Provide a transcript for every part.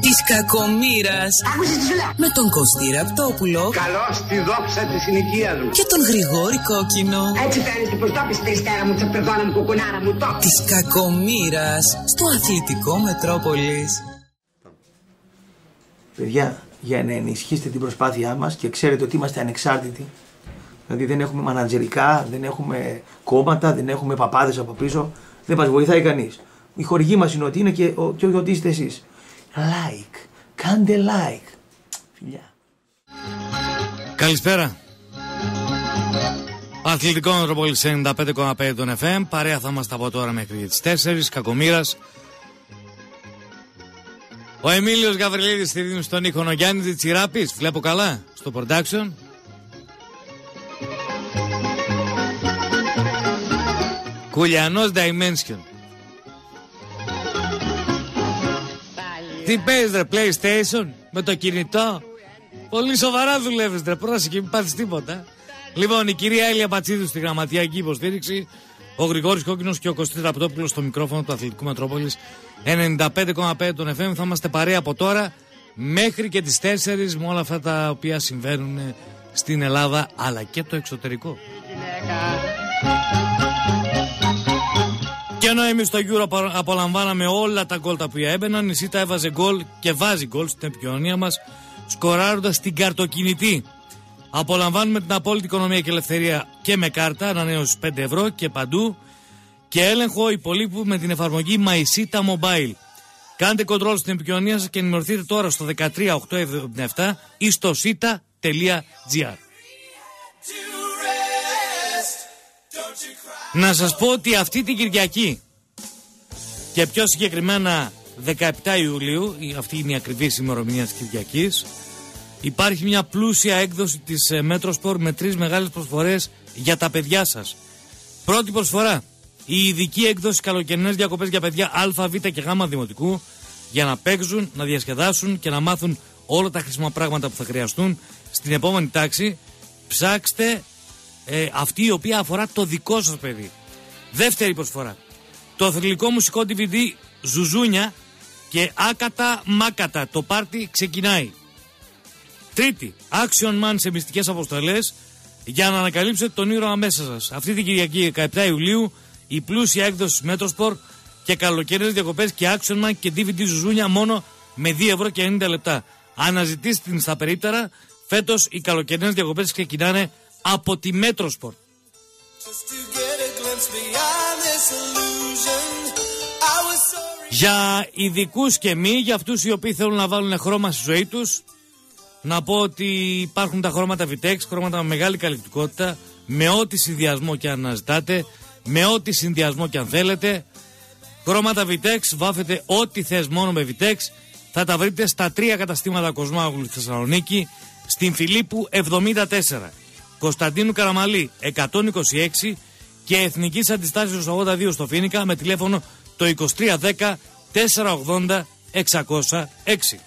Της κακομήρας Άκουσες τι σου λέω. Με τον Κωστή Ραπτόπουλο Καλώς στη δόξα της συνοικίας μου. Και τον Γρηγόρη Κόκκινο Έτσι φαίνεται πως το πεις περιστέρα μου, τσαπεδόνα μου, κουκουνάρα μου, το Της κακομήρας Στο αθλητικό Μετρόπολης Παιδιά, για να ενισχύσετε την προσπάθειά μας και ξέρετε ότι είμαστε ανεξάρτητοι. Δηλαδή δεν έχουμε μανατζερικά, δεν έχουμε κόμματα, δεν έχουμε παπάδες από πίσω. Δεν μας βοηθάει κανείς. Η χορηγή μας είναι ότι είναι και, ο, και ότι είστε εσείς. Like. Κάντε like. Φιλιά. Καλησπέρα. Αθλητικό Μετροπόλη 95,5 των FM. Παρέα θα είμαστε από τώρα μέχρι τις 4. Κακομήρα. Ο Εμίλιος Γαβριλίδης στη δίνει στον ήχο. Ο Γιάννη Τσιράπης. Βλέπω καλά στο production. Κουλιανός Dimension. Τι παίζεις ρε PlayStation με το κινητό; Πολύ σοβαρά δουλεύεις ρε πρόσεχε μην πάθεις τίποτα. Λοιπόν η κυρία Έλια Πατσίδου στη γραμματιακή υποστήριξη. Ο Γρηγόρης Κόκκινος και ο Κωστής Ραπτόπουλος στο μικρόφωνο του Αθλητικού Μετρόπολης 95,5 των FM. Θα είμαστε παρέα από τώρα μέχρι και τις 4 με όλα αυτά τα οποία συμβαίνουν στην Ελλάδα αλλά και το εξωτερικό. Και ενώ εμείς στο Euro απολαμβάναμε όλα τα γκολ τα οποία έμπαιναν, η ΣΥΤΑ έβαζε γκολ και βάζει γκολ στην επικοινωνία μας, σκοράροντας την καρτοκινητή. Απολαμβάνουμε την απόλυτη οικονομία και ελευθερία και με κάρτα, ανανέωση 5 ευρώ και παντού. Και έλεγχο υπολείπου με την εφαρμογή MySita Mobile. Κάντε κοντρόλ στην επικοινωνία σας και ενημερωθείτε τώρα στο 13877 ή στο sita.gr. Να σας πω ότι αυτή την Κυριακή και πιο συγκεκριμένα 17 Ιουλίου, αυτή είναι η ακριβής ημερομηνία της Κυριακής, υπάρχει μια πλούσια έκδοση της Μέτροσπορ με τρεις μεγάλες προσφορές για τα παιδιά σας. Πρώτη προσφορά, η ειδική έκδοση καλοκαιρινές διακοπές για παιδιά Α, Β και Γ Δημοτικού για να παίξουν, να διασκεδάσουν και να μάθουν όλα τα χρήσιμα πράγματα που θα χρειαστούν στην επόμενη τάξη. Ψάξτε ε, αυτή η οποία αφορά το δικό σας παιδί. Δεύτερη προσφορά. Το θρηλυκό μουσικό DVD Ζουζούνια και Άκατα Μάκατα. Το πάρτι ξεκινάει. Τρίτη. Action Man σε μυστικές αποστολές για να ανακαλύψετε τον ήρωα μέσα σας. Αυτή την Κυριακή 17 Ιουλίου η πλούσια έκδοση Μέτροσπορ και καλοκαιρινές διακοπές και Action Man και DVD Ζουζούνια μόνο με 2 ευρώ και 90 λεπτά. Αναζητήστε την στα περίπτερα. Φέτος οι καλοκαιρινές διακοπές ξεκινάνε από τη Μέτροσπορ. Για ειδικούς και μη, για αυτούς οι οποίοι θέλουν να βάλουν χρώμα στη ζωή τους, να πω ότι υπάρχουν τα χρώματα Vitex, χρώματα με μεγάλη καλλιτικότητα, με ό,τι συνδυασμό και αν αναζητάτε, με ό,τι συνδυασμό και αν θέλετε. Χρώματα Vitex, βάφετε ό,τι θες μόνο με Vitex, θα τα βρείτε στα τρία καταστήματα Κοσμάγουλου στη Θεσσαλονίκη, στην Φιλίππου 74. Κωνσταντίνου Καραμαλή 126 και Εθνικής Αντιστάσεως 82 στο Φίνικα με τηλέφωνο το 2310 480 606.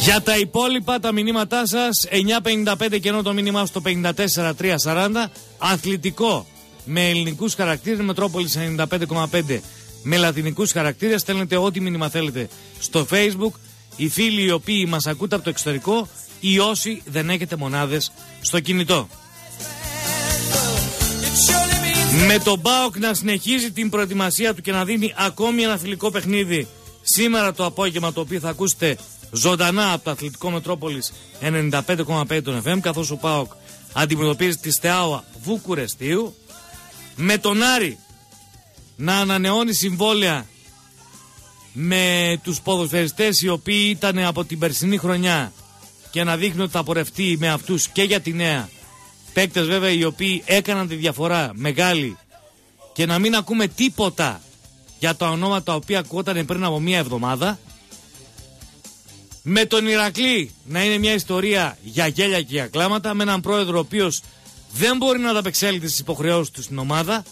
Για τα υπόλοιπα τα μηνύματά σας 955 και ενώ το μήνυμά στο 54340 αθλητικό με ελληνικούς χαρακτήρες Μετρόπολης 95,5 με λατινικούς χαρακτήρες στέλνετε ό,τι μήνυμα θέλετε στο facebook οι φίλοι οι οποίοι μας ακούτε από το εξωτερικό ή όσοι δεν έχετε μονάδες στο κινητό. Με τον Μπάοκ να συνεχίζει την προετοιμασία του και να δίνει ακόμη ένα φιλικό παιχνίδι σήμερα το απόγευμα το οποίο θα ακούσετε ζωντανά από το Αθλητικό Μετρόπολης 95,5 των FM καθώς ο Πάοκ αντιμετωπίζει τη Στεάουα Βουκουρεστίου με τον Άρη να ανανεώνει συμβόλαια με τους ποδοσφαιριστές οι οποίοι ήταν από την περσινή χρονιά και να δείχνει ότι θα πορευτεί με αυτούς και για τη νέα. Παίκτες βέβαια οι οποίοι έκαναν τη διαφορά μεγάλη και να μην ακούμε τίποτα για τα ονόματα τα οποία ακούγονταν πριν από μία εβδομάδα. Με τον Ηρακλή να είναι μια ιστορία για γέλια και για κλάματα με έναν πρόεδρο ο οποίος δεν μπορεί να ανταπεξέλθει στις υποχρεώσεις του στην ομάδα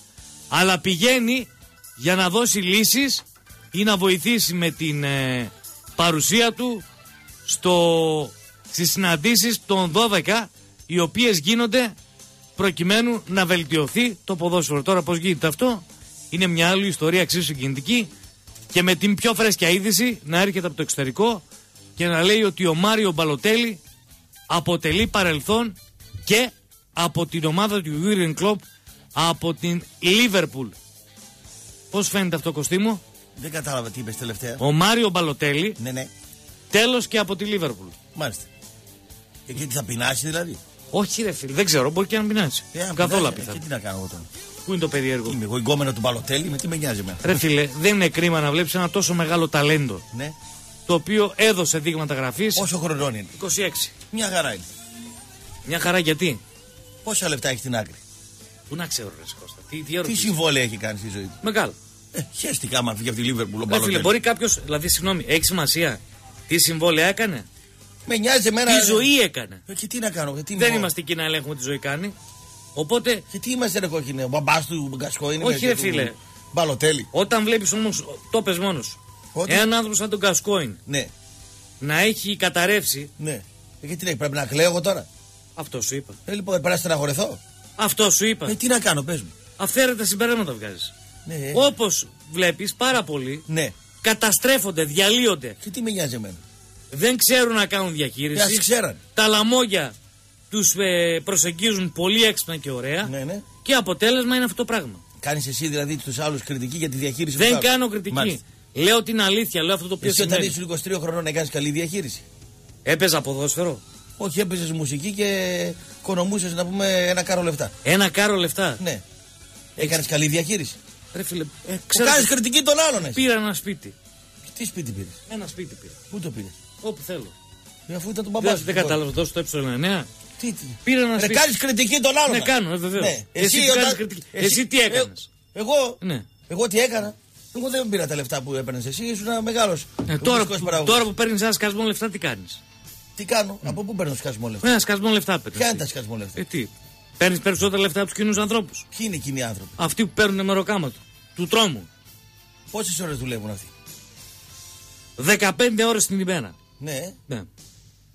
αλλά πηγαίνει για να δώσει λύσεις ή να βοηθήσει με την ε, παρουσία του στο, στις συναντήσεις των 12 οι οποίες γίνονται προκειμένου να βελτιωθεί το ποδόσφαιρο. Τώρα πώς γίνεται αυτό; Είναι μια άλλη ιστορία εξίσου κινητική και με την πιο φρέσκια είδηση να έρχεται από το εξωτερικό και να λέει ότι ο Μάριο Μπαλοτέλη αποτελεί παρελθόν και από την ομάδα του Jurgen Klopp από την Liverpool. Πώς φαίνεται αυτό Κωστή Δεν κατάλαβα τι είπες τελευταία. Ο Μάριο Μπαλοτέλη Ναι, ναι. τέλος και από τη Liverpool. Μάλιστα. Και εκεί τι θα πεινάσει δηλαδή. Όχι ρε φίλε, δεν ξέρω, μπορεί και να πεινάσει. Ε, αν Καθόλου πεινάσει, απίθανο. Και τι να κάνω εγώ τώρα. Πού είναι το περίεργο; Είμαι εγώ εγκόμενο του Μπαλοτέλη, με τι με νοιάζει εμένα. Ρε φίλε, δεν είναι κρίμα να βλέπεις ένα τόσο μεγάλο ταλέντο Ναι. το οποίο έδωσε δείγματα γραφής Πόσο χρονών είναι; 26. Μια χαρά είναι. Μια χαρά γιατί; Πόσα λεφτά έχει στην άκρη; Πού να ξέρω, ρε Κώστα. Τι, τι Τι ερώτηση. συμβόλαια έχει κάνει στη ζωή του; Μεγάλο. Ε, χαίστηκα άμα φύγει από τη Λίβερπουλ ο Ρε φίλε, Μπαλοτέλη. μπορεί κάποιος, δηλαδή, συγγνώμη, έχει σημασία τι συμβόλαια έκανε, Με νοιάζει εμένα. τι ζωή έκανε; Ε, και τι να κάνω. και τι Δεν να- είμαστε εκεί να ελέγχουμε τι ζωή κάνει. Οπότε, Και τι είμαστε ρε κόκκινε. Ο μπαμπάς του Γκασκό είναι. Όχι, και ρε του φίλε. Μπαλοτέλη. όταν βλέπεις όμως, το πες μόνος σου, Ότι- έναν άνθρωπος σαν τον Κασκόιν Ναι, να έχει καταρρεύσει, ναι. Ε, και τι λέει, πρέπει να κλαίω εγώ τώρα; αυτό σου είπα. Ε, λοιπόν, πρέπει να στεναχωρεθώ. Αυτό σου είπα. Ε, τι να κάνω, πες μου. Αυθαίρετα συμπεράσματα βγάζεις. Ναι, ε, Όπως βλέπεις, πάρα πολλοί ναι. καταστρέφονται, διαλύονται. Και τι με νοιάζει εμένα. Δεν ξέρουν να κάνουν Ε, ας διαχείριση. ξέραν. Τα λαμόγια τους προσεγγίζουν πολύ έξυπνα και ωραία. Ναι, ναι. Και αποτέλεσμα είναι αυτό το πράγμα. Κάνεις εσύ δηλαδή τους άλλους κριτική για τη διαχείριση του Δεν άλλου. κάνω κριτική. Μάλιστα. Λέω την αλήθεια, λέω αυτό το οποίο Εσύ όταν συμβαίνει. ήσουν 23 χρονών έκανες καλή διαχείριση. Έπαιζα ποδόσφαιρο. Όχι, έπαιζες μουσική και οικονομούσε να πούμε ένα κάρο λεφτά. Ένα κάρο λεφτά. Ναι. Έκανες καλή διαχείριση. Ρε φίλε, ε, Που ξέρω κάνει ότι κριτική των άλλων εσύ. πήρα ένα σπίτι. Τι σπίτι πήρες; Ένα σπίτι πήρα. Πού το πήρες; Όπου θέλω. Αφού ήταν τον μπαμπά Δεν, σου. δεν λοιπόν. κατάλαβα τόσο το ε9. Τι, τι. Πήρα ένα Ρε σπίτι. κάνεις κριτική των άλλων. Ναι, κάνω, ε, βεβαίως. Ναι. Εσύ τι κάνεις κριτική. Εσύ τι έκανες; Ε, εγώ, Ναι. εγώ τι έκανα. Εγώ δεν πήρα τα λεφτά που έπαιρνες εσύ, ήσουν μεγάλο. Ε, τώρα, που- τώρα που παίρνεις ένα σκασμό λεφτά, τι κάνεις; Τι κάνω, από πού παίρνω σκασμό λεφτά; Ένα σκασμό λεφτά παίρνει. Ποια είναι τα σκασμό λεφτά; Ε, τι; Παίρνεις περισσότερα λεφτά από τους κοινούς ανθρώπους. Ποιοι είναι εκείνοι οι άνθρωποι; Αυτοί που παίρνουν μεροκάμα του. Του τρόμου. Πόσες ώρες δουλεύουν αυτοί; 15 ώρες την ημέρα. Ναι, Ναι.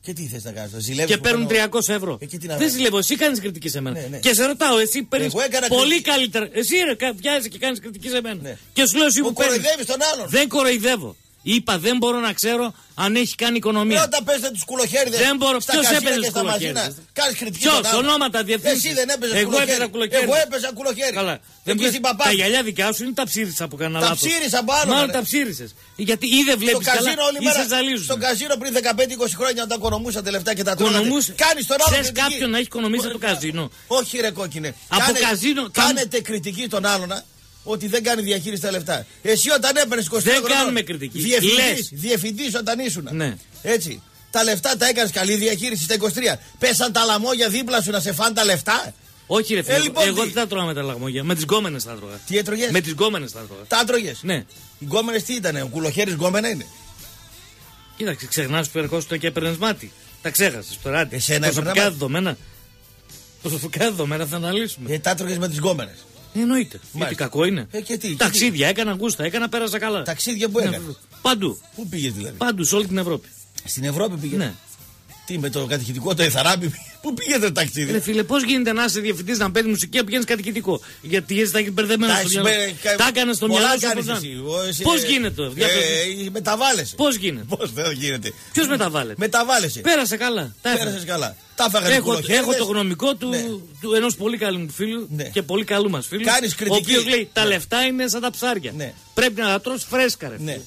και τι θες να κάνεις. Ζηλεύεις. Και παίρνουν 300 ευρώ. Ε, και τι να Δεν κάνω. ζηλεύω, εσύ κάνεις κριτική σε μένα. Ναι, ναι. Και σε ρωτάω, εσύ παίρνεις Εγώ έκανα πολύ κριτική. καλύτερα. Εσύ ρε, κα- βιάζεσαι και κάνεις κριτική σε μένα. Ναι. Και σου λέω εσύ Που που παίρνεις. κοροϊδεύεις τον άλλον. Δεν κοροϊδεύω. Είπα δεν μπορώ να ξέρω αν έχει κάνει Ε, οικονομία. Όταν παίζετε τους κουλοχέριδες. Δεν μπορώ. Στα Ποιος καζίνα έπαιζε και τους στα μαζίνα. κουλοχέριδες; Κάνεις κριτική. Ποιος, των άλλων. ονόματα, διευθύνσεις. Εσύ δεν έπαιζες Εγώ έπαιζα κουλοχέρι. Εγώ έπαιζα κουλοχέρι. Καλά. Δεν Δεν πει παπά. τα γυαλιά δικιά σου είναι τα ψήρισα που έκανα Τα λάθος. ψήρισα από άλλο, Μάλλον ρε. τα ψήρισες. Γιατί ή δεν Στο βλέπει καλά καζίνο όλη ή μέρα. σε ζαλίζουν. Στο καζίνο πριν 15-20 χρόνια όταν οικονομούσατε λεφτά και τα τρώνατε. Οικονομούσε. Κάνει τον άλλο. Ξέρεις κριτική. κάποιον να έχει οικονομήσει το καζίνο; Όχι ρε κόκκινε. Από Κάνε- καζίνο, κάν- Κάνετε κριτική των άλλων α, ότι δεν κάνει διαχείριση τα λεφτά. Εσύ όταν έπαιρνες 23 Δεν χρονών, κάνουμε κριτική. Διευθυντής, Λες. διευθυντής όταν ήσουν. Ναι. Έτσι. Τα λεφτά τα έκανες καλή διαχείριση στα 23. Πέσαν τα λαμόγια δίπλα σου να σε φάνε τα λεφτά. Όχι, ρε φίλε. Ε, λοιπόν, εγώ τι- δεν θα τρώγα με τα λαγμόγια. Με τις γκόμενες θα τρώγα. Τι έτρωγες; Με τις γκόμενες θα τρώγα. Τα έτρωγες; Ναι. Οι γκόμενες τι ήταν, ο κουλοχέρι γκόμενα είναι; Κοίταξε, ξεχνάς που ερχόσουν και έπαιρνες μάτι. Τα ξέχασες τώρα. άντε. Εσένα Προσωπικά έπαιρνα μάτι. δεδομένα. Προσωπικά δεδομένα θα αναλύσουμε. Ε, τα έτρωγες με τις γκόμενες. Εννοείται. Γιατί Μάλιστα. κακό είναι. Ε, και τι, και Ταξίδια έκανα γούστα, έκανα πέρασα καλά. Ταξίδια που Ναι, έκανες; Παντού. Πού πήγες δηλαδή; Παντού, σε όλη την Ευρώπη. Στην Ευρώπη πήγες; Ναι. Τι με το κατηχητικό το Εθαράπη. Πού πήγε το ταξίδι; Ρε φίλε, πώς γίνεται να είσαι διευθυντής να παίρνεις μουσική και πηγαίνεις κατοικητικό. Γιατί έτσι θα έχει μπερδεμένο Τα στο έχεις μυαλό. με- κα- Τα έκανες στο πολλά μυαλό σου κάνεις όπως εσύ. να- Εγώ, εσύ, Πώς ε, γίνεται. Ε, μεταβάλλεσαι. Πώς γίνεται; Πώς δεν γίνεται. Ποιος μεταβάλλεται. Μεταβάλλεσαι. Πέρασε καλά. Τα έφερες. Πέρασες καλά. Τα έφαγα Έχω, έχω το γνωμικό του, Ναι. του ενός πολύ καλού μου φίλου Ναι. και πολύ καλού μας φίλου. Κάνεις Ο κριτική. οποίο λέει: Τα Ναι. λεφτά είναι σαν τα ψάρια. Ναι. Πρέπει να τα τρως φρέσκα, ρε. Ναι.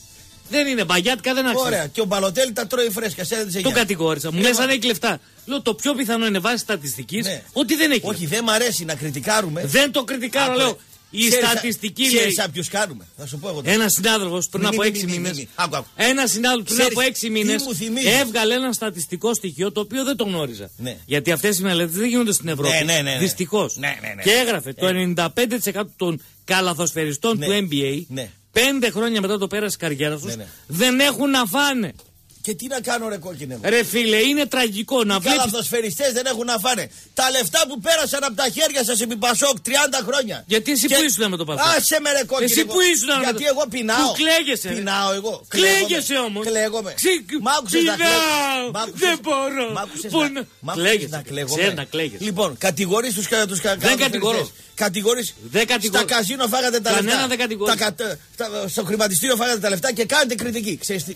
Φίλε. Δεν είναι μπαγιάτικα, δεν άξιζε. Ωραία. Και ο Μπαλοτέλη τα τρώει φρέσκα. Σε δεν σε Το νοιάζει. κατηγόρησα. Μου Ε, λες μα- αν έχει λεφτά. Λέω το πιο πιθανό είναι βάσει στατιστικής Ναι. ότι δεν έχει. Όχι, λεφτά. δεν μ' αρέσει να κριτικάρουμε. Δεν το κριτικάρω, Άκου, ρε. λέω. Η Ξέρεις- στατιστική ξέρεις λέει. σαν ποιους κάνουμε. Θα σου πω εγώ. τώρα. Ένα συνάδελφος πριν Μη, από μη, έξι μη, μη, μήνε. μη. Άκου, άκου. Ένα συνάδελφο πριν Ξέρεις από έξι τι μήνες μου θυμίζεις; έβγαλε ένα στατιστικό στοιχείο το οποίο δεν το γνώριζα. Ναι. Γιατί αυτές οι μελέτες δεν γίνονται στην Ευρώπη. Ναι, ναι, ναι, ναι. Δυστυχώς. Ναι, ναι, ναι. Και έγραφε το 95% των καλαθοσφαιριστών Ναι. του NBA Ναι. Πέντε χρόνια μετά το πέρασε τη καριέρα τους Ναι, ναι. δεν έχουν να φάνε. Και τι να κάνω, ρε κόκκινε μου; Ρε φίλε, είναι τραγικό να Καλά, βλέπει. αυτοσφαιριστέ δεν έχουν να φάνε. Τα λεφτά που πέρασαν από τα χέρια σας επί Πασόκ 30 χρόνια. Γιατί εσύ που ήσουν με το Πασόκ; Άσε με ρε κόκκινε. Εσύ μου. που ήσουν με Γιατί το- εγώ πεινάω. Που κλαίγεσαι, ρε. Πεινάω εγώ. Κλαίγεσαι όμως. Κλαίγομαι. Ξύ- Μ' άκουσες να πεινάω. κλαίγω. Μ' άκουσες- Δεν μπορώ. Μ' άκουσες Πού να- να- μ' άκουσες Κλαίγεσαι. να κλαίγομαι. Ξέρεις να κλαίγεσαι. Λοιπόν, κατηγορείς τους κα, τους κα, κατηγορώ. Κατηγορείς Δεν κατηγορώ. Στα καζίνο φάγατε τα Κανένα λεφτά. δεν κατηγορώ. Τα κατ- τα- στο χρηματιστήριο φάγατε τα λεφτά και κάνετε κριτική. Ξέρεις, τι-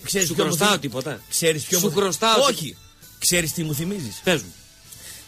ξέρεις Σου ποιο μου χρωστάω θυμίζει; τίποτα. Ξέρεις ποιο Σου μου θυμίζει; χρωστάω τίποτα. Όχι. Ξέρεις τι μου θυμίζεις; Πες μου.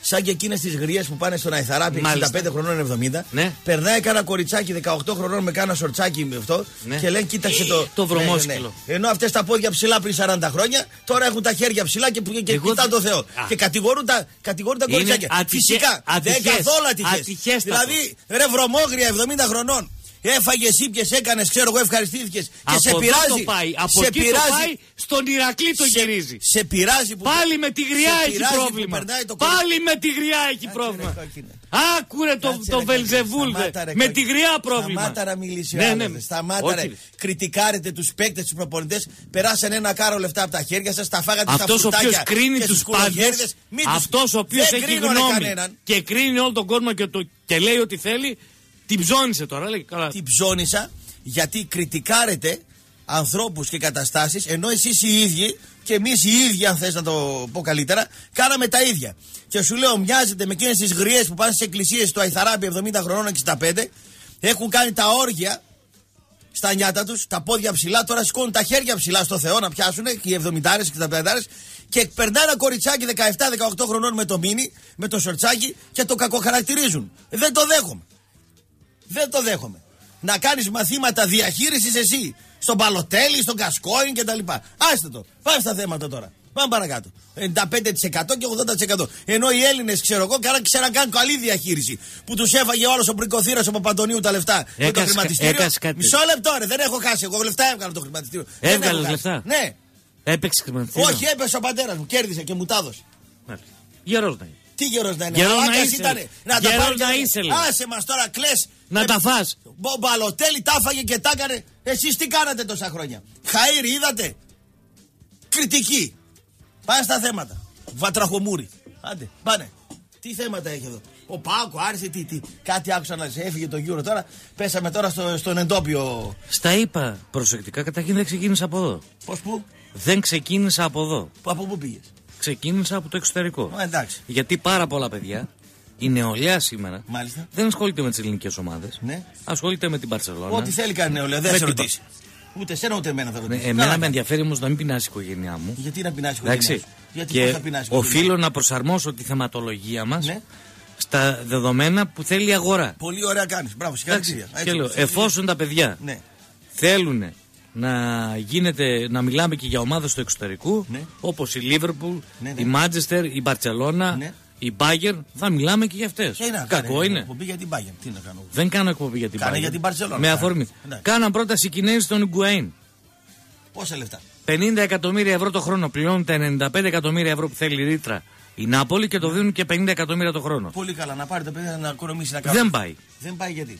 Σαν και εκείνες τις γριές που πάνε στον Αϊθαράπη 65 Μάλιστα. χρονών 70. Ναι. Περνάει κάνα κοριτσάκι 18 χρονών με κάνα σορτσάκι με αυτό Ναι. και λένε κοίταξε το. Το βρωμόσκυλο. Ενώ αυτές τα πόδια ψηλά πριν 40 χρόνια τώρα έχουν τα χέρια ψηλά και, και Εγώ κοιτάνε δεν- το Θεό. Α. Και κατηγορούν τα, κατηγορούν τα Είναι κοριτσάκια. ατυχε- Φυσικά δεν ατυχές. καθόλου ατυχές. Ατυχέστατο. Δηλαδή ρε βρωμόγρια 70 χρονών. Έφαγες, ήπιες, έκανες, ξέρω εγώ, ευχαριστήθηκες και Από σε εδώ πειράζει. το πάει. Από σε εκεί το πειράζει. πάει. Στον Ηρακλή το σε, γυρίζει. σε πειράζει που. Πάλι με τη γριά σε έχει πειράζει που πρόβλημα. περνάει το κορι- Πάλι με τη γριά έχει Κάτσε, πρόβλημα. ρε, κόκκινε. Άκουρε το, Κάτσε, το ρε, Βελζεβούλ. κόκκινε. δε. Σταμάτα, ρε, Με κόκκινε. τη γριά πρόβλημα. Σταμάτα να μιλήσει ο Ναι, άλλος, ναι. ρε. Σταμάτα Όχι, ρε. ρε. Κριτικάρετε τους παίκτες, τους προπονητές. Περάσαν ένα κάρο λεφτά από τα χέρια σας, τα φάγατε στα Αυτός ο φρουτάκια οποίος κρίνει και τους στους πάντε, κουλογέριδες. Μην τους- αυτός ο οποίος Δεν έχει κρίνω, ρε, γνώμη κανέναν. και κρίνει όλο τον κόσμο και, το, και λέει ό,τι θέλει, την ψώνισε τώρα. Λέει, καλά. Την ψώνισα γιατί κριτικάρετε ανθρώπους και καταστάσεις ενώ εσείς οι ίδιοι και εμείς οι ίδιοι, αν θες να το πω καλύτερα, κάναμε τα ίδια. Και σου λέω, μοιάζεται με εκείνες τις γριές που πάνε στις εκκλησίες του Αϊθαράπη 70 χρονών 65, έχουν κάνει τα όργια στα νιάτα τους, τα πόδια ψηλά, τώρα σηκώνουν τα χέρια ψηλά στο Θεό να πιάσουν οι 70 και τα 50 και περνάει ένα κοριτσάκι 17-18 χρονών με το μίνι, με το σορτσάκι και το κακοχαρακτηρίζουν. Δεν το δέχομαι. Δεν το δέχομαι. Να κάνεις μαθήματα διαχείρισης εσύ. Στον Παλωτέλη, στον Κασκόιν κτλ. Άστε το. Πάμε στα θέματα τώρα. Πάμε παρακάτω. 95% και 80%. Ενώ οι Έλληνες, ξέρω εγώ, κάναν ξέραν καν καλή διαχείριση. Που τους έφαγε όλο ο πρικοθύρας από Παντονίου τα λεφτά με το Έκας- χρηματιστήριο. έκας κάτι. Μισό λεπτό, ρε, δεν έχω χάσει. Εγώ λεφτά έβγαλα το χρηματιστήριο. Δεν Έβγαλες έχω χάσει. λεφτά; Ναι. Έπαιξε χρηματιστήριο. Όχι, έπεσε ο πατέρας μου, κέρδισε και μου τα έδωσε. Μάλιστα. Γερός να είναι. Τι γερός να είναι. Γερός να Μαλάκας είσαι, ήτανε. ρε. Να τα Γερός πάρει να και- είσαι, λέει. Άσε μας τώρα, κλες. Να τα φας. Ο Μπαλοτέλη τα έφαγε και τα έκανε. Εσείς τι κάνατε τόσα χρόνια. Χαΐρι, είδατε. Κριτική. Πάμε στα θέματα. Βατραχομούρι. Άντε, πάνε. Τι θέματα έχει εδώ. Ο Πάκο άρχισε τι, τι. Κάτι άκουσα να σε έφυγε το γύρο τώρα. Πέσαμε τώρα στο, στον εντόπιο. Στα είπα προσεκτικά, καταρχήν δεν ξεκίνησα από εδώ. Πώς που, Δεν ξεκίνησα από εδώ. που, από πού πήγες; Ξεκίνησα από το εξωτερικό. Ε, εντάξει. Γιατί πάρα πολλά παιδιά, η νεολαία σήμερα, Μάλιστα. δεν ασχολείται με τις ελληνικές ομάδες. Ναι. Ασχολείται με την Παρσελόνα. Ό,τι θέλει κάνει νεολαία, δεν Με σε την ρωτήσει. Ούτε σένα ούτε εμένα θα Ναι, ρωτήσει. εμένα Καλά με κάνει. ενδιαφέρει όμως να μην πεινάσει η οικογένειά μου. Γιατί να πεινάσει η οικογένειά Εντάξει. σου; Γιατί πώς Και θα πεινάσει η οικογένειά οφείλω να προσαρμόσω τη θεματολογία μας Ναι. στα δεδομένα που θέλει η αγορά. Πολύ ωραία κάνεις. Μπράβο, συγχαρητήρια. Εντάξει. Έτσι, Και λέω, έτσι. εφόσον τα παιδιά Ναι. θέλουν να γίνεται, να μιλάμε και για ομάδες του εξωτερικού, Ναι. όπως η Λίβερπουλ, Ναι, ναι. η Μάντζεστερ, η Μπαρτσελώνα, Ναι. η Μπάγκερ, θα μιλάμε και για αυτές. Τι να Κακό κάνει, είναι. Εκπομπή για την Bayern. Τι να κάνω. Δεν κάνω εκπομπή για την Κάνε Bayern. για την Barcelona, Με κάνε. αφορμή. Εντάξει. Κάναν πρόταση οι Κινέζοι στον Ιγκουαΐν. Πόσα λεφτά; 50 εκατομμύρια ευρώ το χρόνο. Πληρώνουν τα 95 εκατομμύρια ευρώ που θέλει η Ρήτρα η Νάπολη και το δίνουν και 50 εκατομμύρια το χρόνο. Πολύ καλά να πάρει το παιδί να οικονομήσει να κάνει. Δεν πάει. Δεν πάει γιατί;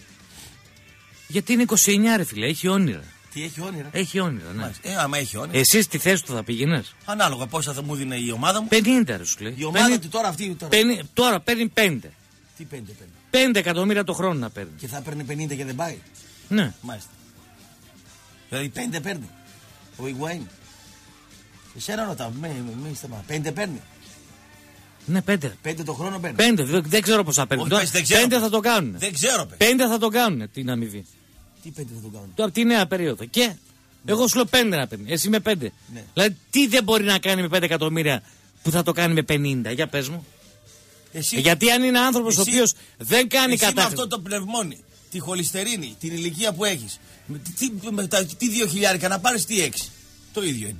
Γιατί είναι 29 ρε φίλε, έχει όνειρα. Τι έχει όνειρα; Έχει όνειρα, ναι. Μάλιστα. Ε, άμα έχει όνειρα. Εσύ στη θέση του θα πήγαινες; Ανάλογα πόσα θα μου δίνει η ομάδα μου. 50 ρε σου λέει. Η ομάδα 50 του τώρα αυτή. Τώρα. Παίρνει- τώρα παίρνει 5. Τι πέντε παίρνει. 5 εκατομμύρια το χρόνο να παίρνει. Και θα παίρνει 50 και δεν πάει. Ναι. Μάλιστα. Δηλαδή πέντε παίρνει. Ο Ιγουαίν. Εσένα ρωτάω. Με, με, με, σταμά. Πέντε παίρνει. Ναι, 5. Πέντε το χρόνο παίρνει. 5, δεν, δεν ξέρω πώ θα παίρνει. Όχι, Τώρα, πες, δεν ξέρω. 5 θα το κάνουν. Δεν ξέρω, παιδί. 5 θα το κάνουν την αμοιβή. Τι πέντε θα τον κάνουν; Τώρα από τη νέα περίοδο. Και εγώ σου λέω 5 να παίρνει. Εσύ με 5. Ναι. Δηλαδή τι δεν μπορεί να κάνει με 5 εκατομμύρια που θα το κάνει με 50. Για πες μου. Εσύ, Ε, Γιατί αν είναι άνθρωπος ο Εσύ- οποίος δεν κάνει εσύ με κατάχρηση. αυτό το πνευμόνι, τη χολυστερίνη, την ηλικία που έχεις, τι, με τα, τι δύο χιλιάρικα να πάρεις, τι έξι. Το ίδιο είναι.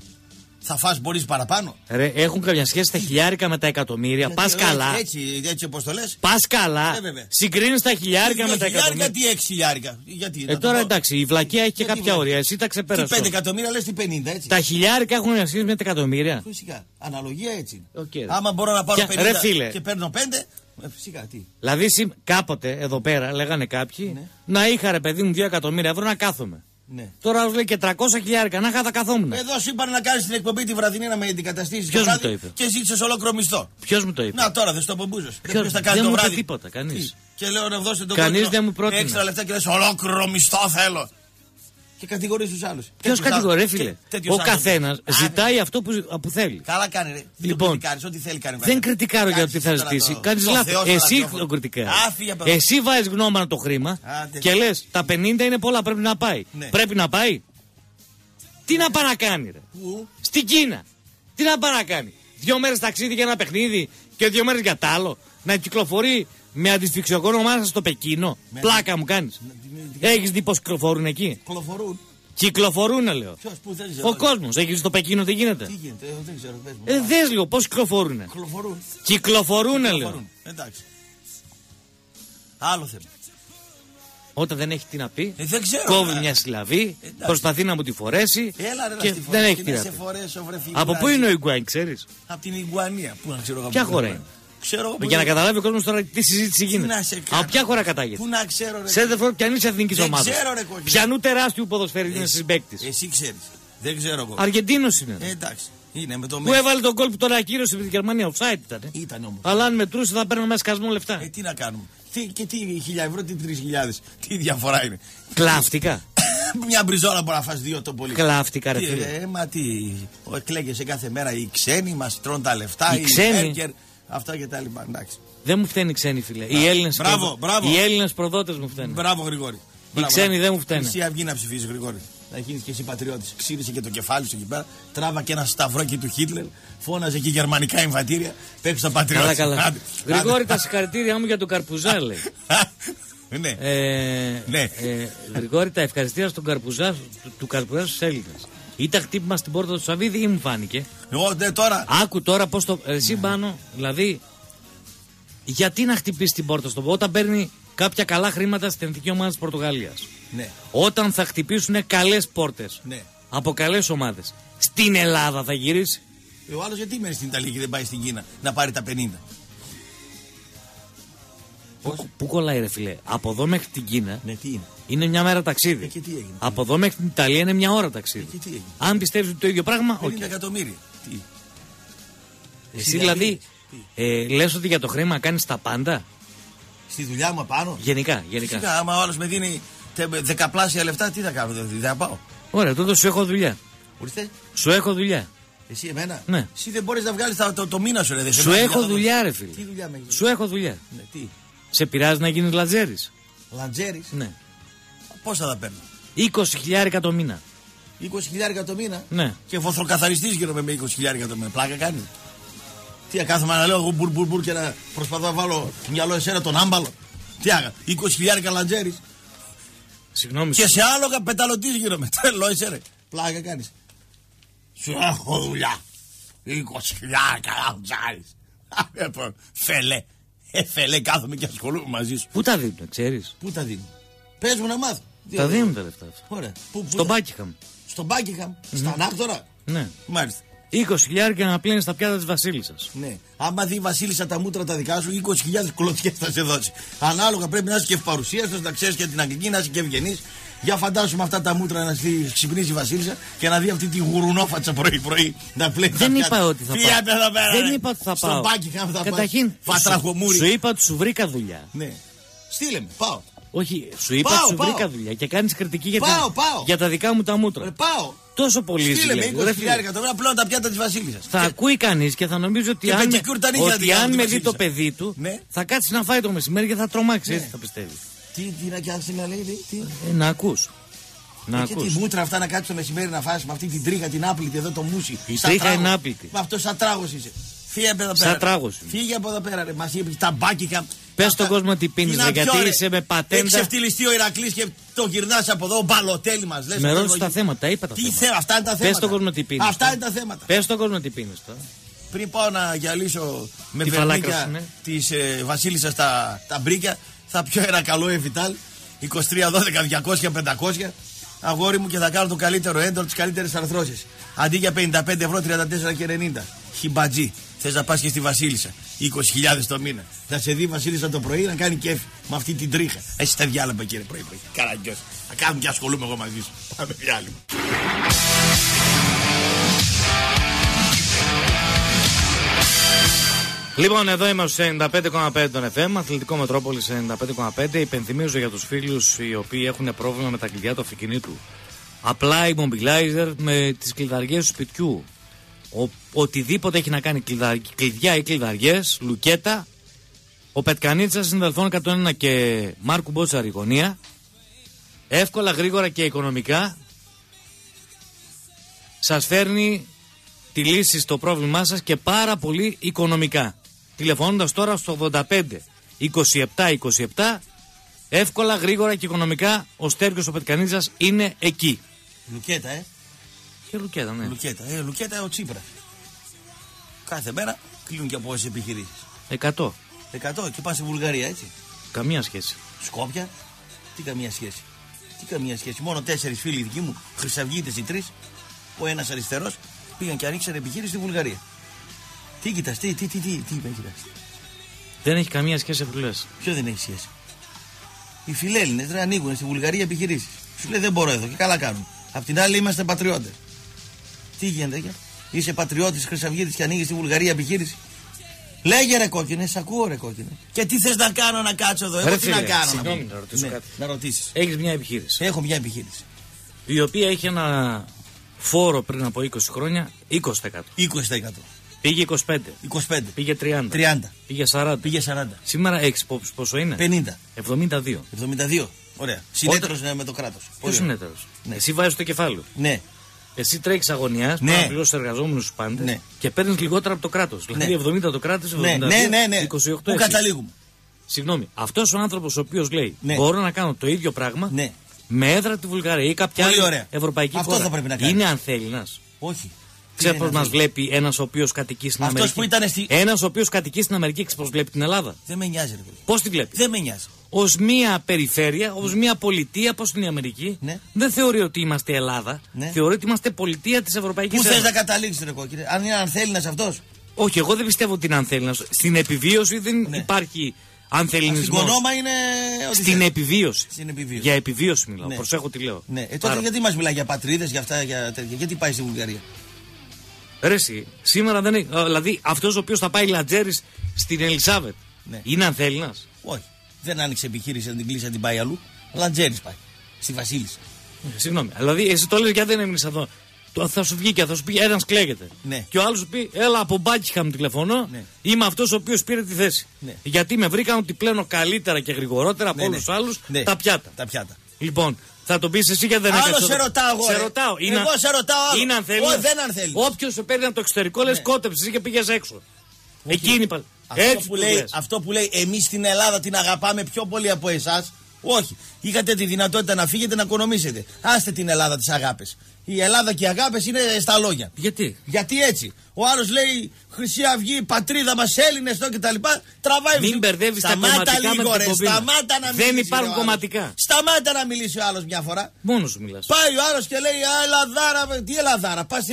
Θα φας μπορείς παραπάνω. Ρε, έχουν καμιά σχέση τα χιλιάρικα με τα εκατομμύρια. Πας Γιατί, καλά. Έτσι, έτσι όπως το λες. Πας καλά. Ε, βέβαια. Συγκρίνεις τα χιλιάρικα Τι με τα δύο χιλιάρικα, εκατομμύρια. τι έξι χιλιάρικα; Γιατί, Ε, να το τώρα πω. εντάξει, η βλακία έχει και Γιατί κάποια βλακεία; όρια. Εσύ τα Τι ξεπέρασε. πέντε εκατομμύρια λες τι 50 έτσι. Τα χιλιάρικα έχουν μια σχέση με τα εκατομμύρια. Φυσικά. Αναλογία έτσι είναι. ΟΚ, ρε. Άμα μπορώ να πάρω Και- 50 ρε, φίλε. και παίρνω 5, ε, φυσικά τι. Δηλαδή, συ- κάποτε εδώ πέρα λέγανε κάποιοι Ναι. να είχα ρε παιδί μου 2 εκατομμύρια ευρώ να κάθομαι. Ναι. Τώρα λέει και 300 χιλιάρικα. Να χάθα καθόμουν. Εδώ σου είπαν να κάνεις την εκπομπή τη βραδινή να με αντικαταστήσεις. Ποιος μου το είπε; Και ζήτησες ολόκληρο μισθό. Ποιος μου το είπε; Να τώρα δεν στο πομπούζος. Ποιος- θα κάνει δεν το μου είπε βράδυ. τίποτα, κανείς. Τι; Και λέω να δώσετε το Κανείς κόκκινο δεν μου πρότεινε. Έξτρα λεφτά και λες ολόκληρο μισθό θέλω. Και κατηγορείς τους άλλους. Ποιος κατηγορεί, φίλε; Ο καθένας ζητάει αυτό που, που θέλει. Καλά κάνει, ρε. Λοιπόν, Λοιπόν, κριτικάρεις, ό,τι θέλει κάνει. Δεν κριτικάρω για τι θα ζητήσει. Κάνεις λάθος. Εσύ το κριτικάρεις. Εσύ βάζεις γνώμονα το χρήμα Άντε. και λες τα 50 είναι πολλά, πρέπει να πάει. Ναι. Πρέπει να πάει. Τι να πάει να κάνει, ρε; Πού; Στην Κίνα. Τι να πάει να κάνει. Δύο μέρες ταξίδι για ένα παιχνίδι και δύο μέρες για τ' άλλο. Να κυκλοφορεί με αντισφυξιοκόνο μάσα στο Πεκίνο. Με- Πλάκα μου κάνεις. Έχεις δει πώ κυκλοφορούν εκεί; Κολοφορούν. Κυκλοφορούν, λέω. Ποιος που δεν Ο ξέρω. κόσμος. Έχεις δει στο Πεκίνο τι γίνεται; Τι γίνεται, ε, δεν ξέρω. πες μου. Ε, δες λίγο πώς κυκλοφορούν. Κολοφορούν. Κυκλοφορούν, λέω. Κολοφορούν. Εντάξει. Άλλο θέμα. Όταν δεν έχει τι να πει, Ε, δεν ξέρω. κόβει ε. μια συλλαβή, Εντάξει. προσπαθεί να μου τη φορέσει Έλα ρε, και να στη δεν φορέσω έχει και τι να να σε πει. φορέσω, βρε φίλε. Από πού είναι ο Ιγκουάιν, ξέρεις; Από την Ιγκουανία. Πού να ξέρω εγώ. Ποια από την χώρα Ιγκουανία. Ξέρω εγώ. που Για να είναι. καταλάβει ο κόσμος τώρα τι συζήτηση Τι γίνεται. να σε κάνω; Από ποια χώρα κατάγεται; Πού να ξέρω, ρε. Σέντερφορ πιανή εθνικής Δεν ομάδας. ξέρω, ρε, κόκκινε. Πιανού τεράστιου ποδοσφαίρι είναι συμπαίκτης. Εσύ ξέρεις. Δεν ξέρω εγώ. Αργεντίνος είναι. Ε, εντάξει. Είναι με το Που Μέση. έβαλε τον κόλπο τώρα ακύρωσε με την Γερμανία. Offside ήταν. ε. Ήταν όμως. Αλλά αν μετρούσε θα παίρναμε ένα σκασμό λεφτά. Ε, τι να κάνουμε. Τι, και τι χιλιά ευρώ, τι τρεις χιλιάδες. Τι διαφορά είναι. Κλάφτηκα. Μια μπριζόλα μπορεί να φας δύο το πολύ. Κλάφτηκα, ρε Τι, φίλε. ε, μα τι. Ο, εκλέγεσαι κάθε μέρα οι ξένοι, μας τρώνε τα λεφτά. Οι ξένοι. Μέρκερ, αυτά και τα λοιπά. Εντάξει. Δεν μου φταίνει οι ξένοι, φίλε. Οι Έλληνες Μπράβο, μπράβο. Οι Έλληνες προδότες μου φταίνουν. Μπράβο, Γρηγόρη. Μπράβο, ξένοι μπράβο. δεν μου φταίνε. Εσύ αυγή να ψηφίσει, Γρηγόρη. Να γίνεις και εσύ πατριώτης. Ξύρισε και το κεφάλι σου εκεί πέρα. Τράβα και ένα σταυρό του Χίτλερ. Φώναζε εκεί γερμανικά εμβατήρια. Παίξε τα πατριώτη. Καλά, καλά. Άντε, Γρηγόρη, άντε. τα συγχαρητήριά μου για τον Καρπουζά, λέει. ναι. Ε, Ναι. ε, Γρηγόρη, τα ευχαριστήρια στον Καρπουζά, του, του Καρπουζά στους Έλληνες. Ήταν χτύπημα στην πόρτα του Σαββίδη ή μου φάνηκε; Εγώ ναι, τώρα. Άκου τώρα πώς το. Εσύ πάνω, δηλαδή. Γιατί να χτυπήσει την πόρτα στον όταν παίρνει κάποια καλά χρήματα στην εθνική ομάδα της Πορτογαλίας. Ναι. Όταν θα χτυπήσουν καλές πόρτες Ναι. από καλές ομάδες. Στην Ελλάδα θα γυρίσει. Ο άλλος γιατί μένει στην Ιταλία και δεν πάει στην Κίνα να πάρει τα 50. Πού, πού κολλάει, ρε φίλε. Από εδώ μέχρι την Κίνα Ναι, τι είναι; είναι μια μέρα ταξίδι. Ε, και τι έγινε; Από εδώ μέχρι την Ιταλία είναι μια ώρα ταξίδι. Ε, και τι έγινε; Αν πιστεύεις το ίδιο πράγμα, 50 ΟΚ. εκατομμύρια. Τι; Εσύ δηλαδή ε, λες ότι για το χρήμα κάνεις τα πάντα; Στη δουλειά μου απάνω; Γενικά, γενικά. Φυσικά, άμα ο άλλος με δίνει τε- δεκαπλάσια λεφτά, τι θα κάνω, δεν δεν θα πάω. Ωραία, τότε σου έχω δουλειά. Ορίστε, Σου έχω δουλειά. εσύ εμένα; Ναι. Εσύ δεν μπορείς να βγάλεις το, το, το μήνα σου, ρε. δεν σε Σου βάζει έχω για να δουλειά, δώσεις. ρε φίλε. Τι δουλειά με έχεις Σου έχω δουλειά. Ναι, τι; Σε πειράζει να γίνεις λατζέρης. Λαντζέρι. Ναι. Πόσα θα παίρνω; 20 χιλιάρικα το μήνα. 20 χιλιάρικα το μήνα; Ναι. Και φωθροκαθαριστή γίνομαι με 20 χιλιάρικα το μήνα. Πλάκα κάνει. Τι να κάθομαι να λέω εγώ μπουρ μπουρ μπουρ και να προσπαθώ να βάλω μυαλό εσένα τον άμπαλο. Τι άκα, 20 χιλιάρικα λαντζέρι. Συγγνώμη. Και σου- σε άλογα πεταλωτής γίνομαι. Τρελό είσαι ρε. Πλάκα κάνεις. Σου έχω δουλειά. 20 χιλιάρικα λαντζάρι. Φελέ. Ε, φελέ, κάθομαι και ασχολούμαι μαζί σου. Πού τα δίνουν, ξέρεις; Πού τα δίνουν. Πες μου να μάθω. Τα δίνουν τα λεφτά. αυτά. Ωραία. Πού, πού Στον τα- Μπάκιχαμ. Στον Μπάκιχαμ. Στα Ανάκτορα. Ναι. Μάλιστα. 20 χιλιάρικα να πλύνεις τα πιάτα της Βασίλισσας. Ναι. Άμα δει η Βασίλισσα τα μούτρα τα δικά σου, 20.000 κλωτσιές θα σε δώσει. Ανάλογα πρέπει να είσαι και ευπαρουσίαστο, να ξέρεις και την αγγλική, να είσαι και ευγενής. Για φαντάσου με αυτά τα μούτρα να στη ξυπνήσει η Βασίλισσα και να δει αυτή τη γουρουνόφατσα πρωί-πρωί να πλέει. τα Δεν πιάτα. είπα ότι θα Φύγατε πάω. εδώ πέρα, Δεν ρε. είπα ότι θα Στον πάω. Buckingham θα Καταρχήν, πάω. Βατραχομούρι. σου, σου είπα ότι σου βρήκα δουλειά. Ναι. Στείλε με, πάω. Όχι, σου είπα Πάω, ότι σου πάω. βρήκα δουλειά και κάνεις κριτική για, Πάω, τα, πάω. για τα δικά μου τα μούτρα. Ε, πάω. Τόσο πολύ Στείλε με ζηλεύεις. 20 Ρε φίλε, χιλιάρικα το μήνα πλέον τα πιάτα της Βασίλισσας. Θα ακούει κανείς και θα νομίζει ότι Και αν, με, πεντικούρ τα νύχια ότι δικά μου αν τη με δει Βασίλισσας. το παιδί του Ναι. θα κάτσει να φάει το μεσημέρι και θα τρομάξει. Έτσι θα πιστεύει. Τι, τι να κάτσει να λέει, τι. τι; Ε, να ακούς. Να και ακούς. τη μούτρα αυτά να κάτσεις το μεσημέρι να φάσει με αυτή την τρίχα την άπλητη εδώ το μουσι. Η Σαν τρίχα τράγος. είναι άπλητη. Με αυτός σαν τράγος είσαι. Φύγε από εδώ Σαν πέρα. τράγος είναι. Φύγε από εδώ πέρα. Ρε. Μα είπε τα μπάκικα. Πες Αυτά- στον κόσμο τι πίνεις, Είναι ρε, πιο, γιατί ρε. είσαι με πατέντα. Έχει ξεφτυλιστεί ο Ηρακλής και το γυρνάς από εδώ. Ο μπαλοτέλη μας. Με ρώτησε τα θέματα, τα είπα τα Τι θέματα. θέματα, αυτά είναι τα θέματα. Πες στον κόσμο τι πίνεις. Αυτά τώρα. είναι τα θέματα. Πες στον κόσμο τι πίνεις τώρα. Πριν πάω να γυαλίσω με Τη φαλάκρα βερνίκια σου, ναι. της ε, Βασίλισσας τα, τα μπρίκια, θα πιω ένα καλό Εβιτάλ 23-12-200-500 αγόρι μου και θα κάνω το καλύτερο έντορ, τι καλύτερε αρθρώσει. Αντί για 55 ευρώ, 34 και 90. Χιμπατζή. Θες να πας και στη Βασίλισσα. 20.000 το μήνα. Θα σε δει η Βασίλισσα το πρωί να κάνει κέφι με αυτή την τρίχα. Εσύ τα διάλογα κύριε πρωί πρωί. Καραγκιός. Θα κάνουμε και ασχολούμαι εγώ μαζί σου. Πάμε διάλειμμα. Λοιπόν, εδώ είμαστε στο 95,5 των FM, Αθλητικό Μετρόπολης 95,5. Υπενθυμίζω για τους φίλους οι οποίοι έχουν πρόβλημα με τα κλειδιά του αυτοκινήτου. Απλά immobilizer με τις κλειδαριές του σπιτιού. Ο, οτιδήποτε έχει να κάνει κλειδα, κλειδιά ή κλειδαριές, λουκέτα. Ο Πετκανίτσας συνδελφών 101 και Μάρκου Μπότσα Ριγωνία. Εύκολα, γρήγορα και οικονομικά σας φέρνει τη λύση στο πρόβλημά σας και πάρα πολύ οικονομικά. Τηλεφωνώντας τώρα στο 85 27 27 εύκολα, γρήγορα και οικονομικά ο Στέργιος ο Πετκανίτσας είναι εκεί. Λουκέτα, ε. Και Λουκέτα, ναι. Λουκέτα, ε. Λουκέτα ο Τσίπρα. Κάθε μέρα κλείνουν και από όσε επιχειρήσεις. 100. 100 και πάνε στη Βουλγαρία, έτσι. Καμία σχέση. Σκόπια. Τι καμία σχέση. Τι καμία σχέση. Μόνο τέσσερις φίλοι δικοί μου, χρυσαυγίτες οι τρεις, ο ένας αριστερός, πήγαν και ανοίξαν επιχείρηση στη Βουλγαρία. Τι κοιτάς, τι, τι, τι, τι, τι είπε, κοιτάς. Δεν έχει καμία σχέση αυτό που λες. Ποιο δεν έχει σχέση; Οι φιλέλληνες δεν ανοίγουν στη Βουλγαρία επιχειρήσεις. Σου λέει δεν μπορώ εδώ και καλά κάνουν. Απ' την άλλη είμαστε πατριώτες. Τι γίνεται, για; Είσαι πατριώτης Χρυσαυγίτης και ανοίγεις στη Βουλγαρία επιχείρηση. Λέγε ρε κόκκινε, σ' ακούω ρε κόκκινε. Και τι θες να κάνω να κάτσω εδώ, εγώ Ρε τι φίλε, να κάνω. συγγνώμη, πω. να ρωτήσω Ναι, κάτι. Να ρωτήσεις. Έχεις μια επιχείρηση Έχω μια επιχείρηση. η οποία έχει ένα φόρο πριν από 20 χρόνια 20%. 20%. Πήγε 25, 25. πήγε 30, 30. πήγε 40. Πήγε 40. Σήμερα έχεις υπόψη πόσο είναι; 50. 72. 72. Ωραία. Συνέτερος με το κράτος. Ποιος είναι έτερος. Εσύ βάζεις το κεφάλαιο. Ναι. Εσύ τρέχεις αγωνιάς, Ναι. ναι. να πληρώσει εργαζόμενους σου πάντε Ναι. και παίρνεις λιγότερα από το κράτος. Δηλαδή 70 το κράτος, 72, Ναι, ναι, ναι, ναι. 28 Πού εσύ. καταλήγουμε. Συγγνώμη, αυτός ο άνθρωπος ο οποίος λέει Ναι. Μπορώ να κάνω το ίδιο πράγμα Ναι. με έδρα τη Βουλγαρία ή κάποια Πολύ άλλη ωραία. ευρωπαϊκή Αυτό χώρα. θα πρέπει να κάνεις. Είναι ανθέλινα. Όχι. Ξέρεις Τι πώς είναι μας αυτό; βλέπει ένας ο οποίος κατοικεί στην Αυτός Αμερική; που ήταν στη- Ένας ο οποίος κατοικεί στην Αμερική, ξέρεις πώς βλέπει την Ελλάδα; Δεν με νοιάζει, ρε παιδί. Πώς τη βλέπει; Δεν με νοιάζει. Ω μία περιφέρεια, ως μία πολιτεία, πώς είναι η Αμερική, Ναι. δεν θεωρεί ότι είμαστε Ελλάδα. Ναι. Θεωρεί ότι είμαστε πολιτεία της Ευρωπαϊκής Πού θες Ένωσης. να καταλήξεις, ρε κόκκινε; Αν είναι ανθέλινα αυτός. Όχι, εγώ δεν πιστεύω ότι είναι ανθέλινα. Στην επιβίωση δεν Ναι. υπάρχει Στην ανθελινισμό. κονόμα είναι. ό,τι Στην θες. επιβίωση. Στην επιβίωση. Για επιβίωση μιλάω. Ναι. Προσέχω τι λέω. Ναι. Ε, τότε Άρα- γιατί μας μιλάει για πατρίδες, για αυτά, για τέτοια. Γιατί πάει στη Βουλγαρία; Ρε εσύ, σήμερα δεν έχει. α, Δηλαδή αυτός ο οποίος θα πάει λατζέρι στην Ελισάβετ Ναι. είναι ανθέλινα. Όχι. Δεν άνοιξε επιχείρηση να την κλείσει, να την πάει αλλού. Λαντζέρι πάει. Στη Βασίλισσα. Συγγνώμη. Δηλαδή εσύ το λες γιατί δεν έμεινες εδώ; Το- Θα σου βγει και θα σου πει ένας κλαίγεται. Ναι. Και ο άλλος σου πει Έλα από Μπάκιχαμ τηλεφωνώ. Ναι. Είμαι αυτός ο οποίος πήρε τη θέση. Ναι. Γιατί με βρήκαν ότι πλένω καλύτερα και γρηγορότερα από Ναι, όλους ναι. τους άλλους Ναι. τα πιάτα. Τα πιάτα. Λοιπόν, θα το πεις εσύ γιατί δεν Άλλο έκανες σε το- ρωτάω εγώ, Σε ρε. ρωτάω. Εγώ σε ρωτάω άλλο. Είναι ανθέλινα. Όχι, δεν ανθέλινας. Όποιος σε παίρνει από το εξωτερικό λες Ναι. κότεψε και πήγες έξω. Εκείνη πάλι. Αυτό Έτσι που, το λέει, λες. αυτό που λέει εμείς στην Ελλάδα την αγαπάμε πιο πολύ από εσάς. Όχι. Είχατε τη δυνατότητα να φύγετε να οικονομήσετε. Άστε την Ελλάδα τι αγάπε. Η Ελλάδα και οι αγάπες είναι στα λόγια. Γιατί; Γιατί έτσι. Ο άλλος λέει Χρυσή Αυγή, πατρίδα μας, Έλληνες, το κτλ. Τραβάει Μην μπερδεύεις τα Σταμάτα κομματικά λίγο, με την ρε, κομπίνα. Σταμάτα να Δεν μιλήσει, υπάρχουν ρε, ο άλλος. κομματικά. Σταμάτα να μιλήσει ο άλλος μια φορά. Μόνος σου μιλάς. Πάει ο άλλος και λέει Α, Ελλαδάρα, τι Ελλαδάρα. Πας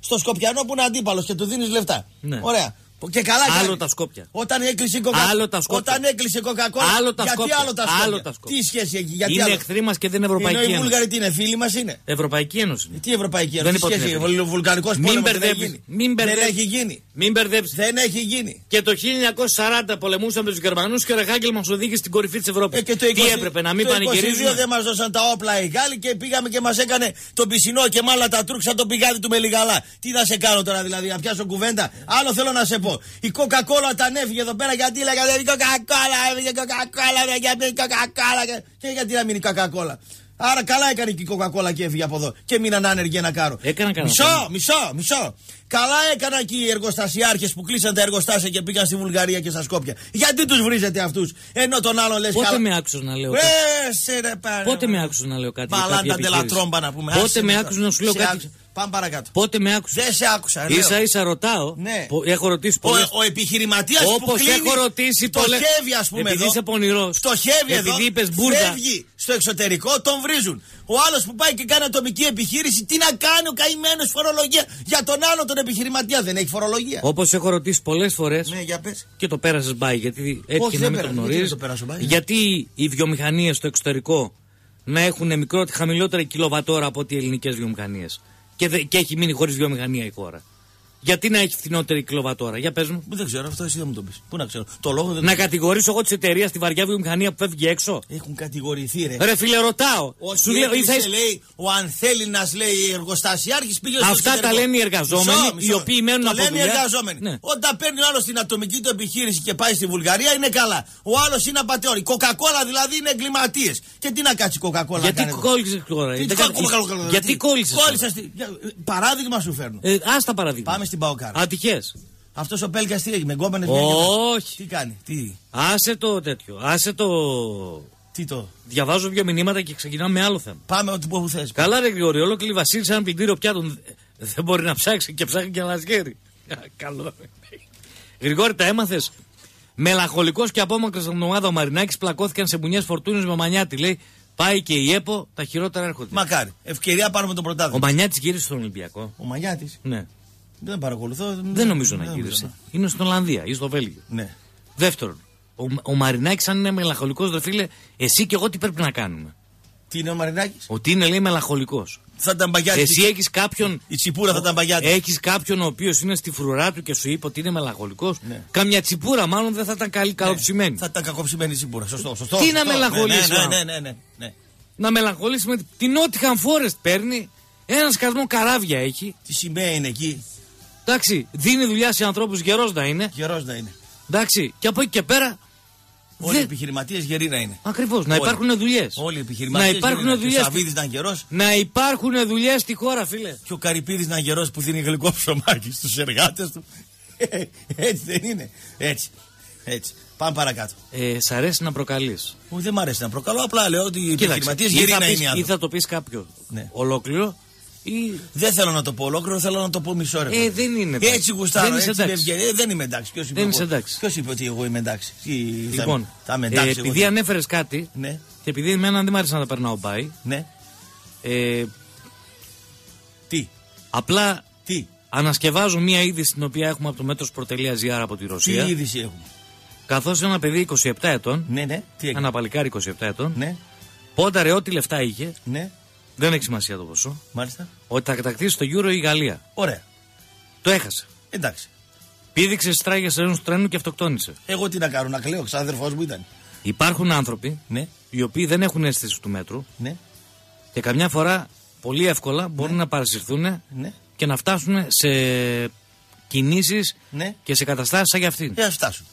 στο Σκοπιανό που είναι αντίπαλος και του δίνεις λεφτά. Ναι. Ωραία. Και καλά Άλλο κάνει. τα Σκόπια. Όταν έκλεισε η Coca- Άλλο τα Σκόπια. Όταν έκλεισε η Coca-Cola. Άλλο τα γιατί Σκόπια. άλλο τα Σκόπια; Άλλο τα Σκόπια. Τι σχέση έχει, γιατί Είναι άλλο. εχθροί μας και δεν είναι Ενώ Ευρωπαϊκή οι Ένωση. Βούλγαροι τι είναι, φίλοι μας είναι. Ευρωπαϊκή Ένωση. είναι. Τι Ευρωπαϊκή Δεν Ένωση, είπα ότι σχέση, είναι ο εχθροί. βουλγαρικός Μην πόλεμος δεν έχει μπερδεύεις. γίνει. Μην Δεν μπερδεύεις. έχει γίνει. Μην μπερδεύεις. Δεν έχει γίνει. Και το 1940 πολεμούσαμε τους Γερμανούς και ο Ρεχάγκελ μας οδήγησε στην κορυφή της Ευρώπης. Ε, και το Τι 20 έπρεπε να μην το 22 πανηγυρίζουμε. δεν μας δώσαν τα όπλα οι Γάλλοι και πήγαμε και μας έκανε το πισινό και μάλλα τα τρούξα το πηγάδι του με λιγαλά. Τι να σε κάνω τώρα δηλαδή, να πιάσω κουβέντα; Άλλο θέλω να σε πω. Η Coca-Cola όταν έφυγε εδώ πέρα γιατί λέγανε η Coca-Cola, έφυγε η Coca-Cola, γιατί η Coca-Cola. Και γιατί να μείνει η Coca-Cola. Άρα καλά έκανε και η Coca-Cola και έφυγε από εδώ. Και μείναν άνεργοι ένα κάρο. Έκανα κανένα Μισό, θέμα. μισό, μισό. Καλά έκαναν και οι εργοστασιάρχες που κλείσαν τα εργοστάσια και πήγαν στη Βουλγαρία και στα Σκόπια. Γιατί τους βρίζετε αυτούς, ενώ τον άλλον λες Πότε καλά. με άκουσες να λέω κάτι; Ε, σε ρε, πάρε, Πότε ρε. με άκουσες να λέω κάτι. για Μαλάντα κάποια de la επιχείρηση; tromba να πούμε. Πότε Άσε με με άκουσες τώρα. να σου λέω Σε κάτι; Άκουσα. Πάμε παρακάτω. Πότε με άκουσες; Δεν σε άκουσα. λέω. σα ίσα ρωτάω. Ναι. Πο- Έχω ρωτήσει Ο, πολλέ. ο επιχειρηματίας που Όπως κλείνει έχω ρωτήσει πολλέ. στοχεύει, ας πούμε. Επειδή εδώ, είσαι πονηρός. Στοχεύει εδώ. Επειδή είπες μπουρδα. Φεύγει στο εξωτερικό, τον βρίζουν. Ο άλλος που πάει και κάνει ατομική επιχείρηση, τι να κάνει ο καημένος φορολογία. Για τον άλλο τον επιχειρηματία δεν έχει φορολογία. Όπως έχω ρωτήσει πολλές φορέ. Ναι, για πες. Και το πέρασες μπάι, γιατί έτσι Όχι, και να δεν μην το πέρασε. Γιατί γνωρίζει. δεν το πέρασε μπάι, ναι. Γιατί οι βιομηχανίες στο εξωτερικό να έχουν μικρότερη, χαμηλότερη κιλοβατόρα από ότι οι ελληνικές βιομηχανίες. Και, δε- και έχει μείνει χωρίς βιομηχανία η χώρα. Γιατί να έχει φθηνότερη κιλοβατόρα, για πες μου. Δεν ξέρω, αυτό εσύ δεν μου το πεις. Πού να ξέρω. Το λόγο δεν Να κατηγορήσω εγώ τη εταιρεία στη βαριά βιομηχανία που φεύγει έξω; Έχουν κατηγορηθεί, ρε. Ρε φίλε, ρωτάω. Ότι Σου λέω, έκλεισε, ήρθα- λέει, ο Ανθέλινα λέει εργοστασιάρχης πήγε στο Αυτά εξωτερικό. τα λένε οι εργαζόμενοι, Μισό, μισό. οι οποίοι μένουν το από λένε οι δουλειά. εργαζόμενοι. Ναι. Όταν παίρνει ο άλλος την ατομική του επιχείρηση και πάει στη Βουλγαρία είναι καλά. Ο άλλος είναι απαταιώρη. Κοκακόλα δηλαδή είναι εγκληματίες. Και τι να κάτσει η Κοκακόλα να Γιατί κάνει εδώ; κόλλησες τώρα. Τι δεν κο- κάνω- κο- κο- κο- Γιατί τι- κόλλησες. Κόλλησα στη- για- Παράδειγμα σου φέρνω. Ε, ας τα παραδείγματα. Πάμε στην Παοκάρα. Ατυχέ. Αυτός ο Πέλκας τι έγινε, με γκόμενες Όχι. Τι κάνει, τι, Άσε το τέτοιο. Άσε το. τι το; Διαβάζω δύο μηνύματα και ξεκινάμε με άλλο θέμα. Πάμε ό,τι που θες. Καλά, ρε Γρηγόρη, ολόκληρη η Βασίλισσα ένα πλυντήριο πιάτων δεν μπορεί να ψάξει και ψάχνει και λασγέρι. Α, Καλό. Γρηγόρη, τα έμαθες; Μελαγχολικός και απόμακρος στην ομάδα ο Μαρινάκης πλακώθηκαν σε μπουνιές φορτούνες με μανιάτη. Λέει πάει και η ΕΠΟ, τα χειρότερα έρχονται. Μακάρι. Ευκαιρία πάρουμε τον Ο πρωτάθλημα. Μανιάτης γύρισε στον Ολυμπιακό. Ο Μαγιάτη. Ναι. Δεν παρακολουθώ. Δεν νομίζω να δεν γύρισε. Είναι στην Ολλανδία ή στο Βέλγιο. Ναι. Δεύτερον, ο, ο Μαρινάκης, αν είναι μελαγχολικός, ρε φίλε, εσύ και εγώ τι πρέπει να κάνουμε; Τι είναι ο Μαρινάκης; Ότι είναι, λέει, μελαγχολικός. Θα ήταν παγιάτη. Εσύ έχεις κάποιον. Η τσιπούρα θα ήταν παγιάτη. Έχεις κάποιον ο οποίος είναι στη φρουρά του και σου είπε ότι είναι μελαγχολικός; Ναι. Καμιά τσιπούρα μάλλον δεν θα ήταν καλή καλοψημένη. Θα ήταν κακοψημένη η τσιπούρα. Σωστό, σωστό. Τι σωστό. να μελαγχολήσει, Ναι, ναι, μα. ναι, ναι, ναι, ναι. Να μελαγχολήσει με την Nottingham Forest παίρνει. Ένα σκασμό καράβια έχει. Τι σημαία είναι εκεί; Εντάξει, δίνει δουλειά σε ανθρώπους γερός να είναι. Γερός να είναι. Εντάξει, και από εκεί και πέρα. Όλοι οι δεν- επιχειρηματίες γεροί να είναι. Ακριβώς, να Όλοι. υπάρχουν δουλειές. Όλοι οι επιχειρηματίες. Να υπάρχουν Ο δουλειέ. Σαββίδης να είναι γερός; Να υπάρχουν δουλειές στη χώρα, φίλε. και ο Καρυπίδης να είναι γερός που δίνει γλυκό ψωμάκι στους εργάτες του; Έτσι δεν είναι. Έτσι. Έτσι. Πάμε παρακάτω. Ε, σ' αρέσει να προκαλείς. Όχι, δεν μ' αρέσει να προκαλώ. Απλά λέω ότι οι επιχειρηματίες ή γεροί θα να πεις- είναι οι ή άνθρωποι. θα το πεις κάποιο Ναι. ολόκληρο ή. Δεν θέλω να το πω ολόκληρο, θέλω να το πω μισό ρε. Ε, παιδί. δεν είναι εντάξει. Έτσι γουστάρω, Δεν είσαι έτσι με εντάξει. ευγενία. Ε, δεν είμαι εντάξει. Ποιος είπε, Δεν είσαι εγώ- εντάξει. ποιος είπε ότι εγώ είμαι εντάξει; Τι, θα- Λοιπόν, θα είμαι ε, εντάξει. εγώ επειδή τι- ανέφερες κάτι Ναι, και επειδή εμένα δεν μ' άρεσε να τα περνάω πάει, ναι. ε, Τι, απλά τι, ανασκευάζω μία είδηση την οποία έχουμε από το μέτρο πρωτελεία από τη τι Ρωσία. είδηση έχουμε; Καθώς ένα παιδί 27 ετών, Ναι, ναι, τι έγινε; ένα παλικάρι 27 ετών, Ναι, πόνταρε ό,τι λεφτά είχε, ναι, δεν έχει σημασία το ποσό, μάλιστα. ότι θα κατακτήσει το Euro η Γαλλία. Ωραία. Το έχασε. Εντάξει. Πήδηξε στι τράγε ενός τρένου και αυτοκτόνησε. Εγώ τι να κάνω, να κλαίω, ξάδερφό μου ήταν. Υπάρχουν άνθρωποι Ναι, οι οποίοι δεν έχουν αίσθηση του μέτρου ναι, και καμιά φορά πολύ εύκολα μπορούν να παρασυρθούν ναι. και να φτάσουν σε κινήσεις Ναι. και σε καταστάσεις σαν για αυτήν. Ε, ας φτάσουν.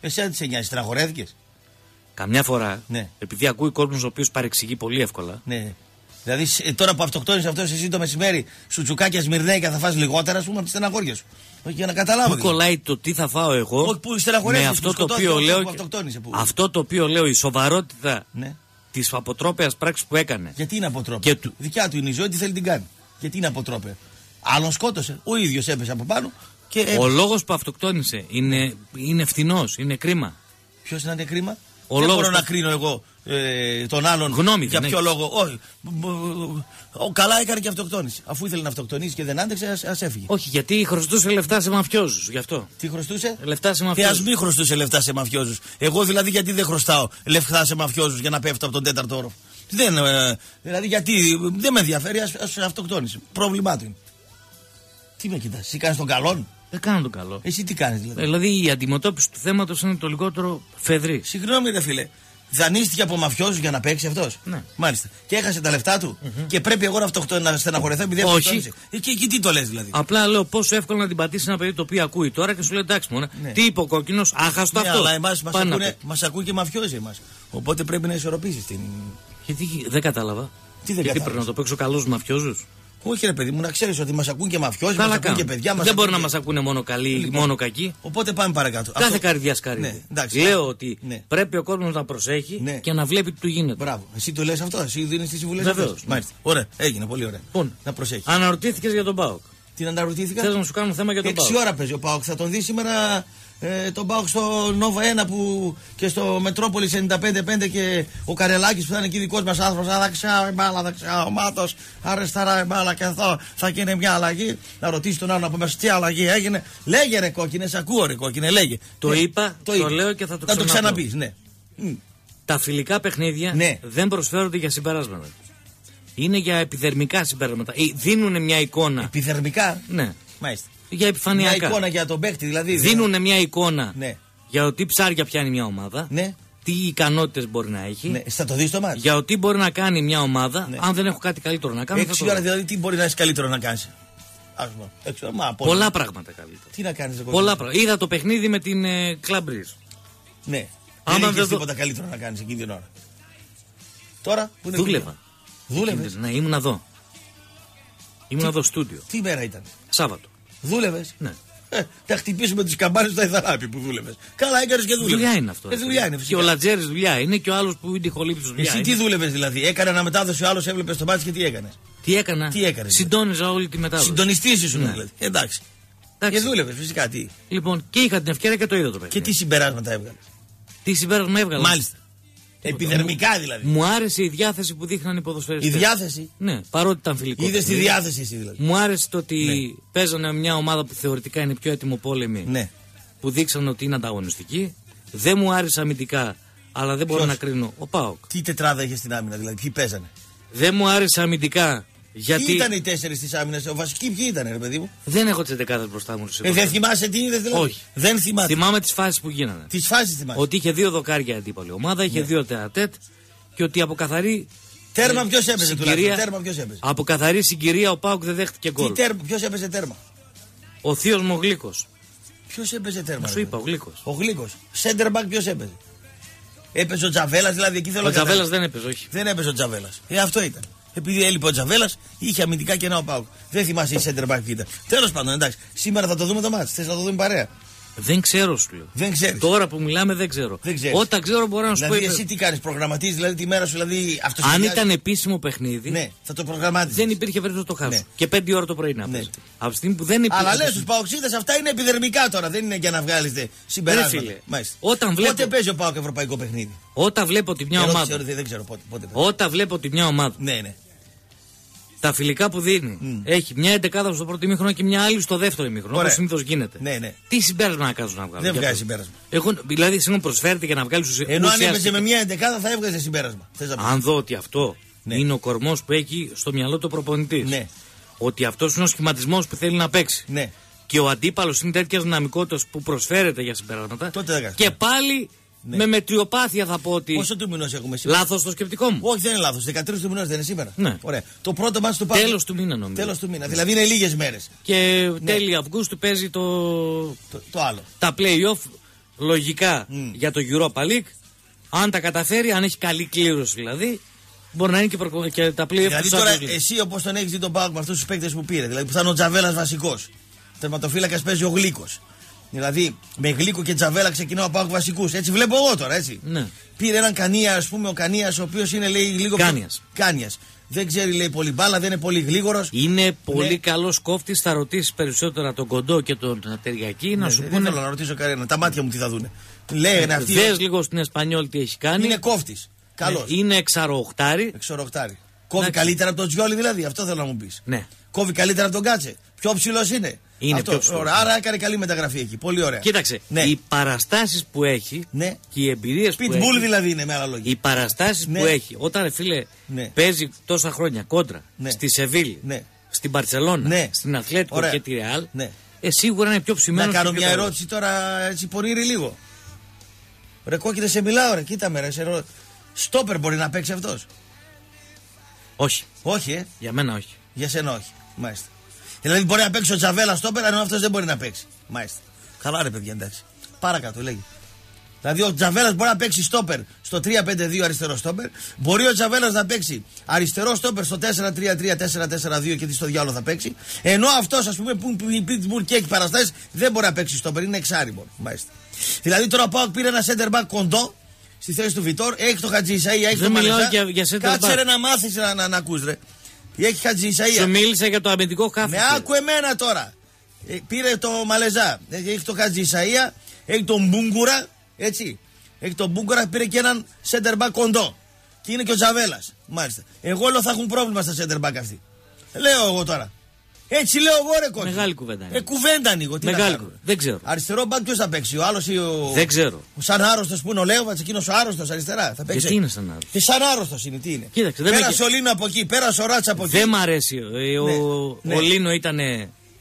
Εσύ αν τις σε νοιάζει, τραγορέθηκες. Καμιά φορά, Ναι. επειδή ακούει κόσμος ο οποίος παρεξηγεί πολύ εύκολα, Ναι. Δηλαδή σ- ε, τώρα που αυτοκτόνησε αυτό εσύ το μεσημέρι, σου τσουκάκια σμυρνέικα θα φας λιγότερα, ας πούμε, από τη στεναχώρια σου. Όχι για να καταλάβω. πού δηλαδή. κολλάει το τι θα φάω εγώ Όχι, που στεναχωρέθηκες, με αυτό που το σκοτώθηκε οποίο ο λέω. που και- αυτοκτόνησε, που- Αυτό το οποίο λέω, η σοβαρότητα Ναι. της αποτρόπαια πράξης που έκανε. Γιατί είναι αποτρόπαιο. Και του- Δικιά του είναι η ζωή, τι θέλει την κάνει. Γιατί είναι αποτρόπαιο. Άλλον σκότωσε. Ο ίδιος έπεσε από πάνω και. Ο λόγος που αυτοκτόνησε είναι, είναι φθηνό, είναι κρίμα. Ποιος να είναι κρίμα; Ο δεν λόγος μπορώ να που- κρίνω εγώ ε, τον άλλον. Γνώμη Για δεν ποιο έχεις. λόγο. Όχι. Μπ- μπ- Ο, καλά έκανε και αυτοκτόνηση. Αφού ήθελε να αυτοκτονήσει και δεν άντεξε, ας έφυγε. Όχι, γιατί χρωστούσε λεφτά σε μαφιόζους, γι' αυτό. Τι χρωστούσε; Λεφτά σε Και ας μαφιόζους. μην χρωστούσε λεφτά σε μαφιόζους. Εγώ δηλαδή γιατί δεν χρωστάω λεφτά σε μαφιόζους για να πέφτω από τον τέταρτο όροφο. Δεν, ε, δηλαδή γιατί δεν με ενδιαφέρει, ας αυτοκτόνησε. Πρόβλημά του είναι. Τι με κοιτάς, εσύ κάνεις τον καλόν. Δεν κάνω τον καλό. Εσύ τι κάνεις δηλαδή; Δηλαδή η αντιμετώπιση του θέματος είναι το λιγότερο φεδρή. Συγγνώμη, ρε φίλε. Δανείστηκε από μαφιόζους για να παίξει αυτός. Ναι. Μάλιστα. Και έχασε τα λεφτά του. Και πρέπει εγώ να, αυτοκτο... να στεναχωρεθώ επειδή Όχι. αυτοκτόνησε. Εκεί, εκεί τι το λες δηλαδή. Απλά λέω πόσο εύκολο να την πατήσεις ένα παιδί το οποίο ακούει τώρα και σου λέει εντάξει μόνο. Ναι. Τι είπε ο κόκκινος, άχαστο Ναι, αυτό. αλλά εμάς μας Πάνε να ακούνε, πει. μας ακούει και μαφιόζοι εμάς. Οπότε πρέπει να ισορροπήσεις την. Γιατί δεν κατάλαβα. Τι δεν Γιατί κατάλαβες; πρέπει να το παίξω καλούς μαφιόζους; Όχι, ρε παιδί μου, να ξέρεις ότι μας ακούν και μαφιόζοι, μας Καλά ακούν και κάνουν. παιδιά μας. Δεν μπορεί να μας ακούνε μόνο καλοί ή Λοιπόν. μόνο κακοί. Οπότε πάμε παρακάτω. Κάθε Αυτό- καρδιά σκαρίδι. Ναι, εντάξει. Λέω ότι Ναι. πρέπει ο κόσμος να προσέχει Ναι. και να βλέπει τι του γίνεται. Μπράβο. Εσύ το λες αυτό, εσύ δίνεις τις συμβουλές Βεβαίως, αυτέ. ναι. Μάλιστα. Ωραία, έγινε, πολύ ωραία. Λοιπόν, Να προσέχεις. αναρωτήθηκες για τον Πάοκ. Την αναρωτήθηκα. Θες να σου κάνω θέμα για τον 6 Πάοκ. ώρα παίζει ο Πάοκ. Θα τον δει σήμερα ε, τον Πάοκ στο Νόβα 1 που και στο Μετρόπολης 95-5 και ο Καρελάκης που θα είναι εκεί δικός μας άνθρωπος. Δεξιά η μπάλα, δεξιά ο Μάτος, αριστερά η μπάλα και εδώ θα γίνει μια αλλαγή. Να ρωτήσει τον άλλο από μέσα τι αλλαγή έγινε. Λέγε ρε κόκκινε, σε ακούω ρε κόκκινε, λέγε. Το Ναι, είπα, το είπα. λέω και θα το Θα το ξαναπώ. ξαναπείς, ναι. Μμ. Τα φιλικά παιχνίδια Ναι. δεν προσφέρονται για συμπεράσματα. Είναι για επιδερμικά συμπεράσματα. Ε, Δίνουν μια εικόνα. Επιδερμικά; Ναι. Μάλιστα. Για Μια επιφανειακά. εικόνα για τον παίκτη, δηλαδή. Δίνουν μια εικόνα Ναι. για το τι ψάρια πιάνει μια ομάδα. Ναι. Τι ικανότητες μπορεί να έχει. ναι. Θα το δεις το μάτι. Για το τι μπορεί να κάνει μια ομάδα. Ναι. Αν δεν έχω κάτι καλύτερο να κάνω. θα Έξι το ώρα δω. δηλαδή τι μπορεί να έχεις καλύτερο να κάνεις. Α πούμε. Έξι ώρα. Μα, πολύ. Πολλά πράγματα καλύτερα. Τι να κάνεις, Πολλά πράγματα. Είδα το παιχνίδι με την ε, Club Breeze. Ναι. Άμα δεν δεν είχες δω- τίποτα καλύτερο να κάνεις εκείνη την ώρα. Τώρα που είναι. Δούλευα. Δούλευες. Ναι, ήμουν εδώ. Ήμουν εδώ στούντιο. Τι μέρα ήταν; Σάββατο. Δούλευες; Ναι. Ε, θα χτυπήσουμε τις καμπάνες στο Ιδαράπη που δούλευες. Καλά έκανες και δούλευες. Δουλειά είναι αυτό. Ε, δουλειά είναι Και φυσικά. ο Λατζέρης δουλειά είναι και ο άλλος που είναι τυχολήπτη δουλειά. Εσύ τι είναι. δούλευες δηλαδή; Έκανε αναμετάδοση, ο άλλος έβλεπες στο μάτι και τι έκανες; Τι έκανα; Τι έκανες, Συντόνιζα όλη τη μετάδοση. Συντονιστής ήσουν Ναι. δηλαδή. Εντάξει. Εντάξει. Και δούλευες φυσικά τι; Λοιπόν, και είχα την ευκαιρία και το είδα το Και παιχνίδι. τι συμπεράσματα έβγαλες; Τι συμπέρασμα έβγαλα; Μάλιστα. Επιδερμικά δηλαδή. Μου άρεσε η διάθεση που δείχναν οι Η ποδοσφαιριστές. διάθεση; Ναι, παρότι ήταν φιλικό. Είδες τη παιχνίδι. διάθεση εσύ δηλαδή. Μου άρεσε το ότι παίζανε μια ομάδα που θεωρητικά είναι πιο έτοιμο πόλεμη. Ναι. Που δείξαν ότι είναι ανταγωνιστική. Δεν μου άρεσε αμυντικά, αλλά δεν μπορώ Ποιος; να κρίνω. Ο Πάοκ. Τι τετράδα είχε στην άμυνα δηλαδή. Ποιοι παίζανε; Δεν μου άρεσε αμυντικά. Γιατί Ποιοι ήταν οι τέσσερις της άμυνας; Ο βασικοί ποιοι ήταν, ρε παιδί μου; δεν έχω τις 11 μπροστά μου. Ε, δεν θυμάσαι τι είδε δηλαδή. Όχι. Δεν θυμάσαι. Θυμάμαι τις φάσεις που γίνανε. Τις φάσεις θυμάσαι. Ότι είχε δύο δοκάρια αντίπαλη ομάδα, Ναι. είχε δύο τερατέτ και ότι από καθαρή. Τέρμα ε, ποιος έπαιζε συγκυρία- τουλάχιστον. Τέρμα ποιος έπαιζε; Από καθαρή συγκυρία ο Πάουκ δεν δέχτηκε Τι γκολ. τέρμα, ποιος έπαιζε τέρμα; Ο θείος μου ο Γλίκο. Ποιος έπαιζε τέρμα. Σου ρε είπα, ο παιδί. Γλίκος. Ο Γλίκος. Σέντερ μπακ ποιος έπαιζε; Έπαιζε ο Τζαβέλας, δηλαδή εκεί θέλω Ο να καταλάβω. Τζαβέλας δεν έπαιζε, όχι. Δεν έπαιζε ο Τζαβέλας. Ε, αυτό ήταν. Επειδή έλειπε ο Τζαβέλας, είχε αμυντικά κενά ο Πάουκ. Δεν θυμάσαι η center back τι ήταν. Τέλος πάντων, εντάξει. Σήμερα θα το δούμε το μάτι. Θες να το δούμε παρέα. Δεν ξέρω, σου λέω. Δεν ξέρεις. Τώρα που μιλάμε δεν ξέρω. Δεν ξέρεις. Όταν ξέρω μπορώ να σου Δηλαδή, πω. εσύ τι κάνεις, προγραμματίζεις δηλαδή τη μέρα σου, δηλαδή αυτό Αν ήταν επίσημο παιχνίδι, Ναι, θα το προγραμμάτιζες. δεν υπήρχε περίπτωση να το χάσω. Ναι. Και 5 ώρα το πρωί να Ναι. παίζει. Από τη στιγμή που δεν υπήρχε. Αλλά λες τους Παοξίδες, αυτά είναι επιδερμικά τώρα. Δεν είναι για να βγάλετε συμπεράσματα. Ρε φίλε, Μάλιστα. όταν βλέπω- Πότε παίζει ο Πάοκ ευρωπαϊκό παιχνίδι; Όταν βλέπω ότι μια Ερώτηση, ομάδα. ερώτηση, δεν ξέρω πότε. πότε παίζει. Όταν βλέπω ότι μια ομάδα Ναι, ναι. Τα φιλικά που δίνει έχει μια εντεκάδα στο πρώτο ημίχρονο και μια άλλη στο δεύτερο ημίχρονο. Ωραία. Όπω συνήθως γίνεται. Ναι, ναι. Τι συμπέρασμα να κάνουν να βγάλουν. Δεν για βγάζει αυτό; συμπέρασμα. Εγώ, δηλαδή, συγγνώμη, προσφέρεται για να βγάλει ουσια... Ενώ αν έπαιζε ουσιαστικά- με μια εντεκάδα θα έβγαζε συμπέρασμα. Θες να πεις. Αν δω ότι αυτό Ναι. είναι ο κορμός που έχει στο μυαλό του προπονητής. Ναι. Ότι αυτός είναι ο σχηματισμός που θέλει να παίξει. Ναι. Και ο αντίπαλος είναι τέτοια δυναμικότητας που προσφέρεται για συμπεράσματα. Τότε δεν κάνει. Και πάλι Ναι. με μετριοπάθεια θα πω ότι. Πόσο του μηνό έχουμε σήμερα; Λάθος το σκεπτικό μου. Όχι, δεν είναι λάθος. 13 του μηνό δεν είναι σήμερα. Ναι. Ωραία. Το πρώτο μάτι του Πάουκ. Τέλος του μήνα νομίζω. Τέλος του μήνα. Δηλαδή είναι λίγες μέρες. Και τέλη Αυγούστου παίζει το... Το, το άλλο. τα play-off λογικά για το Europa League. Αν τα καταφέρει, αν έχει καλή κλήρωση δηλαδή, μπορεί να είναι και, προκο- και τα play-off Δηλαδή του τώρα Champions League. εσύ όπως τον έχεις δει τον Πάουκ με αυτούς τους παίκτες που πήρε. Δηλαδή που θα είναι ο Τζαβέλας βασικός. Τερματοφύλακας παίζει ο Γλίκος. Δηλαδή με Γλίκο και Τζαβέλα ξεκινάω ο Πάουκ βασικούς. Έτσι βλέπω εγώ τώρα έτσι. Ναι. Πήρε έναν Κανία, ας πούμε, ο Κανίας ο οποίος είναι λέει λίγο. πιο- Κάνιας. Κάνιας. Δεν ξέρει λέει πολύ μπάλα, δεν είναι πολύ γλίγορο. Είναι πολύ Ναι. καλός κόφτης. Θα ρωτήσεις περισσότερα τον κοντό και τον Τεριακή να σου δεν πούνε. θέλω να ρωτήσω κανένα. Τα μάτια μου τι θα δούνε. Λένε αυτοί. Δες λίγο στην Εσπανιόλ τι έχει κάνει. Είναι κόφτης. Καλός. Ναι, Είναι εξαροχτάρι. Εξοροχτάρι. Κόβει Εντάξει. καλύτερα από τον Τζιόλι δηλαδή, αυτό θέλω να μου πεις. Ναι. Κόβει καλύτερα από τον Κάτσε. Πιο ψηλός είναι. Είναι αυτό. πιο ψηλός. Ωραία, άρα έκανε καλή μεταγραφή εκεί. Πολύ ωραία. Κοίταξε, Ναι. οι παραστάσεις που έχει Ναι. και οι εμπειρίες που Pitbull έχει. δηλαδή είναι με άλλα λόγια. Οι παραστάσεις Ναι. που έχει. Όταν ρε φίλε Ναι. παίζει τόσα χρόνια κόντρα Ναι. στη Σεβίλη, Ναι. στην Παρσελώνα, Ναι. στην Αθλέτικο Ωραία. και τη Ρεάλ, Ναι. ε, σίγουρα είναι πιο ψημένος. Να κάνω μια ερώτηση τώρα έτσι πονήρη λίγο. Ρε κόκκινε σε μιλάω ρε, κοίτα με ρε. Σε ρω... Στόπερ μπορεί να παίξει αυτός; Όχι, Όχι, ε; για μένα όχι. Για σένα όχι. Μάλιστα. Δηλαδή μπορεί να παίξει ο Τζαβέλα στόπερ, ενώ αυτός δεν μπορεί να παίξει. Μάλιστα. Καλά ρε παιδιά, εντάξει. Παρακάτω, λέγει. Δηλαδή ο Τζαβέλας μπορεί να παίξει στόπερ στο 3-5-2 αριστερό στόπερ. Μπορεί ο Τζαβέλας να παίξει αριστερό στόπερ στο 4-3-3-4-4-2 και τι στο διάλογο θα παίξει. Ενώ αυτός ας πούμε που η Pittsburgh και έχει παραστάσεις δεν μπορεί να παίξει στόπερ, είναι εξάρι μόνο. Μάλιστα. Δηλαδή τώρα ο Πάοκ πήρε ένα center back κοντό στη θέση του Βιτόρ, έχει το Χατζη Ισαΐα, έχει Δεν το μιλάω Μαλεζά. για- για center Κάτσε back. ρε να μάθεις να, να, να ακούς, ρε. Έχει Χατζη Σου Ισαΐα; μίλησα για το αμυντικό χάφι. Με άκου εμένα τώρα. Ε, πήρε το Μαλεζά. Ε, Έχει το Χατζη Ισαΐα, έχει τον Μπούγκουρα, έτσι. Έχει τον Μπούγκουρα, πήρε και έναν center back κοντό. Και είναι και ο Τζαβέλας. Μάλιστα. Εγώ λέω θα έχουν πρόβλημα στα center back αυτοί. Λέω εγώ τώρα. Έτσι λέω εγώ ρε κόκκι. Μεγάλη κουβέντα είναι. Ε, κουβέντα ανοίγω. Τι Μεγάλη να κάνω. κουβέντα. Δεν ξέρω. Αριστερό μπακ ποιος θα παίξει, ο άλλος ή ο. Δεν ξέρω. Ο σαν άρρωστος που είναι ο Λέοβατς, εκείνος ο άρρωστος αριστερά. Θα παίξει. Γιατί είναι σαν άρρωστος; Τι σαν άρρωστος είναι, τι είναι; Κοίταξε, δεν με πέρασε κε- ο Λίνο από εκεί, πέρασε ο Ράτσα από εκεί. Δεν μ' αρέσει. Ε, Ο, Ναι, ο ναι. Λίνο ήταν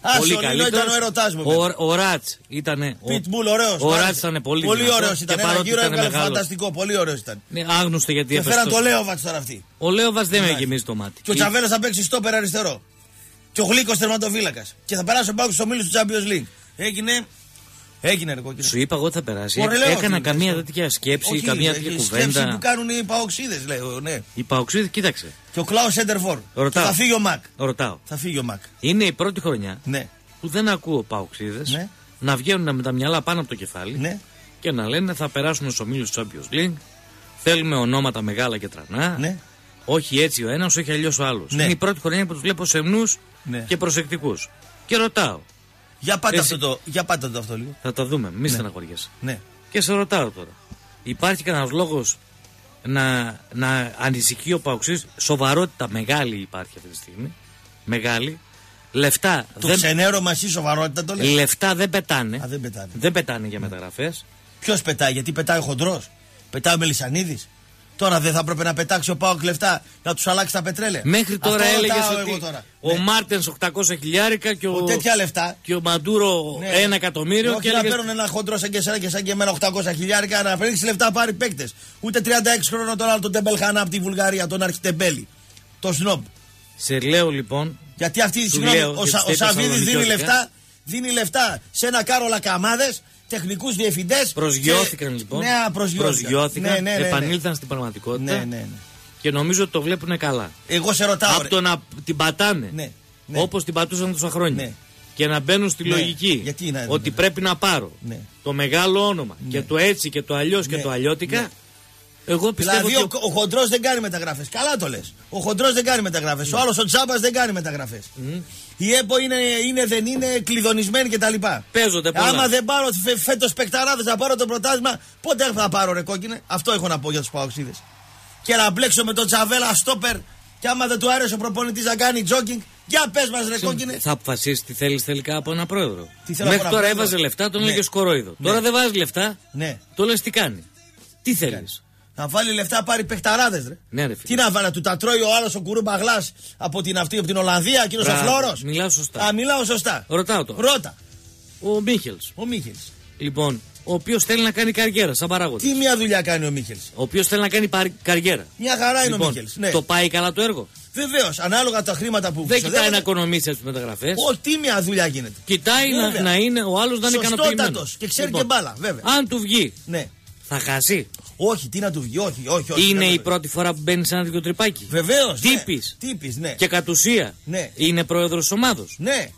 Ας, πολύ ο Λίνο καλύτερος. ήταν ο ερωτάς μου, Ο, ο Ράτς ήταν. Πιτμπούλ, ωραίος. Ο Ράτς ήταν πολύ Πολύ δυνατός ωραίος και ήταν. Ένα παρότι γύρο ήταν έβγαλε μεγάλος. φανταστικό, πολύ ωραίος ήταν. Ναι, άγνωστο γιατί Και έπεσε φέραν το- το Λέοβατς τώρα αυτή. Ο Λέοβα δεν με Ναι. γεμίζει το μάτι. Και ο Η- Τσαβέλα θα παίξει στόπερ αριστερό. Και ο Γλίκο τερματοφύλακα. Και θα περάσει ο Πάουκ στου ομίλου του Champions League. Έγινε. Έγινε ρε κόκκινο. Σου είπα εγώ ότι θα περάσει. Ωραία, λέω Έκανα αυτή, καμία αυτό. τέτοια σκέψη, Όχι, καμία ε, τέτοια η Σκέψη που κουβέντα. κάνουν οι Παοξίδες, λέω, ναι. Η Παοξίδη, κοίταξε. Και ο Κλάου Σέντερφορ. Ρωτάω. Θα φύγει ο Μακ. Ρωτάω. Θα φύγει ο Μακ. Είναι η πρώτη χρονιά Ναι. που δεν ακούω Παοξίδες Ναι. να βγαίνουν με τα μυαλά πάνω από το κεφάλι Ναι. και να λένε θα περάσουμε στου ομίλου του Champions League. Θέλουμε ονόματα μεγάλα και τρανά. Ναι. Όχι έτσι ο ένας, όχι αλλιώς ο άλλος. Ναι. Είναι η πρώτη χρονιά που τους βλέπω σεμνού Ναι. και προσεκτικούς. Και ρωτάω. Για πάτε Εσύ- αυτό το, για πάτε το αυτό λίγο. Θα τα δούμε, μη στεναχωριέσαι. Ναι. Και σε ρωτάω τώρα. Υπάρχει κανένας λόγος να, να ανησυχεί ο Παοξής; Σοβαρότητα μεγάλη υπάρχει αυτή τη στιγμή. Μεγάλη. Λεφτά, Το δεν, ξενέρωμα εσύ σοβαρότητα το λέει. λεφτά δεν πετάνε. Α, δεν πετάνε. Δεν πετάνε για μεταγραφές. Ποιος πετάει, γιατί πετάει ο χοντρός; Πετάει ο Μελισανίδης; Τώρα δεν θα έπρεπε να πετάξει ο Πάοκ λεφτά να τους αλλάξει τα πετρέλαια. Μέχρι τώρα Αυτό έλεγες ρωτάω ότι εγώ τώρα. ο Ναι. Μάρτενς 800 χιλιάρικα και ο, Ο τέτοια λεφτά. και ο Μαντούρο Ναι. ένα εκατομμύριο. Όχι και να έλεγες- παίρνουν ένα χοντρό σαν και εσένα και σαν και εμένα 800 χιλιάρικα να παίρνει λεφτά πάρει παίκτες. Ούτε 36 χρόνια τον άλλο τον Τεμπελχανά από τη Βουλγαρία, τον Αρχιτεμπέλη. Το σνόμπ. Σε λέω λοιπόν. Γιατί αυτή Σου συγγνώμη, λέω, ο, γιατί Σα, ο στα Σαββίδης δίνει Θεσσαλονικιώτικα. λεφτά, δίνει λεφτά σε ένα κάρολα καμάδες, τεχνικούς διευθυντές. Προσγειώθηκαν λοιπόν. Ναι, προσγειώθηκαν. Προσγειώθηκαν, Ναι, ναι, ναι, ναι. επανήλθαν στην πραγματικότητα Ναι, ναι, ναι. και νομίζω ότι το βλέπουν καλά. Εγώ σε ρωτάω. Από ρε. το να την πατάνε Ναι, ναι. όπως την πατούσαν τόσα χρόνια Ναι. και να μπαίνουν στη Ναι. λογική Γιατί να- ότι ναι. πρέπει να πάρω Ναι. το μεγάλο όνομα και το έτσι και το αλλιώς και Ναι. το αλλιώτικα. Ναι. Εγώ πιστεύω Δηλαδή ότι. ο, ο χοντρός δεν κάνει μεταγραφές. Καλά το λες. Ο χοντρός δεν κάνει μεταγραφές. Ο άλλος ο τσάμπα δεν κάνει μεταγραφές. Η ΕΠΟ είναι, είναι, δεν είναι κλειδονισμένη κτλ. Παίζονται πολλά. Άμα δεν πάρω φε, φέτος παικταράδες να πάρω το πρωτάθλημα, πότε θα πάρω ρε κόκκινε; Αυτό έχω να πω για τους παοξίδες. Και να μπλέξω με τον Τσαβέλα στόπερ. Και άμα δεν του άρεσε ο προπονητής να κάνει τζόκινγκ, για πες μας ρε κόκκινε. Θα αποφασίσεις τι θέλεις τελικά από ένα πρόεδρο. Τι θέλω Μέχρι από ένα τώρα πρόεδρο. έβαζε λεφτά, τον Ναι. έλεγε σκορόιδο. Ναι. Τώρα δεν βάζεις λεφτά, Ναι. το λες τι κάνει. Τι θέλεις. Να βάλει λεφτά, πάρει παιχταράδες, ρε. Ναι, ρε φίλε. Τι να βάλει, του τα τρώει ο άλλος ο κουρούμπα γλάς από την αυτή, από την Ολλανδία, εκείνο ο Μπράβο, Φλόρο. μιλάω σωστά. Α, μιλάω σωστά. Ρωτάω τώρα. Ρώτα. Ο Μίχελς. Ο Μίχελς. Λοιπόν, ο οποίος θέλει να κάνει καριέρα σαν παράγοντας. Τι μια δουλειά κάνει ο Μίχελς. Ο οποίος θέλει να κάνει παρ- καριέρα. Μια χαρά είναι ο Λοιπόν, Μίχελς. Ναι. το πάει καλά το έργο; Βεβαίως, ανάλογα τα χρήματα που Δεν κοιτάει ξοδεύονται, να οικονομήσει τις μεταγραφές; Όχι, τι μια δουλειά γίνεται. Κοιτάει να, Βέβαια. να είναι ο άλλος να είναι ικανοποιημένος. Σωστότατος και ξέρει και μπάλα, βέβαια. Αν του βγει, Ναι. θα χάσει; Όχι, τι να του βγει, όχι, όχι. όχι είναι δεν η βέβαια. πρώτη φορά που μπαίνει σε ένα τέτοιο τρυπάκι. Βεβαίως. Τύπης. Τύπης, ναι. Και κατ' ουσία Ναι. είναι πρόεδρος ομάδος. Ναι.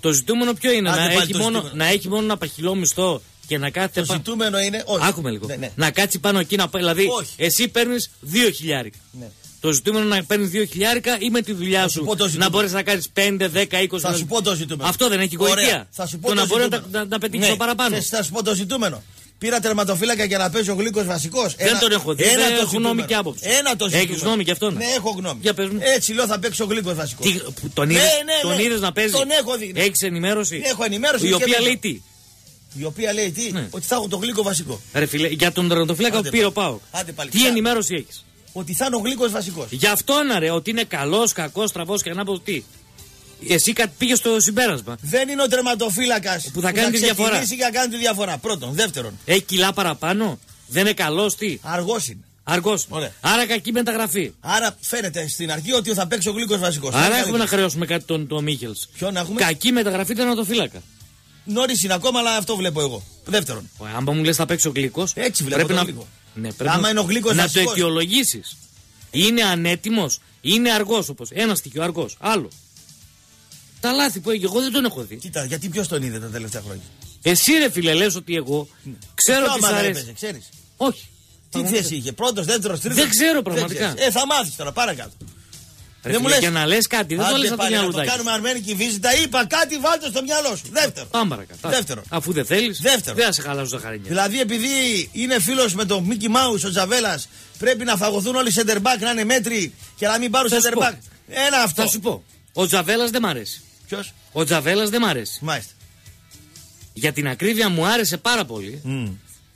Το ζητούμενο ποιο είναι, Άντε να πάλι έχει, το μόνο, ζητούμενο. να έχει μόνο ένα παχυλό μισθό και να κάθεται Το πάνω. ζητούμενο είναι. Όχι. Άκουμε λίγο. Ναι, ναι. Να κάτσει πάνω εκεί να πάει. Δηλαδή, Όχι. εσύ παίρνεις δύο χιλιάρικα. Ναι. Το ζητούμενο να παίρνεις δύο χιλιάρικα ή με τη δουλειά σου σου, πω το να ζητούμενο. μπορείς να κάνεις 5, 10, 20. Θα σου πω το ζητούμενο. Αυτό δεν έχει Ωραία. γοητεία. Θα σου πω το, το να μπορεί να, ζητούμενο. τα- να, να πετύχει Ναι. το παραπάνω. Θες, Θα σου πω το ζητούμενο. Πήρα τερματοφύλακα για να παίζει ο γλύκος βασικός. Δεν τον έχω δει, δεν έχω ζητούμενο. γνώμη και άποψη. Ένα το Έχεις ζητούμενο. γνώμη και αυτόν; Ναι, έχω γνώμη. Για πες μου. Έτσι λέω θα παίξει ο γλύκος βασικός. Τι, που τον Ναι, είδες, ναι, τον ναι. είδες να παίζει; Τον έχω δει. Έχεις ενημέρωση; Έχω ενημέρωση Η και οποία βίντεο. λέει τι; Η οποία λέει τι, Ναι. ότι θα έχω το γλύκο βασικό. Ρε φίλε, για τον τερματοφύλακα Άντε που πήρε ο πάλι. Πάοκ. Άντε πάλι. Τι Ξα- ενημέρωση έχεις; Ότι θα είναι ο γλύκος βασικός. Γι' αυτό να ρε, ότι είναι καλός, κακός, στραβός και ανάποδος τι; Εσύ πήγες στο συμπέρασμα. Δεν είναι ο τερματοφύλακας Που θα κάνει τη διαφορά. ξεκινήσει και θα κάνει τη διαφορά. Πρώτον. Δεύτερον. Έχει κιλά παραπάνω. Δεν είναι καλός, τι; Αργός είναι. Αργός. Ωραία. Άρα κακή μεταγραφή. Άρα φαίνεται στην αρχή ότι θα παίξει ο γλύκο βασικός. Άρα έχουμε να χρεώσουμε κάτι τον, τον Μίχελς. Ποιον να έχουμε; Κακή μεταγραφή τερματοφύλακα. Νωρίς είναι ακόμα, αλλά αυτό βλέπω εγώ. Δεύτερον. Ο, άμα μου λες θα παίξει ο γλύκο. Έτσι βλέπω πρέπει τον να... Γλύκο. Ναι, πρέπει Άμα να... είναι ο Γλύκος να το βασικός. αιτιολογήσεις. Είναι ανέτοιμος, είναι αργός όπω. Ένα στοιχείο αργός. Άλλο. Τα λάθη που έγινε, εγώ δεν τον έχω δει. Κοίτα, γιατί ποιος τον είδε τα τελευταία χρόνια; Εσύ ρε φίλε, λες ότι εγώ ξέρω Ποια ότι σ' ομάδα αρέσει. έπαιζε, ξέρεις. Όχι. Τι θέση είχε, πρώτος, δεύτερος, τρίτος; Δεν ξέρω πραγματικά. Ε, θα μάθεις τώρα, πάρα κάτω. Ρε Δεν μου φίλε, λες. για να λες κάτι, δεν το Άντε λες από το πάλι, να το μυαλουδάκι. κάνουμε αρμένικη βίζιτα. Είπα κάτι, βάλτε στο μυαλό σου. Δεύτερο. Πάμε παρακάτω. Δεύτερο. Αφού δεν θέλεις, Δεύτερο. δεν θα σε χαλάσω τα χαρινιά. Δηλαδή, επειδή είναι φίλος με τον Μίκη Μάου, ο Τζαβέλας, πρέπει να φαγωθούν όλοι οι center back να είναι μέτροι και να μην πάρουν Θα σου center πω. back. Ένα αυτό. Θα σου πω. Ο Τζαβέλας δεν μ' αρέσει. Ποιος, Ο Τζαβέλας δεν μ' αρέσει. μάλιστα. Για την ακρίβεια μου άρεσε πάρα πολύ.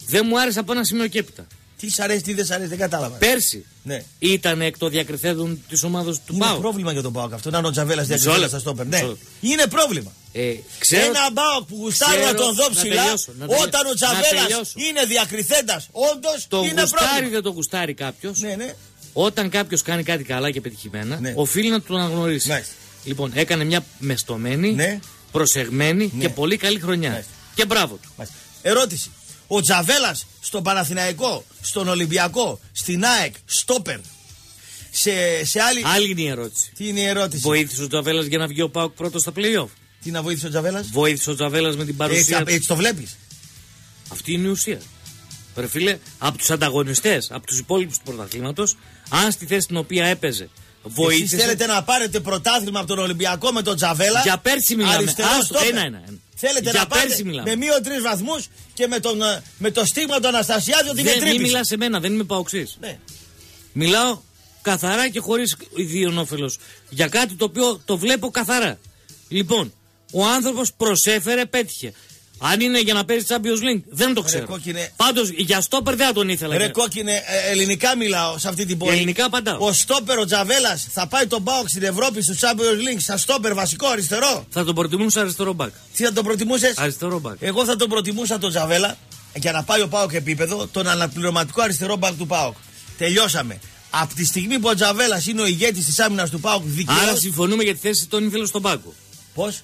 Δεν μου άρεσε από ένα σημείο και έπειτα. Τι σ' αρέσει, τι δεν σ' αρέσει, δεν κατάλαβα. Πέρσι Ναι. ήταν εκ των διακριθέντων της ομάδα του Είναι Πάου. πρόβλημα για τον Πάοκ αυτό. Να είναι ο Τζαβέλας Μισό διακριτέλα λεπτό. στα στόπερ. Ναι. Μισό λεπτό. Είναι πρόβλημα. Ε, ξέρω, Ένα Πάοκ που γουστάρει να ξέρω- τον δω να ψηλά, τελειώσω, να τελειώσω. όταν ο Να Τζαβέλας τελειώσω. είναι διακριθέντας, όντως το είναι γουστάρι πρόβλημα. δεν το γουστάρει κάποιος. Ναι, ναι. Όταν κάποιος κάνει κάτι καλά και πετυχημένα, Ναι. οφείλει να τον αναγνωρίσει. Μάλιστα. Λοιπόν, έκανε μια μεστομένη, Ναι. προσεγμένη Ναι. και πολύ καλή χρονιά. Μάλιστα. Και μπράβο του. Μάλιστα. Ερώτηση. Ο Τζαβέλας στον Παναθηναϊκό, στον Ολυμπιακό, στην ΑΕΚ, στόπερ. Σε, σε άλλη. Άλλη είναι η ερώτηση. Τι είναι η ερώτηση; Βοήθησε ο Τζαβέλας για να βγει ο Πάουκ πρώτος στα playoff; Τι να βοήθησε ο Τζαβέλας; Βοήθησε ο Τζαβέλας με την παρουσία Έτσι, του. έτσι το βλέπεις; Αυτή είναι η ουσία. Ρε φίλε, από τους ανταγωνιστές, από τους υπόλοιπους του πρωταθλήματος, αν στη θέση την οποία έπαιζε Εσείς βοήθησε. θέλετε να πάρετε πρωτάθλημα από τον Ολυμπιακό με τον Τζαβέλα; Για πέρσι μιλάμε. Αριστερός Άστο, στόπερ. ένα, ένα, ένα. Θέλετε Για να πάρετε πέρσι μιλάμε. με μείον τρεις βαθμούς και με, τον, ε, με το στίγμα του Αναστασιάδη ότι είναι Δεν μην τρύπης. μιλάς σε μένα, δεν είμαι παοξής. Ναι. Μιλάω καθαρά και χωρίς ιδίων όφελος. Για κάτι το οποίο το βλέπω καθαρά. Λοιπόν, ο άνθρωπος προσέφερε, πέτυχε. Αν είναι για να παίζει Champions League, δεν το ξέρω. Κόκκινε. Πάντως για στόπερ δεν θα τον ήθελα. Ρε για- Κόκκινε, ε, ελληνικά μιλάω σε αυτή την πόλη. Ελληνικά απαντάω. Ο στόπερ ο Τζαβέλας θα πάει τον ΠΑΟΚ στην Ευρώπη στο Champions League σαν στόπερ βασικό αριστερό; Θα τον προτιμούσα αριστερό μπακ. Τι θα τον προτιμούσες; Αριστερό μπακ. Εγώ θα τον προτιμούσα τον Τζαβέλα για να πάει ο ΠΑΟΚ επίπεδο, τον αναπληρωματικό αριστερό μπακ του ΠΑΟΚ. Τελειώσαμε. Από τη στιγμή που ο Τζαβέλας είναι ο ηγέτης της άμυνας του ΠΑΟΚ, δικαίω. Άρα συμφωνούμε για τη θέση τον ήθελε στον πάγκο. Πώς;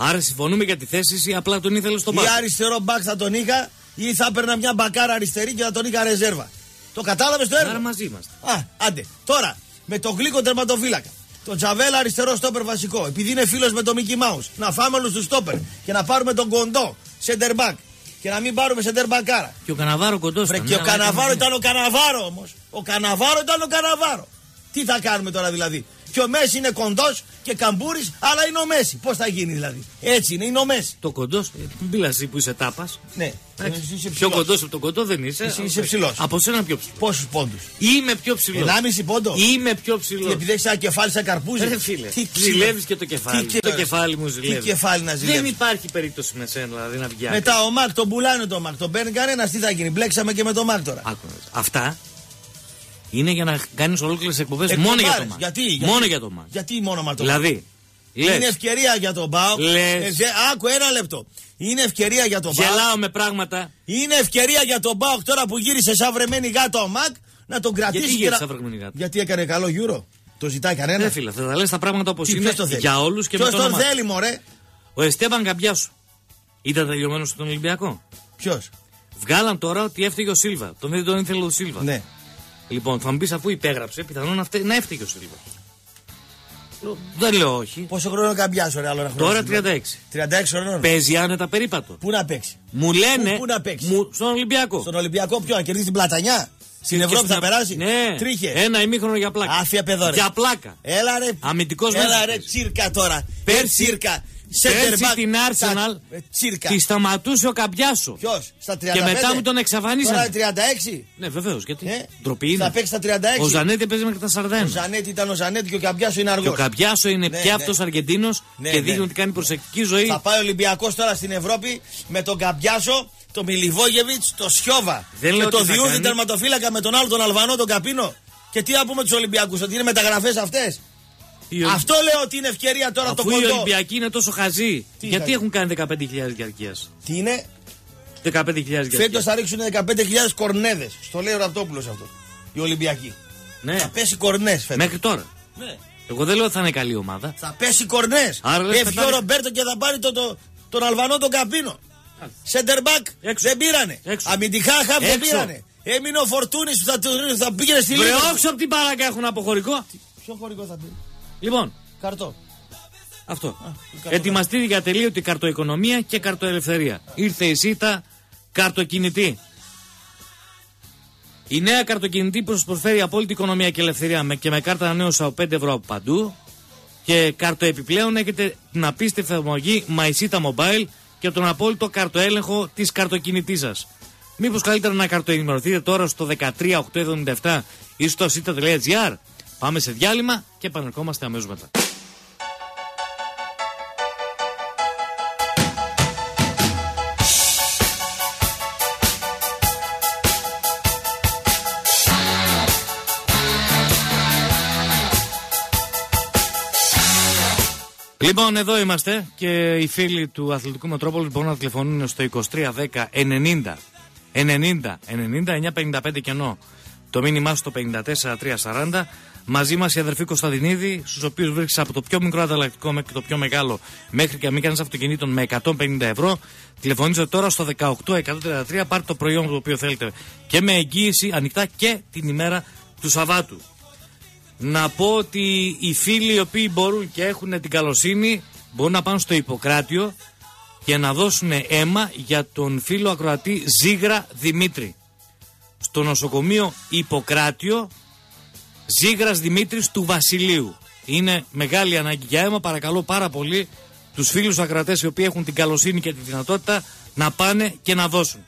Άρα συμφωνούμε για τη θέση ή απλά τον ήθελε στον Ή πάγκο. αριστερό μπακ θα τον είχα, ή θα έπαιρνα μια μπακάρα αριστερή και θα τον είχα ρεζέρβα. Το κατάλαβες το έργο; Άρα μαζί είμαστε. Α, άντε. Τώρα, με τον γλύκο τερματοφύλακα. Τον Τζαβέλα αριστερό στόπερ βασικό. Επειδή είναι φίλος με τον Μίκη Μάου. Να φάμε όλους τους στόπερ. Και να πάρουμε τον κοντό. Σέντερ μπακ. Και να μην πάρουμε σέντερ μπακάρα. Και ο Καναβάρο κοντός Βρε, και ο Καναβάρο ήταν ο Καναβάρο όμως. Ο Καναβάρο ήταν ο Καναβάρο. Τι θα κάνουμε τώρα δηλαδή; Και ο Μέση είναι κοντός και καμπούρης, αλλά είναι ο Μέση. Πώς θα γίνει δηλαδή. Έτσι είναι, είναι ο Μέση. Το κοντός, μην μιλά εσύ που είσαι τάπας. Ναι, Εντάξει. Εσύ είσαι Πιο ψηλός. κοντός από τον κοντό δεν είσαι. Εσύ είσαι ψηλός. Από σένα πιο ψηλός. Πόσους πόντους; Είμαι πιο ψηλός. 1,5 πόντο; Είμαι πιο Τι, ψηλό. επειδή έχεις ένα κεφάλι σαν καρπούζι. Ρε φίλε, Τι ζηλεύεις και το κεφάλι. Τι το κεφάλι μου ζηλεύει. Τι κεφάλι να Δεν ζηλεύεις; υπάρχει περίπτωση με σένα δηλαδή να βγει. άκρη. Μετά ο Μακ τον πουλάνε το Μακ. Τον παίρνει κανένας. Τι θα γίνει. Μπλέξαμε και με το Μακ τώρα. Άκου να δεις. Αυτά είναι για να κάνεις ολόκληρες εκπομπές Εκπομπάρες. μόνο για το μάτι. Γιατί, γιατί, Μόνο για το μάτι. Γιατί μόνο με το Δηλαδή, λες, Είναι ευκαιρία για τον Μπάουκ. Λες. Ε, δε- άκου ένα λεπτό. Είναι ευκαιρία για τον Μπάουκ. γελάω με πράγματα. Είναι ευκαιρία για τον Μπάουκ τώρα που γύρισε σαν βρεμένη γάτα ο Μακ να τον κρατήσει. Γιατί και γύρισε να- σαν βρεμένη γάτα; Γιατί έκανε καλό γύρο. Το ζητάει κανένα. Ναι, φίλε, θα τα λες τα πράγματα όπως Τι, είναι ποιος το θέλει; για όλους και με Ποιος το τον όνομα. θέλει, μωρέ; Ο Εστέμπαν Καμπιάσου ήταν τελειωμένος στον Ολυμπιακό. Ποιος; Βγάλαν τώρα ότι έφταιγε ο Σίλβα. Τον δεν τον ήθελε ο Σίλβα. Ναι. Λοιπόν, θα μου πει αφού υπέγραψε, πιθανόν να, φτε- να έφταιγε ο Σίλβας. Δεν λέω όχι. Πόσο χρόνο καμπιάσω, ρε, άλλο ένα χρόνο. Τώρα σήμερα. 36. 36 χρονών. Παίζει άνετα περίπατο. Πού να παίξει; Μου λένε. Πού- πού να παίξει; Μου, στον Ολυμπιακό. Στον Ολυμπιακό ποιο, να κερδίσει την πλατανιά; Στην Και Ευρώπη στην θα Α- περάσει; Ναι. Τρίχες. Ένα ημίχρονο για πλάκα. Άφια παιδό, ρε. Για πλάκα. Έλα ρε. Αμυντικός Έλα μέσα ρε παίζει. τσίρκα τώρα. Πέρσι- Ε, τσίρκα. Πέρσι back. την Arsenal Τα- ε, Τσίρκα. τη σταματούσε ο Καμπιάσο. Ποιος, στα 35. Και μετά μου τον Τώρα εξαφανίσανε. 36. Ναι, βεβαίως. Γιατί. Ε, Ντροπή είναι. θα παίξει στα 36. Ο Ζανέτη παίζει μέχρι τα 41. Ο Ζανέτη ήταν ο Ζανέτη και ο Καμπιάσο είναι αργός. Και ο Καμπιάσο είναι Ναι, πια ναι. αυτός Αργεντίνος Ναι, και ναι. δείχνει ότι κάνει προσεκτική ζωή. Θα πάει ο Ολυμπιακός τώρα στην Ευρώπη με τον Καμπιάσο, τον Μιλιβόγεβιτς, τον Σιώβα. Δεν λέω με τον τι θα Διούδη κάνει. τερματοφύλακα, με τον άλλο τον Αλβανό, τον Καπίνο. Και τι να πούμε τους Ολυμπιακούς, ότι είναι μεταγραφές αυτές. Οι Ολυ- Αυτό λέω ότι είναι ευκαιρία τώρα το Αφού οι κοντό. Ολυμπιακοί είναι τόσο χαζοί, Τι γιατί χαζοί; έχουν κάνει 15.000 διαρκείας; Τι είναι, 15.000 διαρκείας. φέτος θα ρίξουν 15.000 κορνέδες. Στο λέει ο Ραπτόπουλος αυτό. Οι Ολυμπιακοί. Ναι, Θα πέσει κορνές φέτος. μέχρι τώρα. Ναι. Εγώ δεν λέω ότι θα είναι καλή ομάδα. Θα πέσει κορνές. Άρα λες Έφυγε ο πετάνε- Ρομπέρτο και θα πάρει το, το, τον Αλβανό τον Καπίνο. Σέντερ μπακ Έξω. δεν πήρανε. Έξω. Αμυντικά χαφ δεν Έξω. πήρανε. Έμεινε ο Φορτούνης που θα, του- θα πήγαινε στη Βρε, Λίγα. όξω από την παράγκα έχουν αποχωρικό. Ποιο χωρικό θα πει; Λοιπόν, Καρτό. αυτό. καρτο- Ετοιμαστείτε για τελείωτη καρτοοικονομία και καρτοελευθερία. Ήρθε η ΣΥΤΑ καρτοκινητή. Η νέα καρτοκινητή που σας προσφέρει απόλυτη οικονομία και ελευθερία με, και με κάρτα ανανέωση από 5 ευρώ από παντού. Και κάρτο επιπλέον έχετε την απίστευτη εφαρμογή MySita Mobile και τον απόλυτο καρτοέλεγχο της καρτοκινητής σας. Μήπως καλύτερα να καρτοενημερωθείτε τώρα στο 13877 ή στο sita.gr. Πάμε σε διάλειμμα και επανερχόμαστε αμέσως μετά. Λοιπόν, εδώ είμαστε και οι φίλοι του Αθλητικού Μετρόπολου μπορούν να τηλεφωνούν στο 2310 90 90 90 955 κενό. Το μήνυμά στο 54 340. Μαζί μας οι αδερφοί Κωνσταντινίδη, στους οποίους βρίσκεις από το πιο μικρό ανταλλακτικό μέχρι το πιο μεγάλο, μέχρι και αμήκανε αυτοκινήτων με 150 ευρώ. Τηλεφωνήστε τώρα στο 18133, πάρτε το προϊόν το οποίο θέλετε και με εγγύηση ανοιχτά και την ημέρα του Σαββάτου. Να πω ότι οι φίλοι οι οποίοι μπορούν και έχουν την καλοσύνη μπορούν να πάνε στο Ιπποκράτιο και να δώσουν αίμα για τον φίλο ακροατή Ζήγρα Δημήτρη. Στο νοσοκομείο Ιπποκράτιο Ζήγρας Δημήτρης του Βασιλείου. Είναι μεγάλη ανάγκη για αίμα. Παρακαλώ πάρα πολύ τους φίλους ακροατές οι οποίοι έχουν την καλοσύνη και τη δυνατότητα να πάνε και να δώσουν.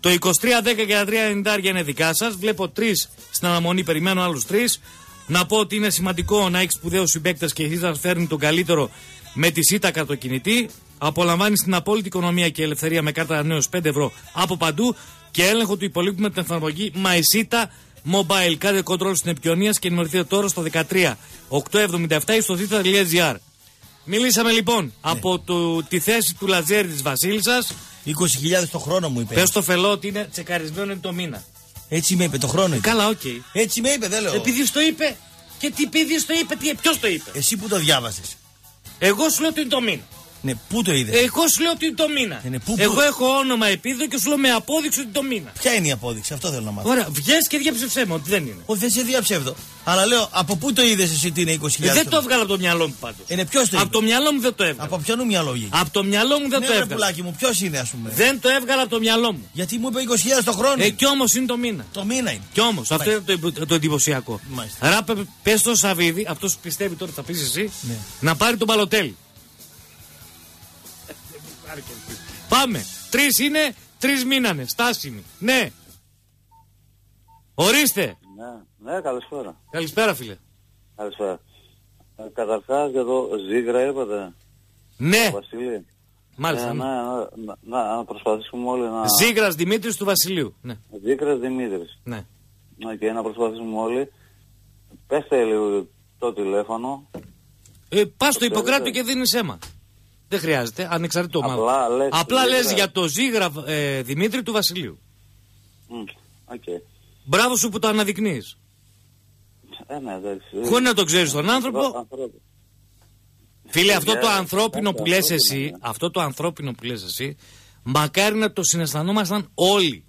Το 2310 και τα 390 είναι δικά σας. Βλέπω τρεις στην αναμονή, περιμένω άλλους τρεις. Να πω ότι είναι σημαντικό να έχεις σπουδαίους συμπαίκτες και εσύ να φέρνει τον καλύτερο με τη ΣΥΤΑ καρτοκινητή. Απολαμβάνεις την απόλυτη οικονομία και ελευθερία με κάρτα ανανέωση 5 ευρώ από παντού και έλεγχο του υπολείπου με την εφαρμογή MySita Mobile. Κάντε control στην επικοινωνία και ενημερωθείτε τώρα στο 13 877 ή στο θήτα.gr. Μιλήσαμε λοιπόν από το, τη θέση του Λαζέρη της Βασίλισσας. 20.000 το χρόνο μου είπε. Πες στο φελό ότι είναι τσεκαρισμένο είναι το μήνα. Έτσι με είπε το χρόνο. είπε. Καλά, ΟΚ. Έτσι με είπε, δεν λέω. Επειδή στο είπε. Και τι επειδή στο είπε, τι, ποιος το είπε; Εσύ που το διάβασες. Εγώ σου λέω ότι είναι το μήνα. Ναι, πού το είδες; Εγώ σου λέω ότι είναι το μήνα. Ε, ναι, πού- Εγώ πού- έχω όνομα επίθετο και σου λέω με απόδειξη ότι είναι το μήνα. Ποια είναι η απόδειξη, αυτό θέλω να μάθω. Ωραία, βγες και διάψευσέ με ότι δεν είναι. Όχι, δεν σε διαψεύδω. Αλλά λέω, από πού το είδες εσύ ότι είναι 20.000. Ε, δεν το έβγαλα από το μυαλό μου πάντως. Είναι ποιος το Από είδε. το μυαλό μου δεν το έβγαλα. Από ποιον μυαλό βγήκε; Από το μυαλό μου δεν Ναι, το ρε έβγαλα. πουλάκι μου, ποιος είναι, ας πούμε; Δεν το έβγαλα από το μυαλό μου. Γιατί μου είπε 20.000 το χρόνο. Ε, κι όμως είναι το μήνα. Το μήνα είναι. Κι όμως, αυτό είναι το, υπο- το εντυπωσιακό. Μάλιστα. Άρα πες στο Σαββίδι, αυτός που πιστεύει τώρα θα πεις εσύ, Ναι. να πάρει τον παλωτέλι. Πάμε. Τρεις είναι, τρεις μήνανε. Στάσιμοι. Ναι. Ορίστε. Ναι, ναι, καλησπέρα. Καλησπέρα, φίλε. Καλησπέρα. Ε, καταρχάς για το Ζήγρα είπατε, Ναι, Βασίλη. μάλιστα. Ε, ναι. ναι, να, να, να προσπαθήσουμε όλοι να... Ζήγρας Δημήτρης του Βασιλείου. Ναι, Ζήγρας Δημήτρης. ναι. Και να προσπαθήσουμε όλοι. Πέστε λίγο το τηλέφωνο. Ε, πας στο Το Ιπποκράτιο ξέρετε. και δίνεις αίμα. Δεν χρειάζεται, ανεξαρτήτω Απλά μάλλον. λες Απλά Ζήγρα. λες για το Ζήγρα ε, Δημήτρη του Βασιλείου. Μμ, ΟΚ. Μπράβο σου που το αναδεικνύεις. Ε, ναι, εντάξει. Χωρίς να το ξέρεις τον άνθρωπο, Ανθρώπου. Φίλε, αυτό το Για- ανθρώπινο που για- λες ανθρώπινο, εσύ, ναι. αυτό το ανθρώπινο που λες εσύ, μακάρι να το συναισθανόμασταν όλοι.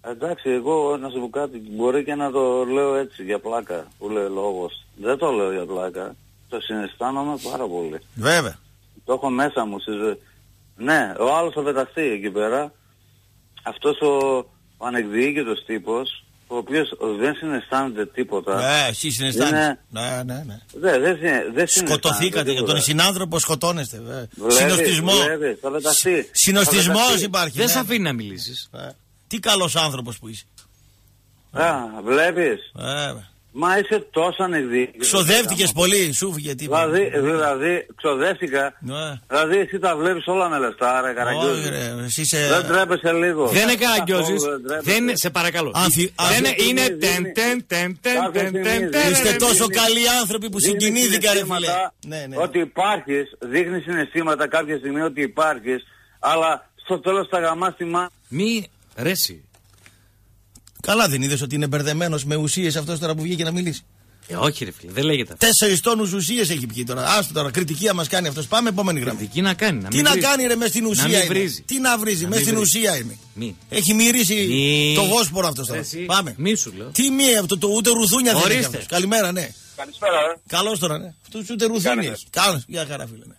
Εντάξει, εγώ να σου πω κάτι, μπορεί και να το λέω έτσι για πλάκα, που λέει λόγος. Δεν το λέω για πλάκα. Το συναισθάνομαι πάρα πολύ. Βέβαια. Το έχω μέσα μου στη ζωή. Ναι, ο άλλος θα πεταχτεί εκεί πέρα. Αυτός ο, ο ανεκδιοίκητος τύπος, ο οποίος δεν συναισθάνεται τίποτα. Ε, εσύ συναισθάνεσαι. Είναι- Ναι, ναι, ναι. Δεν, δεν, συναι- δεν Σκοτωθήκατε συναισθάνεται για τον τίποτα. συνάνθρωπο, σκοτώνεστε. βέβαια. Βλέπεις, Συνοστισμό. βλέπεις, θα πεταχτεί. Συνοστισμός Θα πεταχτεί. υπάρχει. Δεν ναι. σε αφήνει να μιλήσεις. Ε, Τι καλός άνθρωπος που είσαι. Α, βλέπεις. Ε, Μα είσαι τόσο ανεκδιοίκητος. Ξοδεύτηκες πολύ, σου φύγε τίποτα. Δηλαδή, δηλαδή, ξοδεύτηκα. Ναι. Δηλαδή, εσύ τα βλέπεις όλα με λεφτά, ρε Όχι, Καραγκιόζη. ρε, εσύ είσαι. Δεν τρέπεσαι λίγο. Δεν είναι Καθόλου καραγκιόζης. δεν τρέπεσαι. Δεν είναι, σε παρακαλώ. Αμφι- Δεν αμφι- είναι, Αυτή είναι τη στιγμή τεν δίνει- τεν τεν τεν Κάθε τεν στιγμή τεν δίνει- τεν Είστε τεν. τόσο δίνει- καλοί άνθρωποι που Δείχνει συγκινήθηκα, ρε φίλε. συναισθήματα Ναι, ναι. Ότι υπάρχεις, δείχνεις συναισθήματα κάποια στιγμή ότι υπάρχεις, αλλά στο τέλος τα γαμάς τη μά... Μη ρέσει. Καλά δεν είδες ότι είναι μπερδεμένος με ουσίες αυτός τώρα που βγήκε να μιλήσει; Ε, όχι, ρε φίλε, δεν λέγεται αυτό. Τέσσερις τόνους ουσίες έχει πιει τώρα. Άστο τώρα, κριτική μας κάνει αυτός. Πάμε, επόμενη γραμμή. Τι να κάνει, να Τι μην να βρίζει. κάνει ρε μες στην ουσία μην είναι; βρίζει. Τι να βρίζει, Να μες μην στην βρίζει. ουσία είναι; Μη. Έχει μυρίσει Μη. το βόσπορο αυτός τώρα. Εσύ, Πάμε. Μη σου λέω. Τι μη αυτό, το ούτε ρουθούνια δεν έχει Ορίστε. αυτός. Καλημέρα, ναι. Καλησπέρα, ε. Καλώς τώρα, ναι. Αυτό ούτε ρουθούνια κάνετε; έχει. Καλώς, για χαρά, φίλε. Ναι,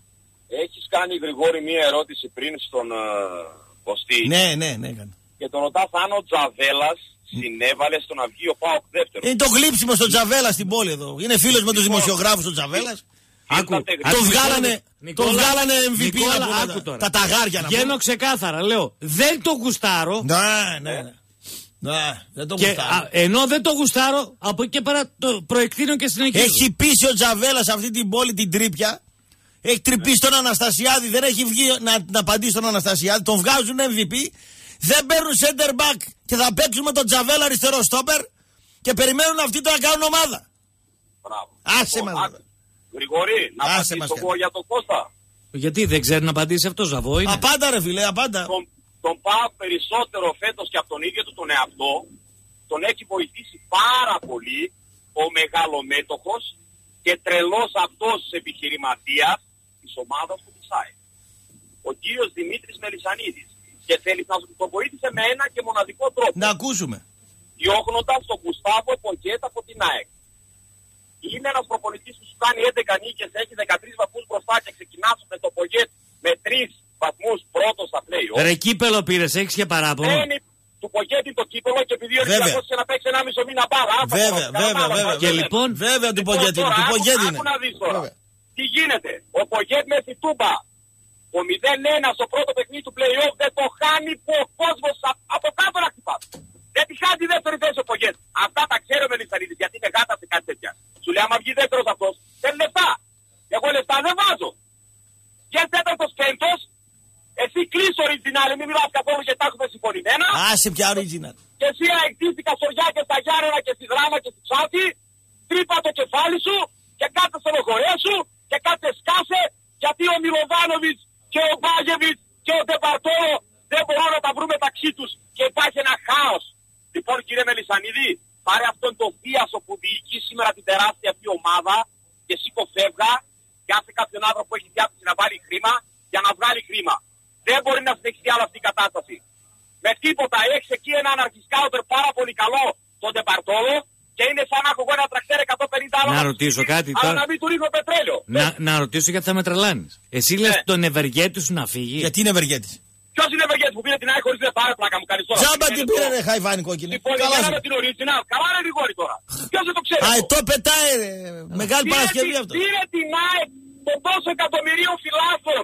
Έχεις κάνει, Γρηγόρη, μία ερώτηση πριν στον ε, Κωστή ναι, ναι. ναι έκανε. και τον ρωτάς αν ο Τζαβέλας συνέβαλε στο να βγει ο Πάοκ δεύτερο. Είναι το γλύψιμο στον Τζαβέλα στην πόλη εδώ. Είναι φίλος με τους δημοσιογράφους ο Τζαβέλας. Άκου, Ήρθατε Το γρήγορα. βγάλανε, Νικόλα, το βγάλανε MVP Νικόλα, να πούμε, άκου τα- τώρα. τα ταγάρια να Βγαίνω πούμε. ξεκάθαρα, λέω. Δεν το γουστάρω. Ναι, ναι, ναι. Ναι, δεν το Και γουστάρω. α, ενώ δεν το γουστάρω, από εκεί και πέρα το προεκτείνω και συνεχίζω. Έχει πείσει ο Τζαβέλας σε αυτή την πόλη την τρίπια. Έχει τρυπήσει τον Αναστασιάδη, δεν έχει βγει να, να απαντήσει τον Αναστασιάδη. Τον βγάζουν MVP. Δεν παίρνουν center back και θα παίξουν με τον Τζαβέλα αριστερό στόπερ και περιμένουν αυτοί το να κάνουν ομάδα. Μπράβο. Άσε Λοιπόν, μας, άκου. Γρηγόρη, να Άσε απαντήσω μας, εγώ καλά. για τον Κώστα. Γιατί δεν ξέρει να απαντήσει αυτός, Ζαβό είναι. Απάντα ρε φίλε, απάντα. Τον, τον πάω περισσότερο φέτος και από τον ίδιο του τον εαυτό. Τον έχει βοηθήσει πάρα πολύ ο μεγαλομέτωχος και τρελός αυτός επιχειρηματίας της ομάδας του Τσάι. Ο κύριος Δημήτρης Μελισανίδης. Και θέλεις να τον βοήθησε με ένα και μοναδικό τρόπο. Να ακούσουμε. διώχνοντας τον Γουστάβο Ποκέτ από την ΑΕΚ. Είναι ένας προπονητής που σου κάνει 11 νίκες, έχει 13 βαθμούς μπροστά και ξεκινάς με τον Ποκέτ με 3 βαθμούς πρώτος στα play Ρε κύπελο πήρες, έχεις και παράπονο. Μπαίνει του Ποκέτ το κύπελο και επειδή ο Βέβαια. Ολυμπιακός είχε να παίξει ένα μισό μήνα μπάλα. άφα Βέβαια, τώρα, βέβαια, καλά, βέβαια. καλά, Και βέβαια. λοιπόν, Βέβαια του Πογέτη είναι. τώρα, Του άκου- Πογέτη άκου είναι. να δεις τώρα. Βέβαια. Τι γίνεται. Ο Πογέτ με τη Τούμπα. Ο 0-1 στο πρώτο παιχνίδι του play-off δεν το χάνει που ο κόσμος α- από κάτω να χτυπάς. Δεν τη χάνει τη δεύτερη θέση ο Πογέτ. Αυτά τα ξέρω με Λισανίδης γιατί είναι γάτα σε κάτι τέτοια. Σου λέει άμα βγει δεύτερος αυτός θέλει λεφτά. Εγώ λεφτά δεν βάζω. Και τέταρτος πέμπτος εσύ κλείσει original, μην μιλάς καθόλου και τα έχουμε συμφωνημένα. Άσε πια original. Και εσύ αεκτήθηκα στο Γιά και στα Γιάννενα και στη Δράμα και στη Ψάτη, τρύπα το κεφάλι σου και κάτσε στο λογορέ σου και κάτσε σκάσε γιατί ο Μιλοβάνοβιτς και ο Μπάγεβιτς και ο Ντεπαρτόρο δεν μπορούν να τα βρουν μεταξύ τους και υπάρχει ένα χάος. Λοιπόν κύριε Μελισανίδη, πάρε αυτόν τον θίασο που διοικεί σήμερα την τεράστια αυτή ομάδα και σήκω φεύγα και άσε κάποιον άνθρωπο που έχει διάθεση να βάλει χρήμα για να βγάλει χρήμα. Δεν μπορεί να συνεχιστεί άλλο αυτή η κατάσταση. Με τίποτα. Έχει εκεί ένα αναρχισκάουτερ πάρα πολύ καλό, τον Τεπαρτόλο, και είναι σαν να έχω εγώ ένα τρακτέρ 150 άλλα. Να ρωτήσω κάτι Αλλά τώρα. να μην του ρίχνω πετρέλαιο. Να, να ρωτήσω γιατί θα με τρελάνεις. Εσύ λες Ναι. τον ευεργέτη σου να φύγει. Γιατί είναι ευεργέτης; Ποιος είναι ευεργέτης που πήρε την ΑΕΚ χωρίς λεφτά, ρε πλάκα μου κάνει τώρα. Τζάμπα Είναι την το- πήρε ρε Χαϊβάνη κόκκινη. Λοιπόν, Καλά για σου. με την original. Καλά είναι γρηγόρη τώρα. Ποιος δεν το ξέρει. Α, αυτό; το πετάει ρε. Μεγάλη Πήρε Παρασκευή την- αυτό. Πήρε την ΑΕΚ των τόσο εκατομμυρίων φυλάκων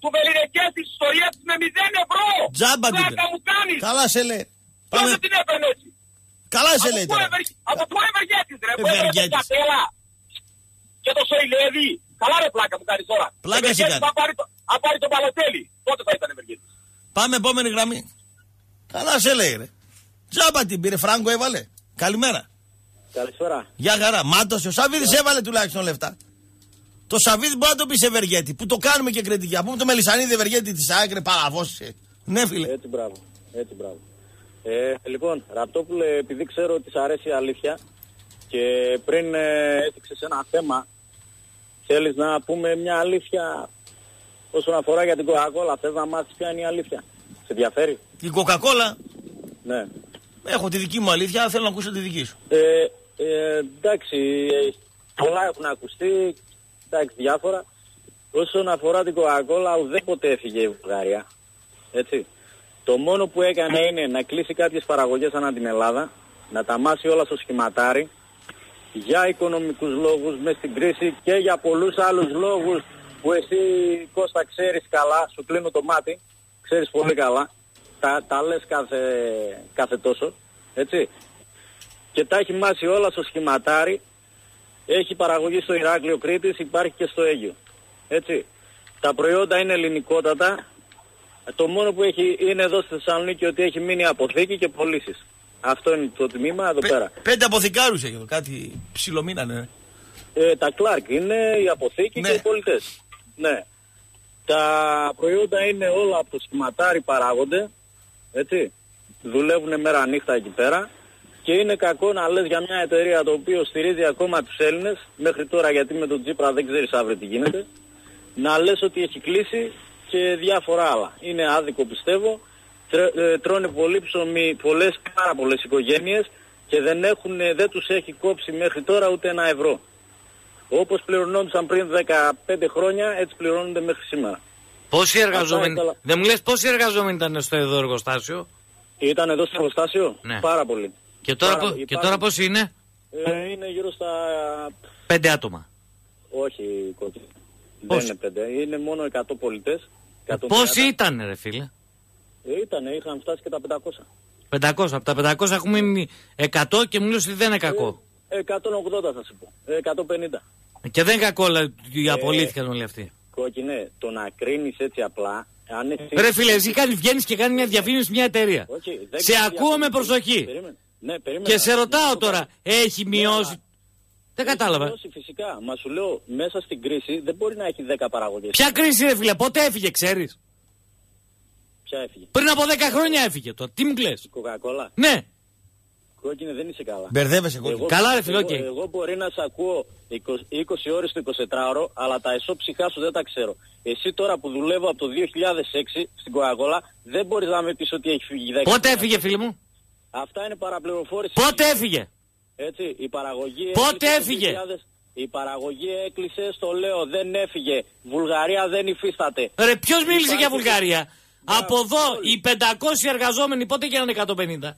του Βεληνικέ της ιστορίας της με 0 ευρώ. Τζάμπα την Πλάκα πήρε. μου κάνεις. Καλά σε λέει. Ποιος Πάμε. δεν την έπαιρνε έτσι; Καλά σε Από λέει πού τώρα. ευεργ- Από πού ευεργέτης ρε, πού Ευεργέτης. έβρεπε Κατέλα και το Σοηλέδη. Καλά ρε πλάκα μου κάνεις τώρα. Πλάκα σε Ευεργέτης κάνει. θα πάρει το- Αν πάρει τον Παλωτέλη, τότε θα ήταν ευεργέτης. Πάμε επόμενη γραμμή. Καλά σε λέει ρε. Τζάμπα την πήρε. Φράγκο έβαλε. Καλημέρα. Καλησπέρα. Γεια χαρά. Μάτωσε. Ο Σαββίδης έβαλε τουλάχιστον λεφτά. Το Σαββίδη μπορεί να το πεις Ευεργέτη. Που το κάνουμε και κριτική. Α πούμε το Μελισανίδη Ευεργέτη της Άκρη παραβώσει. Ναι, φίλε. Έτσι μπράβο. Έτσι μπράβο. Ε, λοιπόν, Ραπτόπουλε, επειδή ξέρω ότι σ' αρέσει η αλήθεια και πριν ε, έθιξες ένα θέμα, θέλεις να πούμε μια αλήθεια όσον αφορά για την Coca-Cola. Θες να μάθεις ποια είναι η αλήθεια. Σε ενδιαφέρει; Η Coca-Cola; Ναι. Έχω τη δική μου αλήθεια. Θέλω να ακούσω τη δική σου. Ε, ε, εντάξει, ε, πολλά έχουν ακουστεί, εντάξει, διάφορα. Όσον αφορά την Coca-Cola, ουδέποτε έφυγε η Βουλγαρία. Έτσι. Το μόνο που έκανε είναι να κλείσει κάποιες παραγωγές ανά την Ελλάδα, να τα μάσει όλα στο σχηματάρι, για οικονομικούς λόγους μες στην κρίση και για πολλούς άλλους λόγους που εσύ Κώστα ξέρεις καλά, σου κλείνω το μάτι, ξέρεις πολύ καλά, τα, τα λες κάθε, κάθε τόσο, έτσι και τα έχει μάσει όλα στο σχηματάρι. Έχει παραγωγή στο Ηράκλειο Κρήτης, υπάρχει και στο Αίγιο. Έτσι. Τα προϊόντα είναι ελληνικότατα. Το μόνο που έχει είναι εδώ στη Θεσσαλονίκη ότι έχει μείνει αποθήκη και πωλήσεις. Αυτό είναι το τμήμα εδώ πέρα. Πέ- πέντε αποθηκάρου έχει εδώ. Κάτι ψιλομείνανε. Ε, τα Clark είναι η αποθήκη Ναι. και οι πολιτές. Ναι. Τα προϊόντα είναι όλα από το σχηματάρι παράγονται. Έτσι. Δουλεύουν μέρα νύχτα εκεί πέρα. Και είναι κακό να λες για μια εταιρεία το οποίο στηρίζει ακόμα τους Έλληνες, μέχρι τώρα γιατί με τον Τζίπρα δεν ξέρεις αύριο τι γίνεται, να λες ότι έχει κλείσει και διάφορα άλλα. Είναι άδικο πιστεύω, Τρε- ε, τρώνε πολύ ψωμί, πολλές, πάρα πολλές οικογένειες και δεν, έχουν, δεν τους έχει κόψει μέχρι τώρα ούτε ένα ευρώ. Όπως πληρωνόντουσαν πριν 15 χρόνια, έτσι πληρώνονται μέχρι σήμερα. Πόσοι εργαζόμενοι. καλά. Δεν μου λες πόσοι εργαζόμενοι ήταν στο εδώ εργοστάσιο; Ήταν εδώ στο εργοστάσιο, Ναι. πάρα πολύ. Και τώρα, Πάρα- πο- και υπάρχουν- τώρα πόσοι είναι; Ε, είναι γύρω στα... Πέντε άτομα. Όχι, κόκκινο. Πόσοι; Δεν είναι πέντε, είναι μόνο 100 πολιτές. 130. Πόσοι ήταν, ρε φίλε; Ε, ήτανε, είχαν φτάσει και τα 500. 500. Από τα 500 έχουμε μείνει 100 και μου λες ότι δεν είναι κακό. Ε, 180 θα σου πω. Ε, 150. Και δεν είναι κακό αλλά, Ε, οι απολύθηκαν όλοι αυτοί. Κόκκινε, το να κρίνεις έτσι απλά, αν εσύ... Ρε φίλε, εσύ κάνει, βγαίνεις και κάνεις μια διαφήμιση μια εταιρεία. Όχι, δεν Σε κάνω ακούω με διαφήμιση. προσοχή. Περίμενε. Ναι, περίμενε. Και σε Να- ρωτάω να σου πω τώρα, κάτι. έχει μειώσει. Δεν Έχει κατάλαβα. μειώσει φυσικά. Μα σου λέω, μέσα στην κρίση δεν μπορεί να έχει 10 παραγωγές. Ποια κρίση, ρε φίλε, πότε έφυγε, ξέρεις; Ποια έφυγε; Πριν από 10 χρόνια έφυγε τώρα. Τι μου λες; Η Coca-Cola. Ναι, Κόκκινε δεν είσαι καλά. Μπερδεύεσαι Κόκκινε. Εγώ- Καλά, ρε φίλε, εγώ, ΟΚ. εγώ μπορεί να σε ακούω 20, 20 ώρες το 24ωρο, αλλά τα εσώψυχά σου δεν τα ξέρω. Εσύ τώρα που δουλεύω από το 2006 στην Coca-Cola, δεν μπορείς να με πεις ότι έχει φύγει 10 πότε χρόνια. έφυγε, φίλε μου; Αυτά είναι παραπληροφόρηση. Πότε έφυγε; Έτσι, η παραγωγή Πότε έκλεισε το έφυγε; 2000. Η παραγωγή έκλεισε, στο λέω, δεν έφυγε. Βουλγαρία δεν υφίσταται. Ρε, ποιος μίλησε Υπάρχει- για Βουλγαρία; Μπράβο, Από εδώ όλοι. οι 500 εργαζόμενοι πότε γίνανε 150.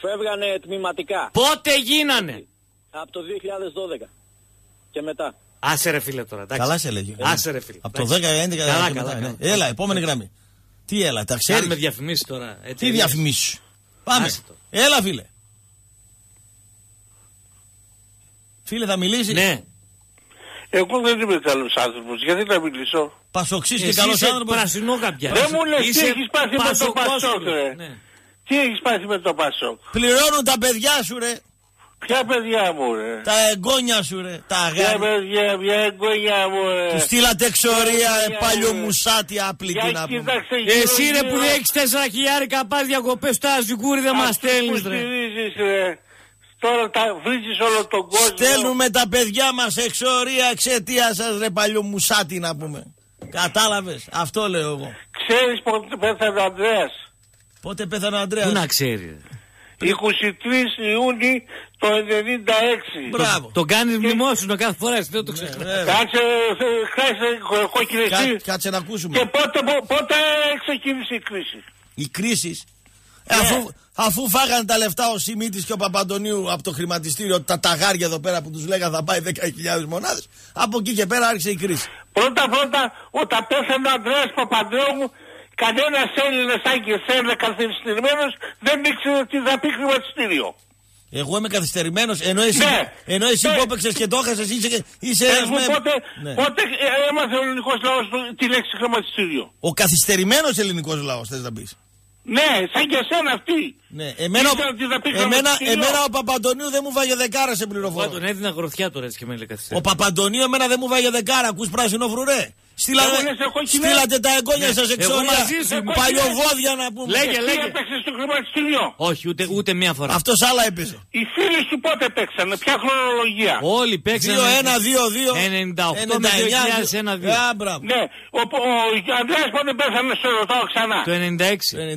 Φεύγανε τμηματικά. Πότε γίνανε; Από το 2012 και μετά. Άσε ρε φίλε τώρα. εντάξει. Καλά σε λέγει. Άσε ρε φίλε. Από το εντάξει. 10-11 Καλά, και καλά, μετά, ναι. καλά. Έλα, επόμενη γραμμή. Τι έλα, τα Κάνουμε ξέρεις; διαφημίσεις τώρα. Τι εταιρείες. διαφημίσεις; Πάμε. Άσε το. Έλα, φίλε. Φίλε, θα μιλήσεις; Ναι. Εγώ δεν είμαι καλό άνθρωπος. Γιατί να μιλήσω; Πασοξής και Εσύ καλός είσαι άνθρωπος. πρασινό κάποια. Δεν μου λες τι Είσαι έχεις πάθει με το πασοκόσουλος. Πασόκ, ρε. Ναι. Τι έχεις πάθει με το Πασόκ; Πληρώνουν τα παιδιά σου, ρε. Ποια παιδιά μου, ρε; Τα εγγόνια σου, ρε. Τα Ποια αγάπη. παιδιά, ποια εγγόνια μου, ρε; Τους στείλατε εξορία, Ποια παλιό εγγόνια, ρε; μουσάτι άπλητη Για να πούμε. κοίταξε Εσύ γύρω, ρε που γύρω. έχεις τέσσερα χιλιάρικα πας διακοπές στο Αζικούρι δεν μας Αυτούς στέλνεις που ρε. Στηρίζεις, ρε. Τώρα τα βρίζεις όλο τον κόσμο. Στέλνουμε τα παιδιά μας εξορία εξαιτία σας, ρε παλιό μουσάτι να πούμε. Κατάλαβες; Αυτό λέω εγώ. Ξέρεις πότε πέθανε ο Ανδρέας; Πότε πέθανε ο Πού Αντρέα. να ξέρει; ρε. 23 Ιούνιου το 96. Μπράβο. Το κάνεις μνημόσυνο κάθε φορά, εσύ δεν το ξέρω. Βέβαια. Κάτσε, χάσε κόκκινη Κά- εσύ. Κάτσε να ακούσουμε. Και πότε, πο- πότε ξεκίνησε η κρίση; Η κρίση. Ναι. Αφού, αφού φάγανε τα λεφτά ο Σιμίτης και ο Παπαντονίου από το χρηματιστήριο, τα ταγάρια εδώ πέρα που τους λέγανε θα πάει 10.000 μονάδες, από εκεί και πέρα άρχισε η κρίση. Πρώτα πρώτα όταν πέθανε ο Ανδρέας Παπανδρέου κανένας Έλληνας σαν και εσένα καθυστερημένος δεν ήξερε τι θα πει χρηματιστήριο. Εγώ είμαι καθυστερημένος, ενώ εσύ, Ναι. ενώ εσύ Ναι. που έπαιξες και το έχασες, είσαι, είσαι Πες ένας μου με- πότε, Ναι. πότε ε, έμαθε ο ελληνικός λαός το- τη λέξη χρηματιστήριο. Ο καθυστερημένος ελληνικός λαός, θες να πεις. Ναι, σαν και εσένα αυτή. Ναι, εμένα, ο- Ήξερα τι θα πεις εμένα, χρηματιστήριο. εμένα ο Παπαντονίου δεν μου βάγε δεκάρα σε Εγώ πληροφορία. τον έδινα γροθιά τώρα έτσι και με λέει Ο καθυστέρηση. Παπαντονίου εμένα δεν μου βάγε δεκάρα. Ακούς πράσινο φρουρέ. Στείλατε, Εγώ λες, εγώ κοινέ. στείλατε τα εγγόνια Ναι, σας εγώ εξορία. μαζί σου είμαι. Παλιοβόδια να πούμε. Λέγε, Τι λέγε. έπαιξε στο χρηματιστήριο. Όχι, ούτε, ούτε μία φορά. Αυτός άλλα έπαιζε. Οι φίλοι σου πότε παίξανε, ποια χρονολογία; Όλοι παίξανε. 2-1, 2-2. 98 με 2001-2. Α, μπράβο. Ναι, ο, ο, ο Ανδρέας πότε πέθανε στο ρωτάω ξανά. Το 96.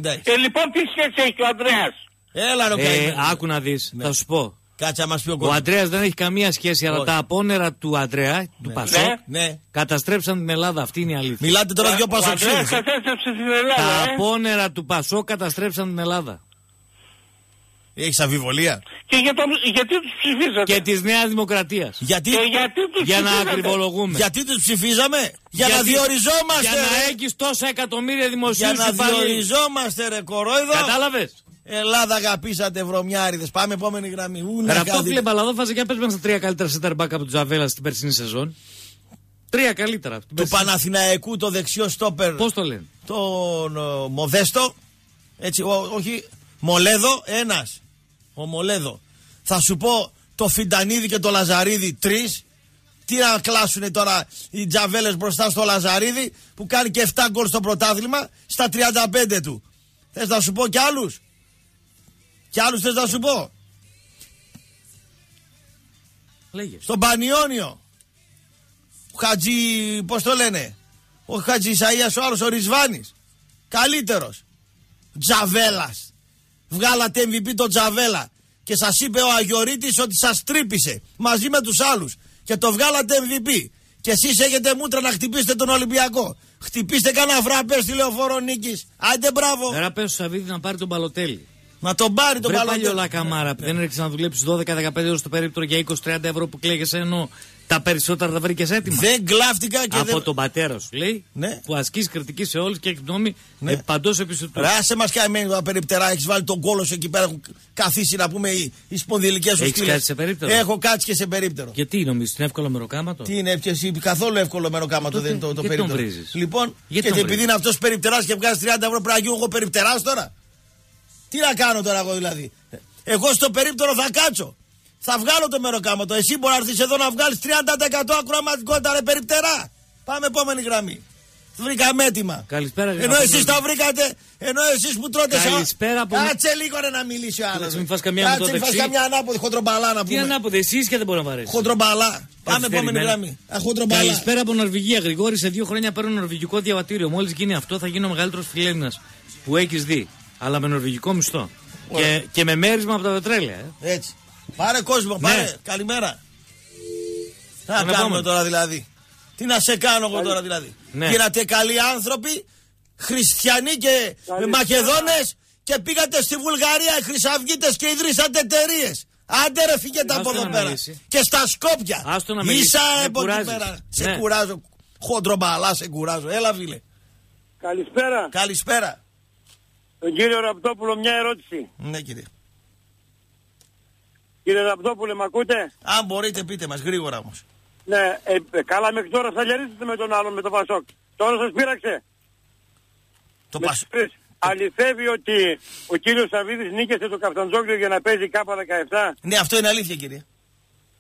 96. Ε, λοιπόν, τι σχέση έχει ο Ανδρέας; Έλα ρε Ε, καημένο. άκου να δεις, θα σου πω. Κάτσε να μας πει ο Ο κόσμος. Αντρέας δεν έχει καμία σχέση, αλλά Όχι. τα απόνερα του Αντρέα, του Πασόκ, Ναι. Ναι. καταστρέψαν την Ελλάδα. Αυτή είναι η αλήθεια. Μιλάτε τώρα δυο Ο Ανδρέας πασοξίδες. ε. κατέστρεψε την Τα Ελλάδα, ε. απόνερα του Πασόκ καταστρέψαν την Ελλάδα. Έχεις αμφιβολία; Και για το, γιατί τους ψηφίζατε; Και της Νέας Δημοκρατίας. Γιατί, Και γιατί τους Για να ψηφίζατε; ακριβολογούμε. γιατί τους ψηφίζαμε; Για να Γιατί- διοριζόμαστε. Για να ρε. έχεις τόσα εκατομμύρια Για δημοσίου να διοριζόμαστε ρε κορόιδο. Κατάλαβες; Ελλάδα αγαπήσατε βρωμιάριδες. Πάμε επόμενη γραμμή. Ού, να Ραπτό κάθεται. φίλε Μπαλαδόφαζε και πες μας τα τρία καλύτερα center back από τον Τζαβέλα στην περσινή σεζόν. Τρία καλύτερα. Του Παναθηναϊκού το δεξιό στόπερ. Πώς το λένε; Τον ε, Μοδέστο. Έτσι, ο- όχι. Μολέδο, ένας. Ο Μολέδο. Θα σου πω το Φιντανίδη και το Λαζαρίδη τρεις. Τι να κλάσουν τώρα οι τζαβέλες μπροστά στο Λαζαρίδη που κάνει και 7 γκολ στο πρωτάθλημα στα 35 του. Θες να σου πω κι άλλους; Κι άλλους θες να σου πω; Λέγε. Στον Πανιόνιο. Ο Χατζη, πώς το λένε; Ο Χατζη Ισαΐας ο άλλος, ο Ρισβάνης. Καλύτερος. Τζαβέλας. Βγάλατε MVP τον Τζαβέλα. Και σας είπε ο Αγιορείτης ότι σας τρύπησε. Μαζί με τους άλλους. Και το βγάλατε MVP. Και εσείς έχετε μούτρα να χτυπήσετε τον Ολυμπιακό. Χτυπήστε κανένα φραπέ στη λεωφόρο νίκης. Άντε μπράβο. Τώρα πες στο Σαββίδη να πάρει τον Παλωτέλη. Να τον πάρει τον Βρε Παλωτέλη. παλιόλα καμάρα που δεν έρχεσαι να δουλέψει 12-15 ώρες το περίπτωρο για 20-30 ευρώ που κλαίγεσαι ενώ τα περισσότερα τα βρήκες έτοιμα. Δεν κλάφτηκα και Από δεν... τον πατέρα σου λέει Ναι. που ασκείς κριτική σε όλους και έχει γνώμη Ναι. ναι. παντός επιστοτού. Ράσε μας καημένη τα περιπτερά, έχεις βάλει τον κόλο σου εκεί πέρα. Έχουν καθίσει να πούμε οι, οι σπονδυλικές σου Έχεις σκύλες. κάτσει σε περίπτερο; Έχω κάτσει και σε περίπτερο. Γιατί νομίζεις, είναι εύκολο μεροκάματο; Τι είναι, και εσύ καθόλου εύκολο μεροκάματο Τότε, δεν είναι το, το γιατί τον περίπτερο. βρίζεις; Λοιπόν, Γιατί και τον επειδή βρίζεις; είναι αυτός περιπτερά και βγάζει 30 ευρώ πρέπει να γίνω εγώ περιπτερά τώρα; Τι να κάνω τώρα εγώ δηλαδή; Εγώ στο περίπτερο θα κάτσω. Θα βγάλω το μεροκάματο. Εσύ μπορεί να έρθεις εδώ να βγάλεις 30% ακροαματικότητα, ρε περιπτερά. Πάμε επόμενη γραμμή. Βρήκαμε έτοιμα. Καλησπέρα, Ενώ αγαπητοί εσείς μου. τα βρήκατε, ενώ εσείς που τρώτε σαν- Καλησπέρα από- Κάτσε λίγο ρε, να μιλήσει ο άλλος. Κάτσε, μην φας καμιά με Κάτσε, το μην φας δεξί. καμιά ανάποδη χοντρομπαλά να Τι πούμε. ανάποδε, εσύ και δεν μπορεί να βαρέσει. Χοντρομπαλά. Πάμε επόμενη γραμμή. Α, χοντρομπαλά. Καλησπέρα από Νορβηγία. Γρηγόρη, σε δύο χρόνια παίρνω νορβηγικό διαβατήριο. Μόλις γίνει αυτό, θα γίνω ο μεγαλύτερος φιλέλληνας που έχεις δει. Αλλά με νορβηγικό μισθό. Ωραία. Και, και με μέρισμα από τα πετρέλαια. Ε. Έτσι. Πάρε κόσμο, Ναι. πάρε. Καλημέρα. Τι να Τον κάνουμε επόμενο. τώρα δηλαδή; Τι να σε κάνω εγώ τώρα δηλαδή; Ναι. Γίνατε καλοί άνθρωποι, χριστιανοί και Μακεδόνες και πήγατε στη Βουλγαρία χρυσαυγίτες και ιδρύσατε εταιρείες. Άντε ρε φύγετε από Άστο εδώ να πέρα. μιλήσει. Και στα Σκόπια. Άστο να μιλήσει. Ίσα Με από εκεί κουράζεις. πέρα. Σε Ναι. κουράζω. Χοντρομπαλά σε κουράζω. Έλα φίλε. Καλησπέρα. Καλησπέρα. Τον κύριο Ραπτόπουλο μια ερώτηση. Ναι κύριε. Κύριε Ραπτόπουλε, με ακούτε; Αν μπορείτε πείτε μας γρήγορα όμως. Ναι, ε, ε, καλά μέχρι τώρα θα λιαρίσετε με τον άλλον, με τον Πασόκ. Τώρα σας πείραξε. Το Με πας... τις τρεις. Αληθεύει ότι ο κύριος Σαββίδης νίκησε το Καφταντζόγλιο για να παίζει ΚΑΠΑ 17 Ναι αυτό είναι αλήθεια κύριε.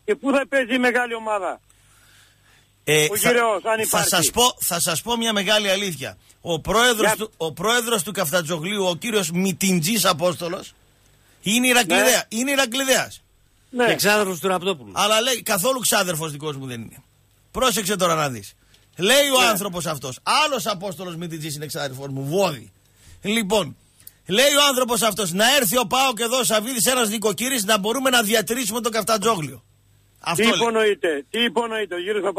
και πού θα παίζει η μεγάλη ομάδα; Ε, Ο κύριος, αν θα, υπάρχει. σας πω, θα σας πω μια μεγάλη αλήθεια. Ο πρόεδρος, Για- του, ο πρόεδρος του Καφτατζογλίου, ο κύριος Μητιντζής Απόστολος, είναι Ηρακλειδέα. Είναι Ηρακλειδέας. Ναι, Και εξάδελφο του Ραπτόπουλου. Αλλά λέει καθόλου ξάδερφος δικός μου δεν είναι. Πρόσεξε τώρα να δεις. Λέει ο άνθρωπος αυτός. Άλλος Απόστολος Μητιντζής είναι ξάδερφος μου. Βόδι. Λοιπόν, λέει ο άνθρωπος αυτός να έρθει ο Πάο και εδώ ο Σαββίδης ένας νοικοκύρης να μπορούμε να διατηρήσουμε τον Καφτατζόγλιο. Αυτό τι υπονοείτε, τι υπονοείτε, ο Γιώργο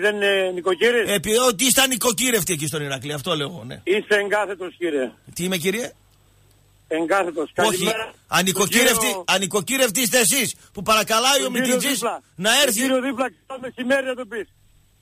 δεν είναι νοικοκύρης; Επειδή ότι ήσταν νοικοκύρευτη εκεί στον Ηρακλή, αυτό λέω ναι. Είστε εγκάθετος, κύριε. Τι είμαι, κύριε; Εγκάθετος, καλημέρα. Ανικοκύρευτοι, κύριο... ανικοκύρευτοι είστε εσείς που παρακαλάει ο Μητριτζής να έρθει. Κύριο δίπλα, το μεσημέρι να το πεις.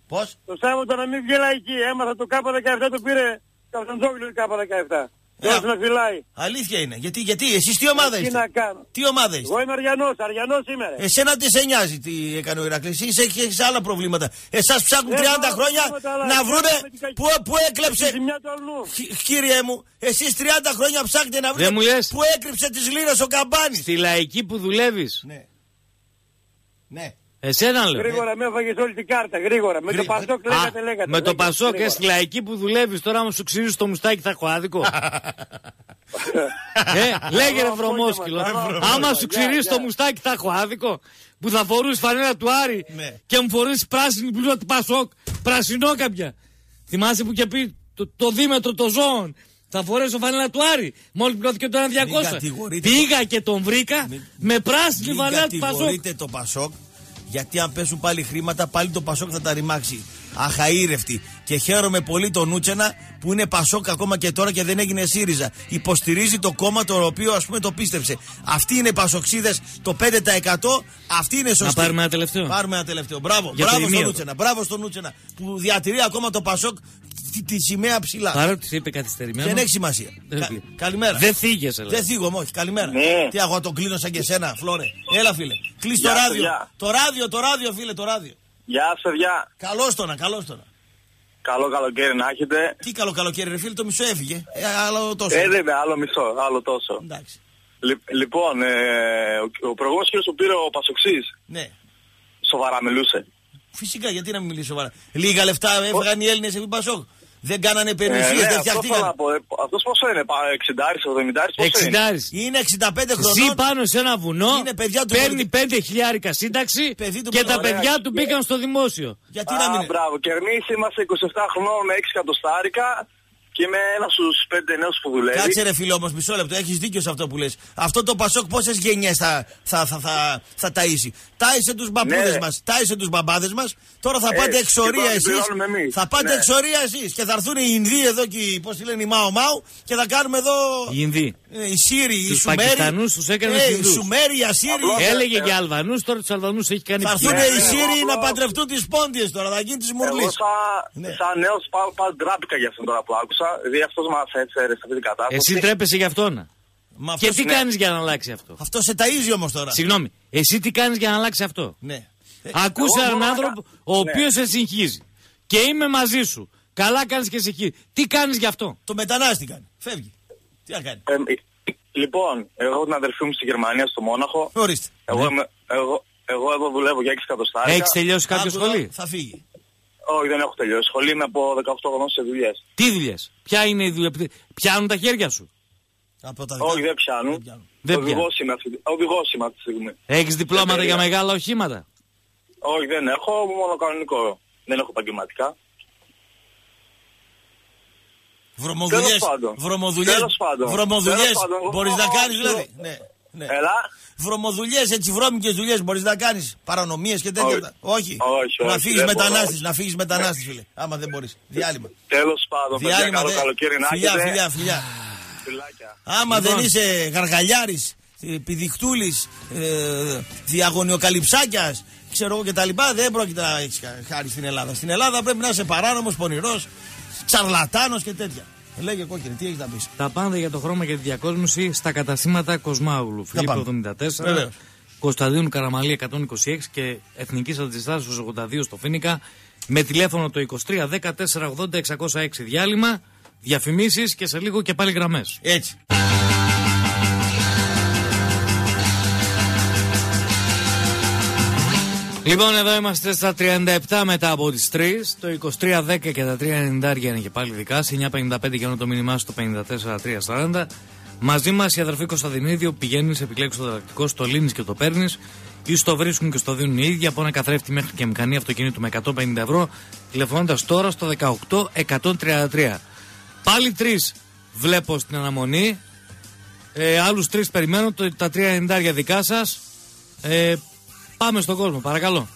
Πώς; Το Σάββατο να μην βγει εκεί. Έμαθα το ΚΑΠΑ 17 το πήρε Καφταντζόγλου ΚΑΠΑ 17. Ποιο με φυλάει. Αλήθεια είναι. Γιατί, γιατί εσείς τι ομάδα είστε; Τι να κάνω. Τι ομάδα είστε; Εγώ είμαι Αριανός, Αριανός είμαι. Ρε. Εσένα τι σε νοιάζει τι έκανε ο Ηρακλής. Είσαι έχεις άλλα προβλήματα. Εσάς ψάχνουν 30 χρόνια να βρούνε πού, πού έκλεψε. Κύριε μου, εσείς 30 χρόνια ψάχνετε να βρείτε πού έκρυψε τι λίρε ο καμπάνι. Στη λαϊκή που δουλεύεις. Ναι. Ναι. Εσένα λέω. Γρήγορα με έφαγες όλη την κάρτα, γρήγορα. Με το Γρήγορα. Πασόκ Α, λέγατε, λέγατε. με το λέγατε, Πασόκ, ε, γρήγορα. στη λαϊκή που δουλεύεις τώρα, άμα σου ξυρίσει το μουστάκι θα έχω άδικο. ε, λέγε ρε Καλό βρωμόσκυλο. απόγευμα, καλό Άμα απόγευμα. σου Γεια, ξυρίσει το γεια. μουστάκι θα έχω άδικο. Που θα φορούσε φανέλα του Άρη Ναι. και μου φορούσε πράσινη μπλούζα του Πασόκ. Πρασινό κάποια. Θυμάσαι που και πει το, το δίμετρο των ζώων. Θα φορέσω φανέλα του Άρη. Μόλις πληρώθηκε το 1.200. κατηγορείτε Πήγα και τον βρήκα Μην- με πράσινη Μην φανέλα του Πασόκ. κατηγορείτε το Πασόκ γιατί αν πέσουν πάλι χρήματα πάλι το Πασόκ θα τα ρημάξει. Αχαήρευτη. Και χαίρομαι πολύ τον Νούτσενα που είναι Πασόκ ακόμα και τώρα και δεν έγινε ΣΥΡΙΖΑ. Υποστηρίζει το κόμμα το οποίο ας πούμε το πίστεψε. Αυτοί είναι οι Πασοξίδες το 5%. Αυτοί είναι σωστοί. πάρουμε ένα τελευταίο. Πάρουμε ένα τελευταίο. Μπράβο. Για το Μπράβο στον ημίωρο. Νούτσενα. Μπράβο στον Νούτσενα που διατηρεί ακόμα το Πασόκ τη, τη σημαία ψηλά. Παρότι σε είπε καθυστερημένο. Δεν έχει σημασία. Δεν Κα- πει. καλημέρα. Δεν θίγεσαι, λέει. Δεν θίγομαι, όχι. Καλημέρα. Ναι. Τι αγώ, τον κλείνω σαν και εσένα, Φλόρε. Έλα, φίλε. Κλείς το Γεια σου, ράδιο. γεια. Το ράδιο, το ράδιο, φίλε, το ράδιο. Γεια σας, παιδιά. Καλώς τώρα, καλώς τώρα. Καλό καλοκαίρι να έχετε. Τι καλό καλοκαίρι, ρε φίλε, το μισό έφυγε. Ε, άλλο τόσο. Ε, δεν με άλλο μισό, άλλο τόσο. Εντάξει. Λι- λοιπόν, ε, ο, ο προηγούμενος κύριος που πήρε ο Πασοξής, Ναι. σοβαρά μιλούσε. Φυσικά, γιατί να μην μιλήσω σοβαρά. Λίγα λεφτά έβγαν οι Έλληνες επί Πασόκ. Δεν κάνανε Ε, περιουσίες, ναι, δεν αυτό φτιαχτήκαν. θέλω να πω. Ε, Αυτός πόσο είναι, πα- 60, 70, πόσο είναι; 60. Είναι 65 Ζει χρονών. πάνω σε ένα βουνό, Είναι παιδιά του παίρνει 5 χιλιάρικα σύνταξη Παιδί του και τα Ωραία. παιδιά του μπήκαν στο δημόσιο. Γιατί να Α, μην. μπράβο. Και εμείς είμαστε 27 χρονών με 6 εκατοστάρικα και είμαι ένας στους 5 νέους που δουλεύει. Κάτσε ρε φίλο όμως, μισό λεπτό, έχεις δίκιο σε αυτό που λες. Αυτό το Πασόκ πόσες γενιές θα, θα, θα, θα, θα ταΐσει; Τάισε τους μπαμπούδες Ναι. μας, τάισε τους μπαμπάδες μας. Τώρα θα Ε, πάτε και εξορία τώρα την εσείς. πληρώνουμε εμείς. Θα πάτε Ναι. εξορία εσείς. Και θα έρθουν οι Ινδοί εδώ και οι- πώς τη λένε οι Μάο Μάου και θα κάνουμε εδώ... Οι Ινδοί. Ε, Οι Σύριοι, οι Τους Σουμέροι. Πακιστανούς τους έκανε ε, οι Ινδούς. Σουμέροι, οι Ασσύριοι. Απλώς, Έλεγε ε, για Αλβανούς, τώρα τους Αλβανούς έχει κάνει Θα έρθουν πια. οι ναι, Σύριοι απλώς- να παντρευτούν τις πόντιες τώρα, θα γίνει της Εγώ Μουρλής. σαν, Ναι. σαν νέος πάω, πάω ντράπηκα για αυτόν τώρα που άκουσα. Δηλαδή αυτός μας έφερε σε αυτή την κατάσταση. Εσύ τρέπεσαι γι' αυτόν. Μα Και αυτός- τι ναι. κάνεις για να αλλάξει αυτό; Αυτό σε ταΐζει όμως τώρα. Συγγνώμη, εσύ τι κάνεις για να αλλάξει αυτό; Ναι. Ε, Ακούσε εγώ έναν μπορώ να άνθρωπο κα- ο Ναι. οποίος σε συγχύζει. Και είμαι μαζί σου. Καλά κάνεις και συγχύζει. Τι κάνεις γι' αυτό; Το μετανάστηκαν. Φεύγει. Τι να κάνει; Ε, ε, λοιπόν, εγώ έχω την αδερφή μου στη Γερμανία, στο Μόναχο. Ορίστε. Εγώ, είμαι, εγώ, εγώ εδώ δουλεύω για 6 εκατοστάρικα. Έχεις τελειώσει κάποιο Άκου εδώ, σχολείο; Θα φύγει. Όχι, δεν έχω τελειώσει. Σχολή είμαι από 18 χρονών σε δουλειές. Τι δουλειές; Ποια είναι η δουλειά. Πιάνουν τα χέρια σου; Από τα Όχι, δικά- δεν πιάνουν. Δεν πιάνουν. Δεν Οδηγός είμαι, αυτή- οδηγός είμαι αυτή τη στιγμή. Έχεις διπλώματα Δεν για περίμενα. μεγάλα οχήματα; Όχι, δεν έχω, μόνο κανονικό. Δεν έχω επαγγελματικά. Βρωμοδουλειές. Τέλος πάντων. Βρωμοδουλειές. Τέλος πάντων. Βρωμοδουλειές Τέλος πάντων. μπορείς να Εγώ- κάνεις δηλαδή. εγώ- Ναι. ναι. Έλα. Βρωμοδουλειές, έτσι βρώμικες δουλειές μπορείς να κάνεις. Παρανομίες και τέτοια. Όχι. Όχι. Όχι, Να όχι, φύγεις δεν μπορώ, μετανάστης, όχι. να φύγεις μετανάστης φίλε. Άμα δεν μπορείς. Διάλειμμα. Τέλος πάντων, παιδιά, Διάλειμμα. καλό δε. καλοκαίρι να Φιλιά, έχετε. φιλιά, φιλιά. Φιλάκια. Άμα Λοιπόν. δεν είσαι γαργαλιάρης, ε, πηδικτούλης, ε, διαγωνιοκαλυψάκιας, ξέρω εγώ και τα λοιπά, δεν πρόκειται να έχεις χα- χάρη στην Ελλάδα. Στην Ελλάδα πρέπει να είσαι παράνομος, πονηρός, τσαρλατάνος και τέτοια. Ε, Λέγε κόκκινη, τι έχεις να πεις. Τα πάντα για το χρώμα και τη διακόσμηση στα καταστήματα Κοσμάουλου. Φιλίππο πάμε. 74, Βεβαίως. Κωνσταντίνου Καραμαλή 126 και Εθνικής Αντιστάσεως 82 στο Φίνικα. Με τηλέφωνο το 23 14 80 606 διάλειμμα, διαφημίσεις και σε λίγο και πάλι γραμμές. Έτσι. Λοιπόν, εδώ είμαστε στα 37 μετά από τις 3. Το 2310 και τα 390 είναι και πάλι δικά. Σε 955 και το μήνυμά στο 54340. Μαζί μας η αδερφή Κωνσταντινίδη πηγαίνει, επιλέξεις το διδακτικό, στο λύνεις και το παίρνεις. Ή στο βρίσκουν και στο δίνουν οι ίδιοι από ένα καθρέφτη μέχρι και μηχανή αυτοκίνητου με 150 ευρώ. Τηλεφωνώντας τώρα στο 18133. Πάλι τρεις βλέπω στην αναμονή. Ε, Άλλους τρεις περιμένω. Το, τα 390 δικά σας. Ε, πάμε στον κόσμο, παρακαλώ.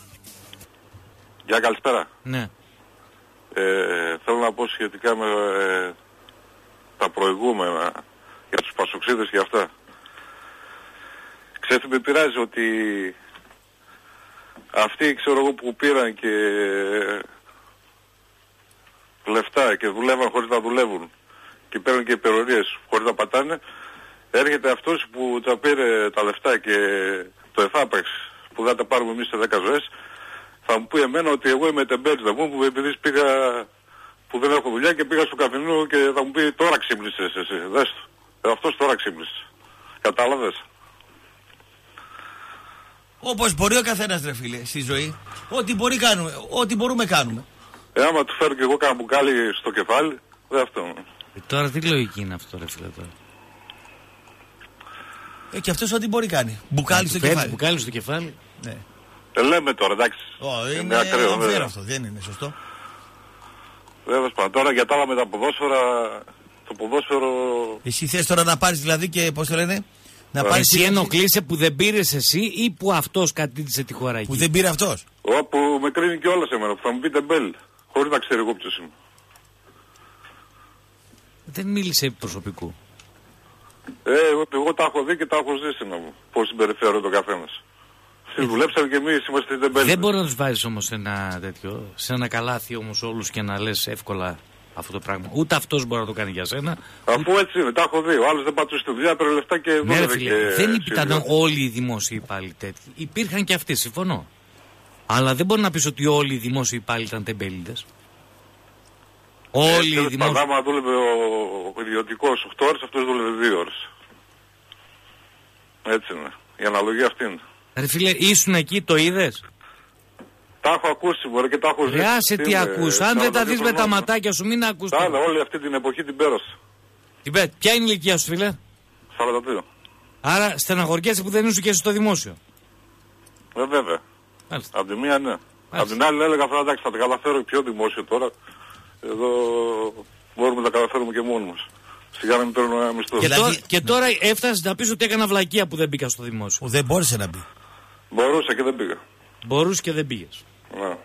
Γεια καλησπέρα. Ναι. Ε, θέλω να πω σχετικά με ε, τα προηγούμενα για τους πασοξίδες και αυτά. Ξέρετε με πειράζει ότι αυτοί ξέρω εγώ που πήραν και λεφτά και δουλεύαν χωρίς να δουλεύουν και παίρνουν και υπερορίες χωρίς να πατάνε έρχεται αυτός που τα πήρε τα λεφτά και το εφάπαξ που δεν τα πάρουμε εμείς σε 10 ζωές θα μου πει εμένα ότι εγώ είμαι τεμπέλτζα μου που επειδή πήγα που δεν έχω δουλειά και πήγα στο καφενείο και θα μου πει τώρα ξύπνησες εσύ. Δες το. Ε, αυτός τώρα ξύπνησες. Κατάλαβες. Όπως μπορεί ο καθένας ρε φίλε στη ζωή. Ό,τι μπορεί κάνουμε. Ό,τι μπορούμε κάνουμε. Ε, άμα του φέρω και εγώ κάνα μπουκάλι στο κεφάλι, δεν αυτό. Ε, τώρα τι λογική είναι αυτό, ρε φίλε τώρα. Ε, και αυτός ό,τι μπορεί κάνει. Μπουκάλι στο Φέρνει κεφάλι. μπουκάλι στο κεφάλι. Ναι. Ε, λέμε τώρα, εντάξει. Ω, είναι, είναι ακραίο, unfair βέβαια. αυτό. Δεν είναι σωστό. Βέβαια, σπα. Τώρα για τα άλλα με τα ποδόσφαιρα, το ποδόσφαιρο... Εσύ θες τώρα να πάρεις δηλαδή και πώς το λένε. Να Ε, πάρεις Εσύ τη- ενοχλείσαι που δεν πήρες εσύ ή που αυτός κατάντησε τη χώρα εκεί; που δεν πήρε αυτός; Όπου με κρίνει και όλα σε μένα, που θα μου πει τεμπέλη. Χωρίς να ξέρει εγώ ποιος είμαι. Δεν μίλησε επί προσωπικού. Ε, εγώ, εγώ τα έχω δει και τα έχω ζήσει να μου. Πώς συμπεριφέρονται ο καθένας. Εσείς δουλέψατε και εμείς είμαστε τεμπέληδες. Ε, Δεν μπορεί να τους βάζεις όμως σε ένα τέτοιο, σε ένα καλάθι όμως όλους και να λες εύκολα αυτό το πράγμα. Ούτε αυτός μπορεί να το κάνει για σένα. Αφού έτσι είναι, τα έχω δει. Ο άλλος δεν πατούσε στη δουλειά, πήρε λεφτά και Ναι, ρε δούλευε φίλε, και δεν ήταν σύλλογο. όλοι οι δημόσιοι υπάλληλοι τέτοιοι. Υπήρχαν και αυτοί, συμφωνώ. Αλλά δεν μπορεί να πεις ότι όλοι οι δημόσιοι υπάλληλοι ήταν τεμπέληδες. Όλοι οι Ε, τέλος δημόσιοι. πάντων, άμα δούλευε ο, ο ιδιωτικός 8 ώρες, αυτός δούλευε 2 ώρες. Έτσι είναι. Η αναλογία αυτή είναι. Ρε φίλε, ήσουν εκεί, το είδες; Τα έχω ακούσει μωρέ και τα έχω ζήσει. Ρε άσε τι Είμαι ακούς. Αν δεν τα 42 δεις με τα χρονών. ματάκια σου μην ακούς. Τα τίποτα. άλλα, όλη αυτή την εποχή την πέρασα. Τι πέ- Ποια είναι η ηλικία σου φίλε; 42. Άρα στεναχωριέσαι που δεν ήσουν και εσύ στο δημόσιο; Ε, βέβαια. Μάλιστα. Απ' τη μία ναι. Απ' την άλλη έλεγα αυτά εντάξει θα τα καταφέρω πιο δημόσιο τώρα. Εδώ μπορούμε να τα καταφέρουμε και μόνοι μας. Σιγά να μην παίρνω ένα μισθό. Και, Δηλαδή- τώρα, και τώρα έφτασες να πεις ότι έκανα βλακεία που δεν μπήκα στο δημόσιο. Που δεν μπόρεσε να μπει. Μπορούσα και δεν πήγα. Μπορούσες και δεν πήγες. Ναι.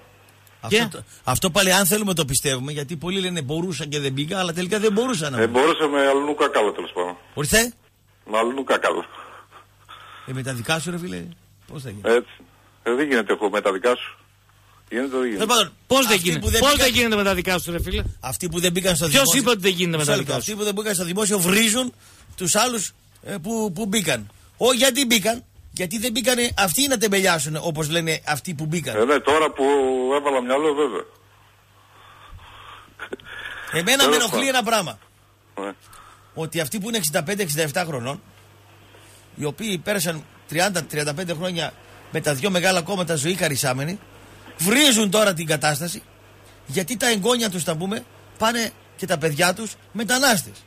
Αυτό, το- αυτό πάλι αν θέλουμε το πιστεύουμε, γιατί πολλοί λένε μπορούσα και δεν πήγα, αλλά τελικά δεν μπορούσα να Ε, μπω. μπορούσα με αλλού κακάλο τέλος πάντων. Ορίστε, Με αλλού κακάλο. ε, με τα δικά σου ρε φίλε, πώς θα γίνει; Έτσι. Ε, δεν γίνεται εγώ με τα δικά σου. Γίνεται, δεν Τέλος γίνεται. πάντων, Πώς δεν αυτοί γίνεται; που Πώς μπήκαν- δεν γίνεται με τα δικά σου, ρε φίλε; Αυτοί που δεν μπήκαν στο Ποιος δημόσιο. είπε ότι δεν γίνεται με Μισό τα λεπτό. δικά Αυτοί σου. που δεν μπήκαν στο δημόσιο βρίζουν τους άλλους που, που μπήκαν. Ο, γιατί μπήκαν; Γιατί δεν μπήκαν αυτοί να τεμπελιάσουν όπως λένε αυτοί που μπήκαν. Ε, ναι, τώρα που έβαλα μυαλό βέβαια. Εμένα με τέλος ενοχλεί πάντων. ένα πράγμα. Ναι. Ότι αυτοί που είναι 65-67 χρονών, οι οποίοι πέρασαν 30-35 χρόνια με τα δυο μεγάλα κόμματα ζωή χαρισάμενοι, βρίζουν τώρα την κατάσταση γιατί τα εγγόνια τους θα πούμε πάνε και τα παιδιά τους μετανάστες.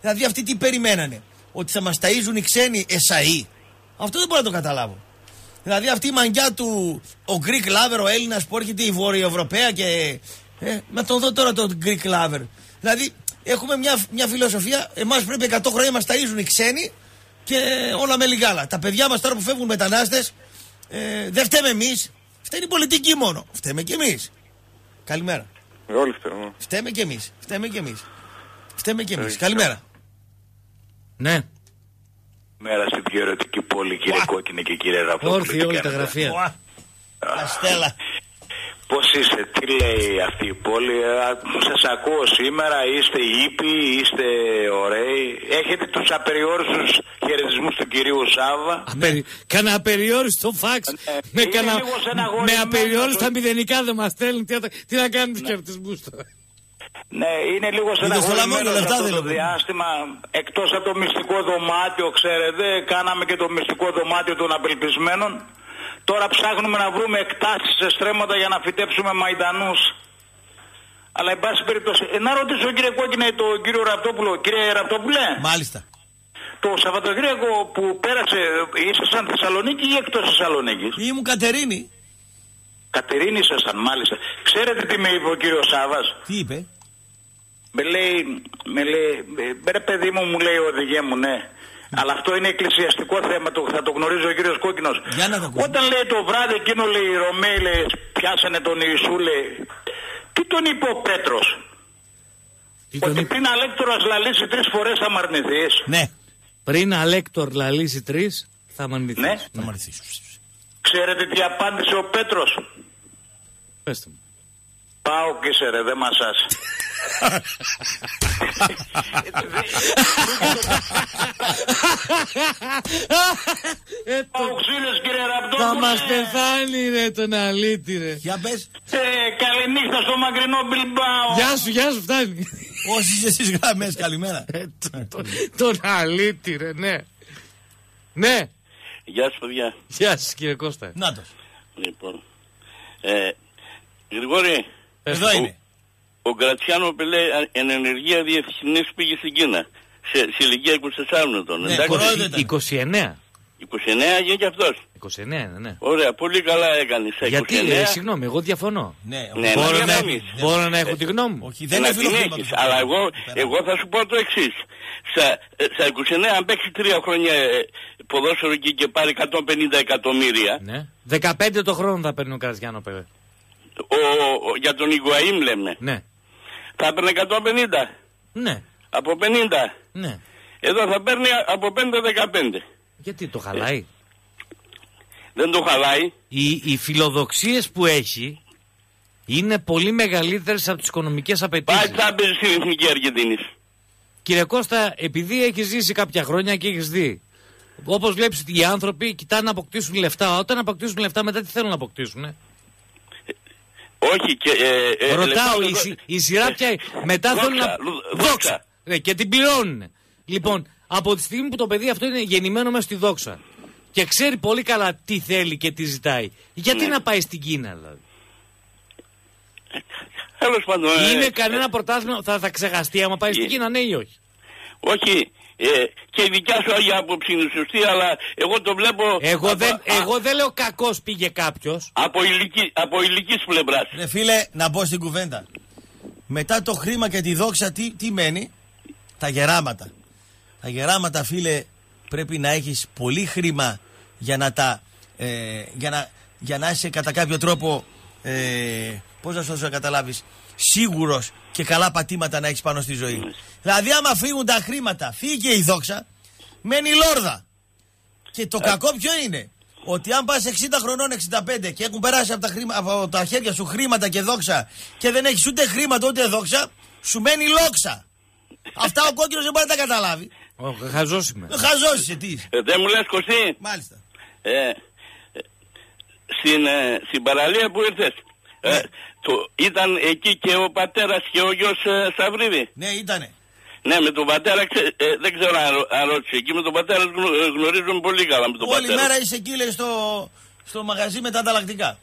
Δηλαδή αυτοί τι περιμένανε, ότι θα μας ταΐζουν οι ξένοι εσαΐ. Αυτό δεν μπορώ να το καταλάβω. Δηλαδή αυτή η μαγιά του, ο Greek lover, ο Έλληνας που έρχεται η Βόρειο-Ευρωπαία και. Ε, να τον δω τώρα τον Greek lover. Δηλαδή έχουμε μια, μια φιλοσοφία, εμάς πρέπει 100 χρόνια μας ταΐζουν οι ξένοι και όλα με λιγάλα. Τα παιδιά μας τώρα που φεύγουν μετανάστες, ε, δεν φταίμε εμείς, φταίνει η πολιτική μόνο. Φταίμε κι εμείς. Καλημέρα. Ε, όλοι φταίνουν. Φταίμε κι εμείς. Φταίμε κι εμείς. Φταίμε κι εμείς. Ε, Καλημέρα. Ναι. Μέρα στην πιο ερωτική πόλη, κύριε Κόκκινε και κύριε Ραπτόπουλο. Όρθιοι όλοι τα γραφεία. Ουα. Αστέλα. Πώς είστε, τι λέει αυτή η πόλη, Α, σας ακούω σήμερα, είστε ήπιοι, είστε ωραίοι, έχετε τους απεριόριστους χαιρετισμούς του κυρίου Σάβα; Απερι... Κάνα απεριόριστο φαξ. Ναι. με, Είναι κανα... λίγο στεναχωρημένος. με απεριόριστα μηδενικά δεν μας στέλνουν. Τι, θα- τι να κάνουν τους χαιρετισμούς τώρα; Ναι, είναι λίγο στο λαμόγιο, στεναχωρημένος λεφτά αυτό το θέλουμε. διάστημα. Εκτός από το μυστικό δωμάτιο, ξέρετε, κάναμε και το μυστικό δωμάτιο των απελπισμένων. Τώρα ψάχνουμε να βρούμε εκτάσεις σε στρέμματα για να φυτέψουμε μαϊντανούς. Αλλά εν πάση περιπτώσει, ε, να ρωτήσω κύριε Κόκκινε τον κύριο Ραπτόπουλο. Κύριε Ραπτόπουλε, Μάλιστα. το Σαββατοκύριακο που πέρασε, ε, ήσασταν Θεσσαλονίκη ή εκτός Θεσσαλονίκης; Ήμουν Κατερίνη. Κατερίνη ήσασταν μάλιστα. Ξέρετε τι με είπε ο κύριος Σάβας; Τι είπε; Με λέει, με λέει, «Ε, ρε παιδί μου, μου λέει οδηγέ μου, ναι. Αλλά αυτό είναι εκκλησιαστικό θέμα, το, θα το γνωρίζει ο κύριος Κόκκινος. Για να το ακούσουμε. Όταν λέει το βράδυ εκείνο λέει οι Ρωμαίοι λέει, πιάσανε τον Ιησού λέει. Τι τον είπε ο Πέτρος; Τι τον Ότι είπε; πριν αλέκτορας λαλήσει τρεις φορές θα μ' αρνηθείς. Ναι. Πριν Αλέκτορ λαλήσει τρεις, θα μ' αρνηθείς. Ναι. Να μ' αρέσει. Ξέρετε τι απάντησε ο Πέτρος; Πέστε μου. Πάω και σε ρε, δεν μασάς. Ε, το- Πάω ξύλες κύριε Θα Ραπτόπουλε. μας πεθάνει ρε τον αλήτη ρε. Για πες. Ε, καληνύχτα στο μακρινό Μπιλμπάο. Γεια σου, γεια σου, φτάνει. Όσοι είσαι στις γραμμές, καλημέρα. Ε, το- το- Τον αλήτη ρε, ναι. Ναι. Γεια σου παιδιά. Γεια σας κύριε Κώστα. Νάτος. Λοιπόν. Ε, Γρηγόρη, Εδώ είναι. Ο Γκρατσιάνο Πελέ εν ενεργεία διευθυντής πήγε στην Κίνα. Σε, σε ηλικία 24 ετών. Ναι, εντάξει. κορόιδο ήταν. 29. 29 γίνει και αυτός. 29 είναι, ναι. Ωραία, πολύ καλά έκανε. Σε 29. Γιατί, ε, συγγνώμη, εγώ διαφωνώ. Ναι, Ναι, Μπορώ να να, διαφωνείς. μπορώ να έχω τη γνώμη μου. Όχι, δεν να είναι την φιλοχρήματος. έχεις, αλλά εγώ, εγώ θα σου πω το εξής. Στα, ε, στα 29, αν παίξει τρία χρόνια ε, ποδόσφαιρο εκεί και πάρει 150 εκατομμύρια, Ναι. 15 το χρόνο θα παίρνει ο Καραζιάνο, παιδί. ο, ο- για τον Ιγκουαήμ λέμε, Ναι. Θα παίρνει 150. Ναι. Από 50. Ναι. Εδώ θα παίρνει από 5-15. Γιατί το χαλάει; Δεν το χαλάει. Οι, οι φιλοδοξίες που έχει είναι πολύ μεγαλύτερες από τις οικονομικές Πάει απαιτήσεις. τσάμπερ στην Εθνική Αργεντινή. Κύριε Κώστα, επειδή έχει ζήσει κάποια χρόνια και έχεις δει. Όπως βλέπεις, οι άνθρωποι κοιτάνε να αποκτήσουν λεφτά. Όταν αποκτήσουν λεφτά, μετά τι θέλουν να αποκτήσουν. Ε; Όχι και... Ε, ε, Ρωτάω, λεφτά- η, σι- η σειρά πια. Μετά Δόξα, θέλουν να. λου- Δόξα. δόξα. Ναι, και την πληρώνουν. Λοιπόν, από τη στιγμή που το παιδί αυτό είναι γεννημένο μέσα στη δόξα και ξέρει πολύ καλά τι θέλει και τι ζητάει, γιατί Ναι. να πάει στην Κίνα, δηλαδή; τέλος πάντων. ε, Είναι κανένα πρωτάθλημα θα, θα ξεχαστεί άμα πάει στην Κίνα, ναι ή όχι; Όχι. Ε, και η δικιά σου η άποψη είναι σωστή, αλλά εγώ το βλέπω Εγώ από, δεν, α- εγώ δεν λέω κακός πήγε κάποιος. από, ηλική, από ηλικής πλευράς. Ρε φίλε, να μπω στην κουβέντα. Μετά το χρήμα και τη δόξα, τι, τι μένει, τα γεράματα. Τα γεράματα, φίλε, πρέπει να έχεις πολύ χρήμα για να τα. Ε, για, να, για να είσαι κατά κάποιο τρόπο. Ε, Πώς να σου δώσω να καταλάβεις, σίγουρος και καλά πατήματα να έχεις πάνω στη ζωή. Δηλαδή, άμα φύγουν τα χρήματα, φύγει η δόξα, μένει η λόρδα. Και το κακό ποιο είναι, ότι αν πας 60 χρονών, 65 και έχουν περάσει από τα, χρήμα, από τα χέρια σου χρήματα και δόξα και δεν έχεις ούτε χρήματα ούτε δόξα, σου μένει λόξα. Αυτά ο κόκκινος δεν μπορεί να τα καταλάβει. Χαζός είμαι. Χαζός είσαι, τι είσαι. Ε, δεν μου λες Κωστή; Μάλιστα. Ε, ε, στην, ε, στην παραλία που ήρθες. Ναι. Ε, το, ήταν εκεί και ο πατέρας και ο γιος ε, Σταυρίδη. Ναι, ήτανε. Ναι, με τον πατέρα, ξε- ε, δεν ξέρω αν, ρω- αν ρώτησε. Εκεί με τον πατέρα γνω- ε, γνωρίζουμε πολύ καλά με τον Όλη πατέρα. μέρα είσαι εκεί, λέει, στο, στο μαγαζί με τα ανταλλακτικά.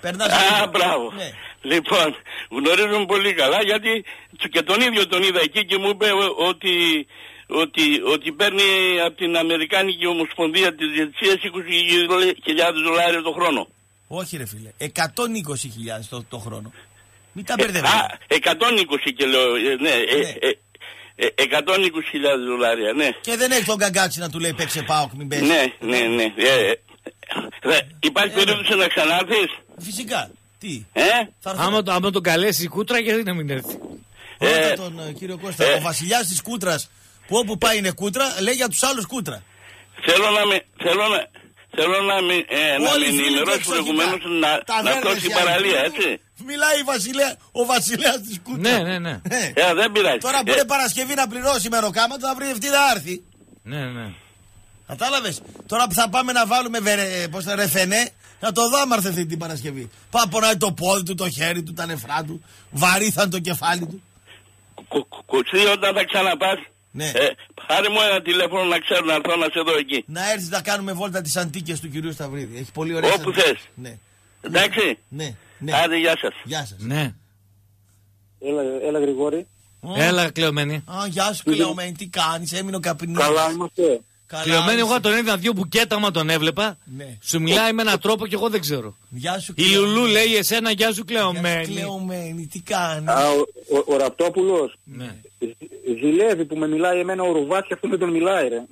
Περνάς Α, εκεί. μπράβο. Ναι. Λοιπόν, γνωρίζουμε πολύ καλά γιατί και τον ίδιο τον είδα εκεί και μου είπε ο- ότι, ότι, ότι παίρνει από την Αμερικάνικη Ομοσπονδία της Διετησίας 20.000 δολάρια το χρόνο. Όχι, ρε φίλε. 120.000 το, το χρόνο. Μην τα Ε, μπερδεύετε. α, 120 και λέω, ε, ναι, ε, ε, ε, 120.000 δολάρια, ναι. Και δεν έχει τον καγκάτσι να του λέει παίξε πάω, μην παίζεις. Ναι, ναι, ναι. Ε, ε, ε, υπάρχει περίπτωση να ξανάρθεις; Φυσικά. Τι; Ε; Άμα, το- άμα τον καλέσει η κούτρα, γιατί να μην έρθει; Ρώτα τον ε, κύριο Κώστα. Ο βασιλιάς της κούτρας που όπου πάει είναι κούτρα, λέει για τους άλλους κούτρα. Θέλω να με, θέλω να, θέλω να με, ε, να Όλοι με οι φίλοι του ενημερώσει εξοχικά. προηγουμένως να, να Ταβέρνες έρθω στην οι παραλία, άλλοι. έτσι. Μιλάει η βασιλέα, ο βασιλέας της κούτρα. Ναι, ναι, ναι. Ε, δεν πειράζει. Τώρα που Ε, είναι Παρασκευή να πληρώσει μεροκάματο, θα βρει αυτή να έρθει. Ναι, ναι. Κατάλαβες; Τώρα που θα πάμε να βάλουμε βερε, πώς το ρεφενέ, να το δω άμα έρθει αυτή την Παρασκευή. Πάει να πονάει το πόδι του, το χέρι του, τα νεφρά του. Βαρύθαν το κεφάλι του. Κουτσί, όταν θα ξαναπάς, Ναι. ε, πάρε μου ένα τηλέφωνο να ξέρω να έρθω να σε δω εκεί. Να έρθεις να κάνουμε βόλτα τις αντίκες του κυρίου Σταυρίδη. Έχει πολύ ωραία Όπου θες. Ναι. Εντάξει. Ναι. ναι. Άντε, γεια σας. Γεια σας. Ναι. Έλα, έλα Γρηγόρη. Έλα, κλεωμένη. Α, γεια σου, κλεωμένη. Τι κάνεις, έμεινε ο καπνί. Καλά είμαστε. Κλεωμένη, εγώ τον είδα δύο μπουκέτα, άμα τον έβλεπα. Ναι. Σου μιλάει με έναν τρόπο και εγώ δεν ξέρω. Γεια σου, Η Λουλού λέει εσένα, γεια σου, κλεωμένη. Κλεωμένη, τι κάνεις; Α, ο, ο, ο Ραπτόπουλος Ναι. Ζ- ζηλεύει που με μιλάει εμένα ο Ρουβάς και αυτόν δεν τον μιλάει ρε.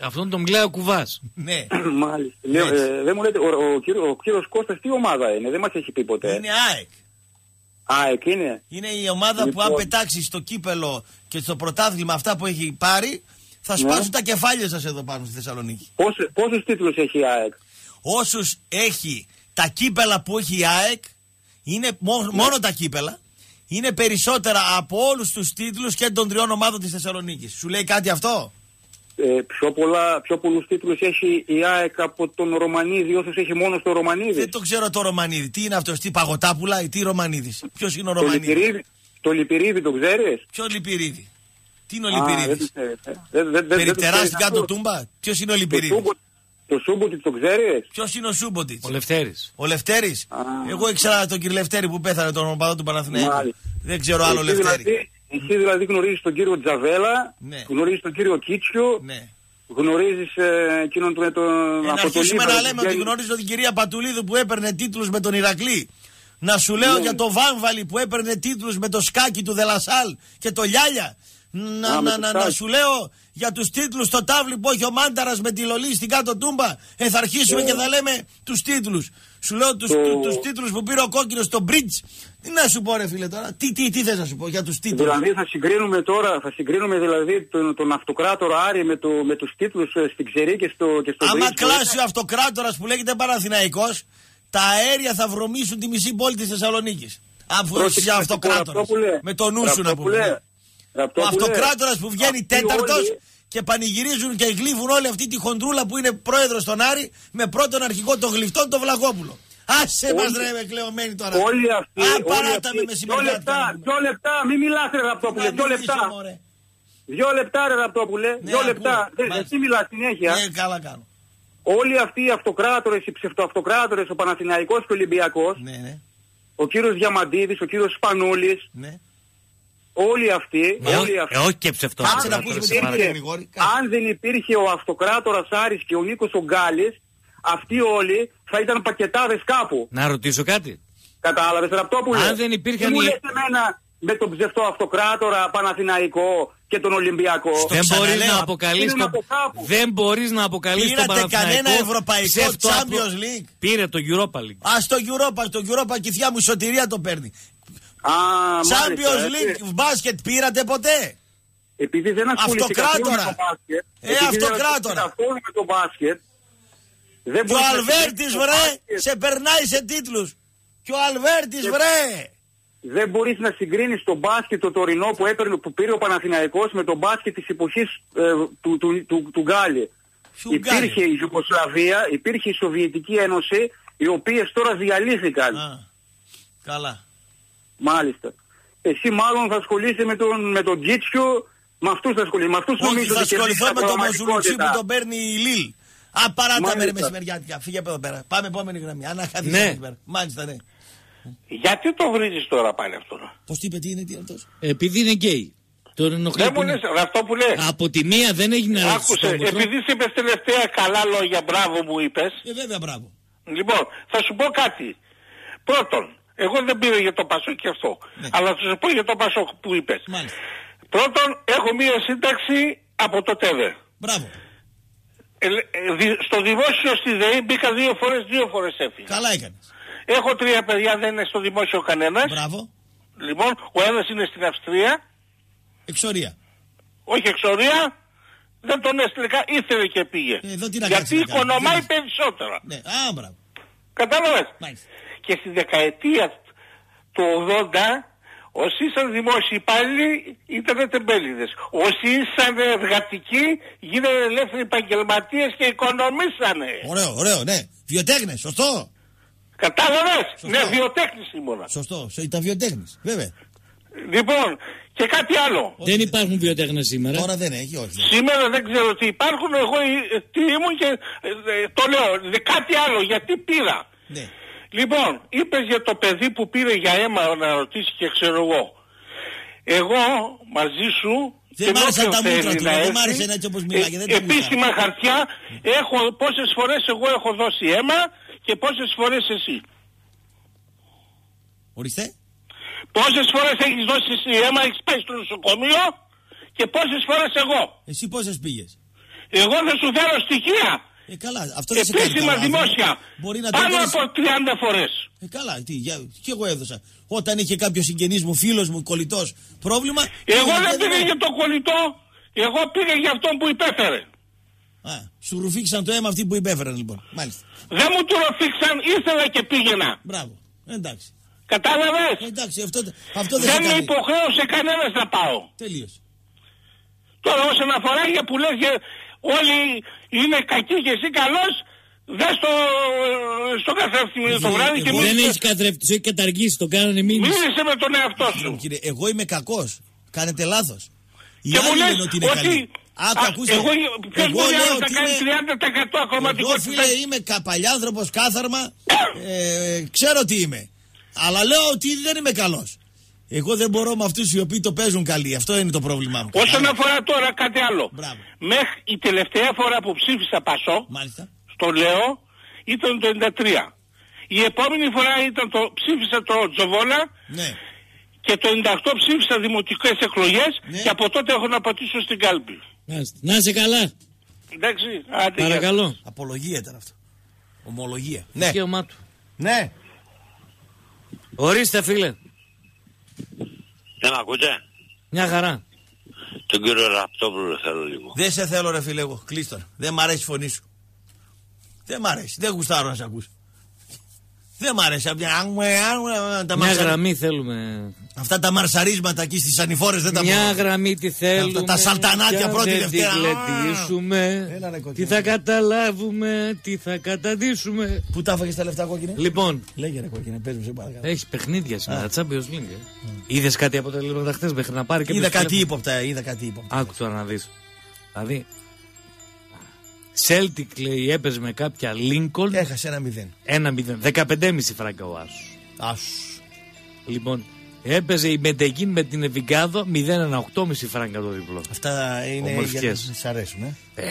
Αυτόν τον μιλάει ο κουβάς. Ναι. Μάλιστα. Λέω, ε, δεν μου λέτε, ο, ο, κύριο, ο κύριος Κώστας τι ομάδα είναι, δεν μας έχει πει ποτέ. Είναι ΑΕΚ. Α, εκεί είναι. Είναι η ομάδα που Λοιπόν. αν πετάξει στο κύπελο και στο πρωτάθλημα αυτά που έχει πάρει, θα Ναι. σπάσουν τα κεφάλια σας εδώ πάνω στη Θεσσαλονίκη. Πόσους, πόσους τίτλους έχει η ΑΕΚ; Όσους έχει τα κύπελα που έχει η ΑΕΚ, είναι μο- μόνο τα κύπελα, είναι περισσότερα από όλους τους τίτλους και των τριών ομάδων της Θεσσαλονίκης. Σου λέει κάτι αυτό? Ε, πιο, πολλά, πιο πολλούς τίτλους έχει η ΑΕΚ από τον Ρωμανίδη όσους έχει μόνο στο Ρωμανίδη. Δεν το ξέρω το Ρωμανίδη. Τι είναι αυτός, τι Παγωτάπουλα ή τι Ρωμανίδης. Ποιος είναι ο Το Ρωμανίδης. Λυπηρίδη, το Λυπηρίδη το ξέρεις. Ποιο Λυπηρίδη. Τι είναι ο Α, δεν Λυπηρίδης. το ξέρεις, ε. Δεν- δεν- δεν- δεν το Περιπτερά ξέρεις στην κάτω αυτό. τούμπα. Ποιος είναι ο Το Λυπηρίδης. Σούμπο- Το Σούμποτιτς το ξέρεις; Ποιος είναι ο Σούμποτιτς; Ο Λευτέρης. Ο Λευτέρης. Εγώ ήξερα τον κύριο Λευτέρη που πέθανε τον οπαδό του Παναθηναϊκού. Μάλιστα. Δεν ξέρω άλλο Εσύ Λευτέρη. Δηλαδή, εσύ δηλαδή γνωρίζεις τον κύριο Τζαβέλα, Ναι. γνωρίζεις τον κύριο Κίτσιο, Ναι. γνωρίζεις ε, εκείνον τον... τον Ε, να από το αρχίσουμε Λίβανο, να λέμε τον ότι Γκέλ- γνωρίζω την κυρία Πατουλίδου που έπαιρνε τίτλους με τον Ηρακλή. Να σου λέω Ναι. για το Βάμβαλι που έπαιρνε τίτλους με το σκάκι του Δελασάλ και το Λιάλια. Να, Α, με να, το να, να σκάκι. σου λέω για τους τίτλους στο τάβλι που έχει ο Μάνταρας με τη Λολή στην κάτω τούμπα. Ε, θα αρχίσουμε Ε. και θα λέμε τους τίτλους. Σου λέω τους, Το- του- τους τίτλους που πήρε ο κόκκινος στο bridge. Τι να σου πω ρε φίλε τώρα. Τι, τι, τι θες να σου πω για τους τίτλους; Δηλαδή θα συγκρίνουμε τώρα, θα συγκρίνουμε δηλαδή τον, τον αυτοκράτορα Άρη με, το, με τους τίτλους ε, στην Ξερή και στο, και στο Άμα Bridge. κλάσει ο αυτοκράτορας που λέγεται Παναθηναϊκός, τα αέρια θα βρωμίσουν τη μισή πόλη της Θεσσαλονίκης. Αφού Πρόσεξε, είσαι αυτοκράτορας. Ραπτόπουλε. Με το νου σου να πούμε. Ραπτόπουλε. ναι. Ο Ραπτόπουλε. αυτοκράτορας που βγαίνει Αυτοί τέταρτος όλοι- και πανηγυρίζουν και γλύφουν όλη αυτή τη χοντρούλα που είναι πρόεδρος στον Άρη με πρώτον αρχικό των γλυφτών τον Βλαγόπουλο. Άσε Όλοι- μας ρε με κλεωμένοι τώρα. Όλοι αυτοί, Α, όλοι παράτα αυτοί. με μεσημεριάτικα Δυο λεπτά, να πούμε. δυο λεπτά, μην μιλάς ρε Ραπτόπουλε, Να δυο μιλήσω, λεπτά. μωρέ. Δυο λεπτά ρε Ραπτόπουλε, Ναι, δυο ακούω. λεπτά. Ε, Μάλιστα. Εσύ μιλάς συνέχεια. Ναι, καλά κάνω. Όλοι αυτοί οι αυτοκράτορες, οι ψευτοαυτοκράτορες, ο Παναθηναϊκός και ο Ολυμπιακός, Ναι, ναι. ο κύριος Διαμαντίδης, ο κύριος Σπανούλης, Ναι. Όλοι αυτοί, Ε, όλοι ε, αυτοί. όχι και ψευτός. Αν δεν, υπήρχε, αν δεν υπήρχε ο αυτοκράτορας Άρης και ο Νίκος ο Γκάλης, αυτοί όλοι θα ήταν πακετάδες κάπου. Να ρωτήσω κάτι. Κατάλαβες Ραπτόπουλε; Αν δεν υπήρχαν Τι μου οι- λες εμένα με τον ψευτό αυτοκράτορα Παναθηναϊκό και τον Ολυμπιακό. Δεν μπορείς ξαναλέω, να αποκαλείς είναι το... από κάπου. Δεν μπορείς να αποκαλείς τον Πήρατε Παναθηναϊκό κανένα ευρωπαϊκό ψεύτο από- Champions League; Πήρε το Europa League. Α στο Europa, στο Europa και η θεία μου η σωτηρία το παίρνει. Α, Champions μάλιστα, League έτσι. μπάσκετ πήρατε ποτέ; Επειδή δεν ασχολήθηκα καθόλου με Αυτοκράτορα. το μπάσκετ. Ε, επειδή δεν αυτοκράτορα. ασχολήθηκα καθόλου με το μπάσκετ. Δεν Και ο μπορείς να Αλβέρτης συγκρίνεις το βρε, μπάσκετ. σε περνάει σε τίτλους. Και ο Αλβέρτης βρε. Δεν μπορείς να συγκρίνεις το μπάσκετ το τωρινό που, έπαιρνε, που πήρε ο Παναθηναϊκός με το μπάσκετ της εποχής ε, του, του, του, του Γκάλη. Ποιου Υπήρχε η Ιουγκοσλαβία, υπήρχε η Σοβιετική Ένωση, οι οποίες τώρα διαλύθηκαν. Α, καλά. Μάλιστα. Εσύ μάλλον θα ασχολείσαι με τον, με τον Τζίτσιο, με αυτούς θα ασχολείσαι. Με αυτούς Όχι, νομίζω θα ότι κερδίζεις ασχοληθώ με τον Μοζουλουτσί πραγματικότητα. που τον παίρνει η Λίλ. Α, παράτα με ρε Μάλιστα. μεσημεριάτικα. Φύγε από εδώ πέρα. Πάμε επόμενη γραμμή. Αν χαθεί Ναι. εκεί πέρα. Μάλιστα, ναι. Γιατί το βρίζεις τώρα πάλι αυτό; Πώς τι είπε, τι είναι, τι είναι αυτός; Επειδή είναι γκέι. Τον ενοχλεί Δεν που μου είναι- λες αυτό που λες. Από τη μία δεν έγινε Άκουσε, επειδή σε είπες τελευταία καλά λόγια, μπράβο μου είπες. Ε, βέβαια, μπράβο. Λοιπόν, θα σου πω κάτι. Πρώτον, εγώ δεν πήρα για το Πασόκ και αυτό. Αλλά θα σου πω για το Πασόκ που είπες. Μάλιστα. Πρώτον, έχω μία σύνταξη από το ΤΕΒΕ. Μπράβο. Ε, ε, δι- στο δημόσιο στη ΔΕΗ μπήκα δύο φορές, δύο φορές έφυγα. Καλά έκανες. Έχω τρία παιδιά, δεν είναι στο δημόσιο κανένας. Μπράβο. Λοιπόν, ο ένας είναι στην Αυστρία, Εξορία. όχι εξορία, δεν τον έστειλε καν, ήθελε και πήγε. Ε, εδώ τι να κάτσει Γιατί να κάνεις, οικονομάει δεν- περισσότερα. Ναι, α, μπράβο. Κατάλαβες; Μάλιστα. Και στη δεκαετία του 80, όσοι ήσαν δημόσιοι υπάλληλοι ήταν τεμπέληδες. Όσοι ήσαν εργατικοί γίνανε ελεύθεροι επαγγελματίες και οικονομήσανε. Ωραίο, ωραίο, ναι. Βιοτέχνες, σωστό. Κατάλαβες; Σωστό. Ναι, βιοτέχνης ήμουνα. Σωστό. Σε- Ήταν βιοτέχνης. Βέβαια. Λοιπόν, και κάτι άλλο. Δεν υπάρχουν βιοτέχνες σήμερα. Τώρα δεν έχει, όχι. Σήμερα δεν ξέρω τι υπάρχουν, εγώ ε, τι ήμουν και ε, ε, το λέω. Δε- Κάτι άλλο, γιατί πήρα. Ναι. Λοιπόν, είπες για το παιδί που πήρε για αίμα να ρωτήσει και ξέρω εγώ. Εγώ μαζί σου. Δεν και μ' άρεσαν όποιον τα μούτρα θέλει του, να δεν μ' έρθει, άρεσε έτσι όπως μιλάγε, δεν τα Επίσημα χαρτιά έχω πόσες φορές εγώ έχω δώσει αίμα και πόσες φορές εσύ. Ορίστε. Πόσες φορές έχεις δώσει εσύ αίμα, έχεις πάει στο νοσοκομείο και πόσες φορές εγώ. Εσύ πόσες πήγες. Εγώ δεν σου φέρω στοιχεία. Ε, καλά, αυτό δεν σε κάνει Επίσημα καλό δημόσια. άνθρωπο. Μπορεί να το Πάνω κάνεις- από 30 φορές. Ε, καλά, τι, για, και εγώ έδωσα. Όταν είχε κάποιο συγγενής μου, φίλος μου, κολλητός πρόβλημα. Εγώ πήγα δεν και πήγα έδινα. για το κολλητό. Εγώ πήγα για αυτόν που υπέφερε. Α, σου ρουφήξαν το αίμα αυτοί που υπέφεραν λοιπόν. Μάλιστα. Δεν μου του ροφήξαν, ήθελα και πήγαινα. Μπράβο. Εντάξει. Κατάλαβες; Ε, εντάξει, αυτό, αυτό δεν, Δεν σε με κάνει. υποχρέωσε κανένας να πάω. Τελείωσε. Τώρα όσον αφορά για που λες για όλοι είναι κακοί και εσύ καλός, δες το, στο καθρέφτη το βράδυ και Δεν μίλησες, έχεις καθρέφτη, έχει καταργήσει, το κάνανε μήνυση. μίλησε με τον εαυτό σου. Κύριε, εγώ είμαι κακός. Κάνετε λάθος. Οι Και μου άλλοι λες λένε ότι είναι ότι- καλοί. Άκου, Α, ακούστε. εγώ, ποιος Εγώ μπορεί λέω άλλος να ότι κάνει είμαι- 30% Εγώ ακροματικότητα. φίλε είμαι καπαλιάνθρωπο κάθαρμα. ε, ξέρω τι είμαι. Αλλά λέω ότι δεν είμαι καλός. Εγώ δεν μπορώ με αυτούς οι οποίοι το παίζουν καλοί. Αυτό είναι το πρόβλημά μου. Όσον αφορά τώρα κάτι άλλο. Μπράβο. Μέχρι η τελευταία φορά που ψήφισα Πασό, Μάλιστα. στο λέω, ήταν το 93. Η επόμενη φορά ήταν το ψήφισα το Τζοβόλα Ναι. και το 98 ψήφισα δημοτικές εκλογές Ναι. και από τότε έχω να πατήσω στην κάλπη. Μάλιστα. Να είσαι καλά. Εντάξει, άντε γεια. Παρακαλώ. Απολογία ήταν αυτό. Ομολογία. Ναι. Δικαίωμά του. Ναι. Ορίστε φίλε. Δεν με ακούτε; Μια χαρά. Τον κύριο Ραπτόπουλο θέλω λίγο. Δεν σε θέλω ρε φίλε εγώ. Κλείστον. Δεν μ' αρέσει η φωνή σου. Δεν μ' αρέσει. Δεν γουστάρω να σε ακούς. Δεν μ' αρέσει. Απ' μια- άμμου, άμμου, τα Μια μαρσα- γραμμή θέλουμε. Αυτά τα μαρσαρίσματα εκεί στις ανηφόρες δεν τα Μια μπορώ. γραμμή τι θέλουμε. Αυτά τα σαλτανάκια κι αν πρώτη δεν Δευτέρα. την γλεντήσουμε. Έλα, ρε, Τι κόκκινε. θα καταλάβουμε, τι θα καταντήσουμε. Πού τα έφαγες τα λεφτά κόκκινε; Λοιπόν, Λέγε ρε κόκκινε, πες μου σε παρακαλώ. έχει παιχνίδια σήμερα, Champions League. ε. Είδες κάτι αποτελέσματα χθες μέχρι να πάρει και Είδα ποιος κάτι τηλέφωνο. ύποπτα, είδα κάτι ύποπτα. Άκου τώρα να δεις. Δηλαδή, Celtic λέει έπαιζε με κάποια Lincoln Έχασε ένα μηδέν. 1-0. 15,5 φράγκα ο Άσος. Άσου. Λοιπόν, έπαιζε η Μεντεγκίν με την Εβιγκάδο 0-1-8,5 φράγκα το διπλό. Αυτά είναι για Ομορφιές. να σ' αρέσουν. Ε.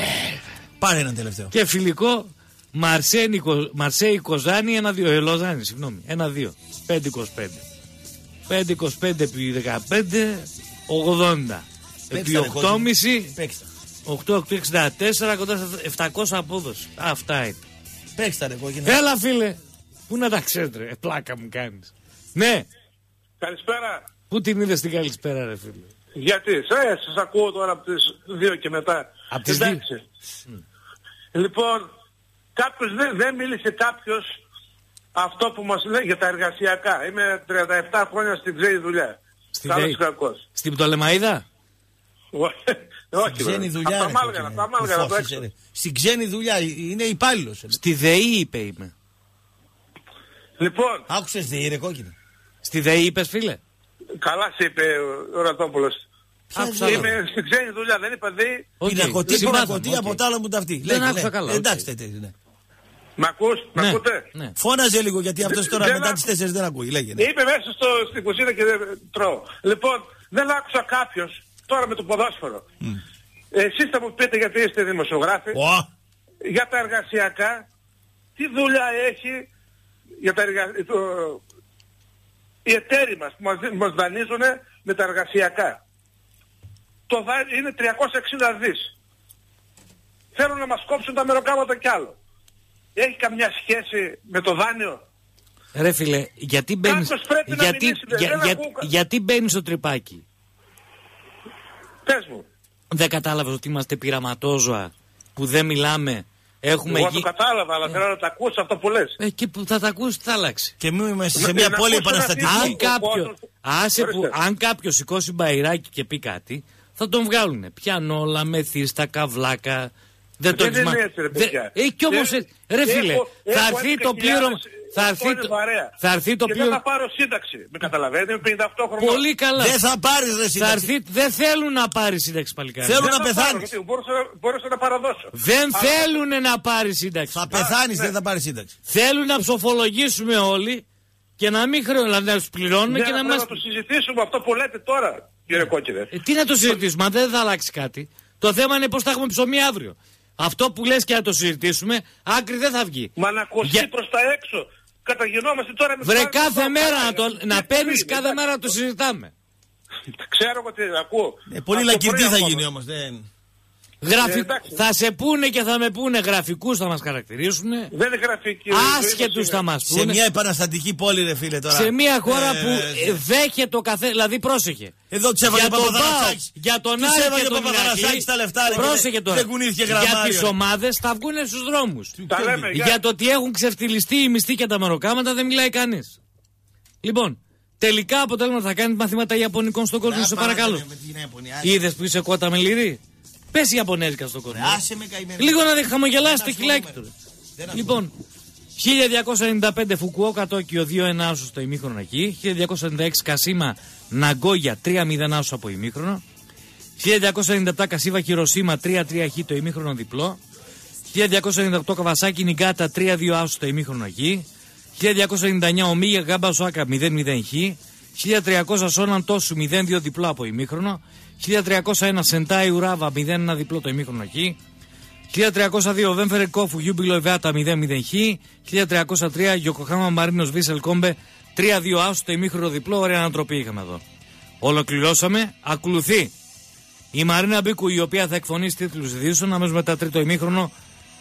Πάρε ένα τελευταίο. Και φιλικό Μαρσέη, Μαρσέη Κοζάνη 1-2. Ε, Λοζάνη, συγγνώμη. 1-2. 5-25. 5-25 επί 15, 80. Επί Παίξτε, ρε, 8,5, Παίξτε. 8-8-64 κοντά στα 700 απόδοση. Αυτά είναι. Παίξτε ρε κόκκινα. Έλα φίλε, πού να τα ξέρετε, ρε, πλάκα μου κάνεις. Ναι, Καλησπέρα. πού την είδες την καλησπέρα ρε φίλε; Γιατί, ε, σας ακούω τώρα από τις δύο και μετά. Απ' τις Εντάξει. Λοιπόν, κάποιος δεν, δεν μίλησε κάποιος αυτό που μας λέει για τα εργασιακά. Είμαι 37 χρόνια στην ξένη δουλειά. Στη Καλός ΔΕΗ. ή κακός. Στην Πτολεμαίδα. Όχι, Στην ξένη βέβαια. δουλειά. Από ρε, τα μάλγαρα, κόκκινα. από τα μάλγαρα, Μη από φόφησε, έξω. ρε. Στην ξένη δουλειά είναι υπάλληλος. Στη ΔΕΗ είπε είμαι. Λοιπόν. Άκουσες ΔΕΗ ρε κόκκινα. Στη ΔΕΗ είπες φίλε. Καλά σε είπε ο Ρατόπουλος. Άκουσα Είμαι άλλο. στην ξένη δουλειά, δεν είπα δει. Οκ, Πινακωτή, συμπάθαμε, πινακωτή οκ. από τα άλλα μου τα αυτή. Δεν Λέγε, άκουσα ναι. καλά, Ε, οκ. Εντάξει, τέτοιο, ναι. Μ' ακούς, μ' Ναι, ακούτε; ναι. Φώναζε λίγο γιατί αυτός τώρα δεν μετά άκου- τις 4 δεν ακούει. Λέγε. ναι. Είπε μέσα στο, στην κουζίνα και δεν τρώω. Λοιπόν, δεν άκουσα κάποιος τώρα με το ποδόσφαιρο. Εσείς θα μου πείτε γιατί είστε δημοσιογράφοι. Ω, Για τα εργασιακά, τι δουλειά έχει για τα εργα... το... οι εταίροι μας που μας, δι- μας δανείζουν με τα εργασιακά. Το δάνειο είναι 360 δις. Θέλουν να μας κόψουν τα μεροκάματα κι άλλο. Έχει καμιά σχέση με το δάνειο; Ρε φίλε, γιατί μπαίνεις, Κάποιος πρέπει να γιατί, μιλήσει, δεν για- για- ακούω κα- γιατί μπαίνεις στο τρυπάκι; Πες μου. Δεν κατάλαβες ότι είμαστε πειραματόζωα που δεν μιλάμε. Έχουμε Εγώ γι... το κατάλαβα, αλλά θέλω να τα ακούσω αυτό που λες. Ε, και που θα τα ακούσει, τι θα αλλάξει. Και μην είμαστε σε Να- μια να πόλη ακούσω ένα επαναστατική. τίτλο. Αν ο κάποιο, κόσμος- άσε που, Ορίστε. αν κάποιος σηκώσει μπαϊράκι και πει κάτι, θα τον βγάλουνε. Πιανόλα, μεθύστα, καβλάκα. Δεν το Δεν έχεις είναι μα- έτσι, ρε Δε- παιδιά. Ε, κι όμως, Ε, ε, ρε φίλε, έχω- θα έχω έρθει 11.000 το πλήρωμα. Θα έρθει χρόνια το, βαρέα. θα έρθει το και δεν πλήρωμα. θα πάρω σύνταξη. Με καταλαβαίνετε, είμαι 58 χρόνια. Πολύ καλά. Δεν θα πάρεις ρε Θα σύνταξη. έρθει, δεν θέλουν να πάρει σύνταξη παλικάρι. Θέλουν Δεν να θα πάρω, πεθάνεις. γιατί Μπορούσα, μπορούσα να παραδώσω. Δεν Αλλά- θέλουν να πάρει σύνταξη. Θα πεθάνεις, ναι. δεν θα πάρεις σύνταξη. Θέλουν να ψοφολογήσουμε όλοι και να μην χρεώνουμε, να τους πληρώνουμε Ναι, και να πρέπει μας... να το συζητήσουμε αυτό που λέτε τώρα, κύριε Κόκκινε. Ε, τι να το συζητήσουμε, αν δεν θα αλλάξει κάτι. Το θέμα είναι πώς θα έχουμε ψωμί αύριο. Αυτό που λες και να το συζητήσουμε, άκρη δεν θα βγει. Μα να ακουστεί Για- προς τα έξω. Καταγενόμαστε τώρα με Βρε πάρα- κάθε πάρα- μέρα πάρα- να, το, Τι να εκπομπή, παίρνεις κάθε εντάξει. μέρα να το συζητάμε. Ξέρω εγώ τι ακούω. Ε, Πολύ Από λακκυρτή πρωί θα ακόμα. γίνει όμως. δεν- Γραφι... Ε, εντάξει. θα σε πούνε και θα με πούνε γραφικούς, θα μας χαρακτηρίσουν. Δεν είναι γραφική. Άσχετους θα μας Σε πούνε. μια επαναστατική πόλη ρε φίλε τώρα. Σε μια χώρα Ε, που ε, ε, δέχεται το καθένα. Δηλαδή, πρόσεχε. Εδώ τους έβαλε για ο τον Παπαδαρασάκης. ΠΑΟΚ, για τον Τους Άρη έβαλε και ο τον Παπαδαρασάκης Ηρακλή, τα λεφτά, ρε, Πρόσεχε και τώρα. δεν κουνήθηκε Για γραμμάριο, τις ρε. ομάδες θα βγουν στους δρόμους. Τα λέμε, για- Για το ότι έχουν ξεφτυλιστεί οι μισθοί και τα μεροκάματα δεν μιλάει κανείς. Λοιπόν, τελικά αποτέλεσμα θα κάνει μαθήματα Ιαπωνικών στον κόσμο, Α, σε πάμε παρακαλώ. με την Ιαπωνία. Άσε- Είδες που είσαι κότα με λυρί. Πες Ιαπωνέζικα στον κόσμο. Άσε με καημένη. Λίγο να δει χαμογελάσει το Δεν χιλάκι ασχολούμαι, του. Δεν Λοιπόν, 1295 Φουκουόκα Τόκιο 2-1 άσο στο ημίχρονο εκεί. 1296 Κασίμα Ναγκόγια 3-0 άσο από ημίχρονο. 1297 Κασίβα Χειροσύμα 3-3 χ το ημίχρονο διπλό. 1298 Καβασάκι Νιγκάτα 3-2 άσο στο ημίχρονο εκεί. 1299 Ομίγια Γκάμπα Σουάκα 0-0 χ. 1300 Σόναν Τόσου 0-2 διπλό από ημίχρονο. 1301 Σεντάι Ουράβα 0-1 διπλό το ημίχρονο εκεί. 1302 Βένφορετ Κόφου Γιούμπιλο Ιβάτα 0-0 χ. 1303 Γιοκοχάμα Μαρίνος Βίσελ Κόμπε 3-2 άσο το ημίχρονο διπλό. Ωραία ανατροπή είχαμε εδώ. Ολοκληρώσαμε. Ακολουθεί η Μαρίνα Μπίκου η οποία θα εκφωνήσει τίτλους ειδήσεων αμέσως μετά τρίτο ημίχρονο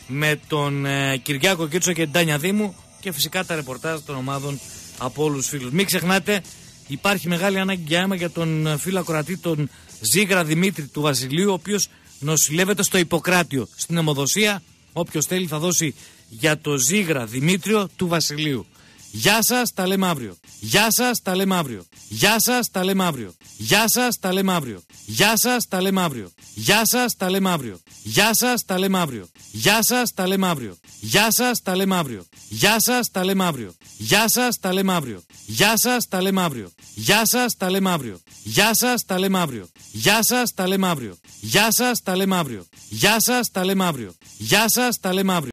με τον ε, Κυριάκο Κίτσο και την Τάνια Δήμου και φυσικά τα ρεπορτάζ των ομάδων από όλους τους φίλους. Μην ξεχνάτε, υπάρχει μεγάλη ανάγκη για αίμα για τον ε, φίλο ακροατή τον Ζήγρα Δημήτρη του Βασιλείου, ο οποίος νοσηλεύεται στο Ιπποκράτιο στην αιμοδοσία. Όποιος θέλει θα δώσει για το Ζήγρα Δημήτριο του Βασιλείου. Γεια σα, τα λέμε αύριο. Γεια σα, τα λέμε αύριο. Γεια σα, τα λέμε αύριο. Γεια σα, τα λέμε αύριο. Γεια σα, τα λέμε αύριο. Γεια σα, τα λέμε αύριο. Γεια σα, τα λέμε αύριο. Γεια σα, τα λέμε αύριο. Γεια σα, τα λέμε αύριο. Γεια σα, τα λέμε αύριο. Γεια σα, τα λέμε αύριο. Γεια σα, τα λέμε αύριο. Γεια σα, τα λέμε αύριο. Γεια σα, τα λέμε αύριο. Γεια σα, τα λέμε αύριο. Γεια σα, τα λέμε αύριο. Γεια σα, τα λέμε αύριο. Γεια σα, τα λέμε αύριο.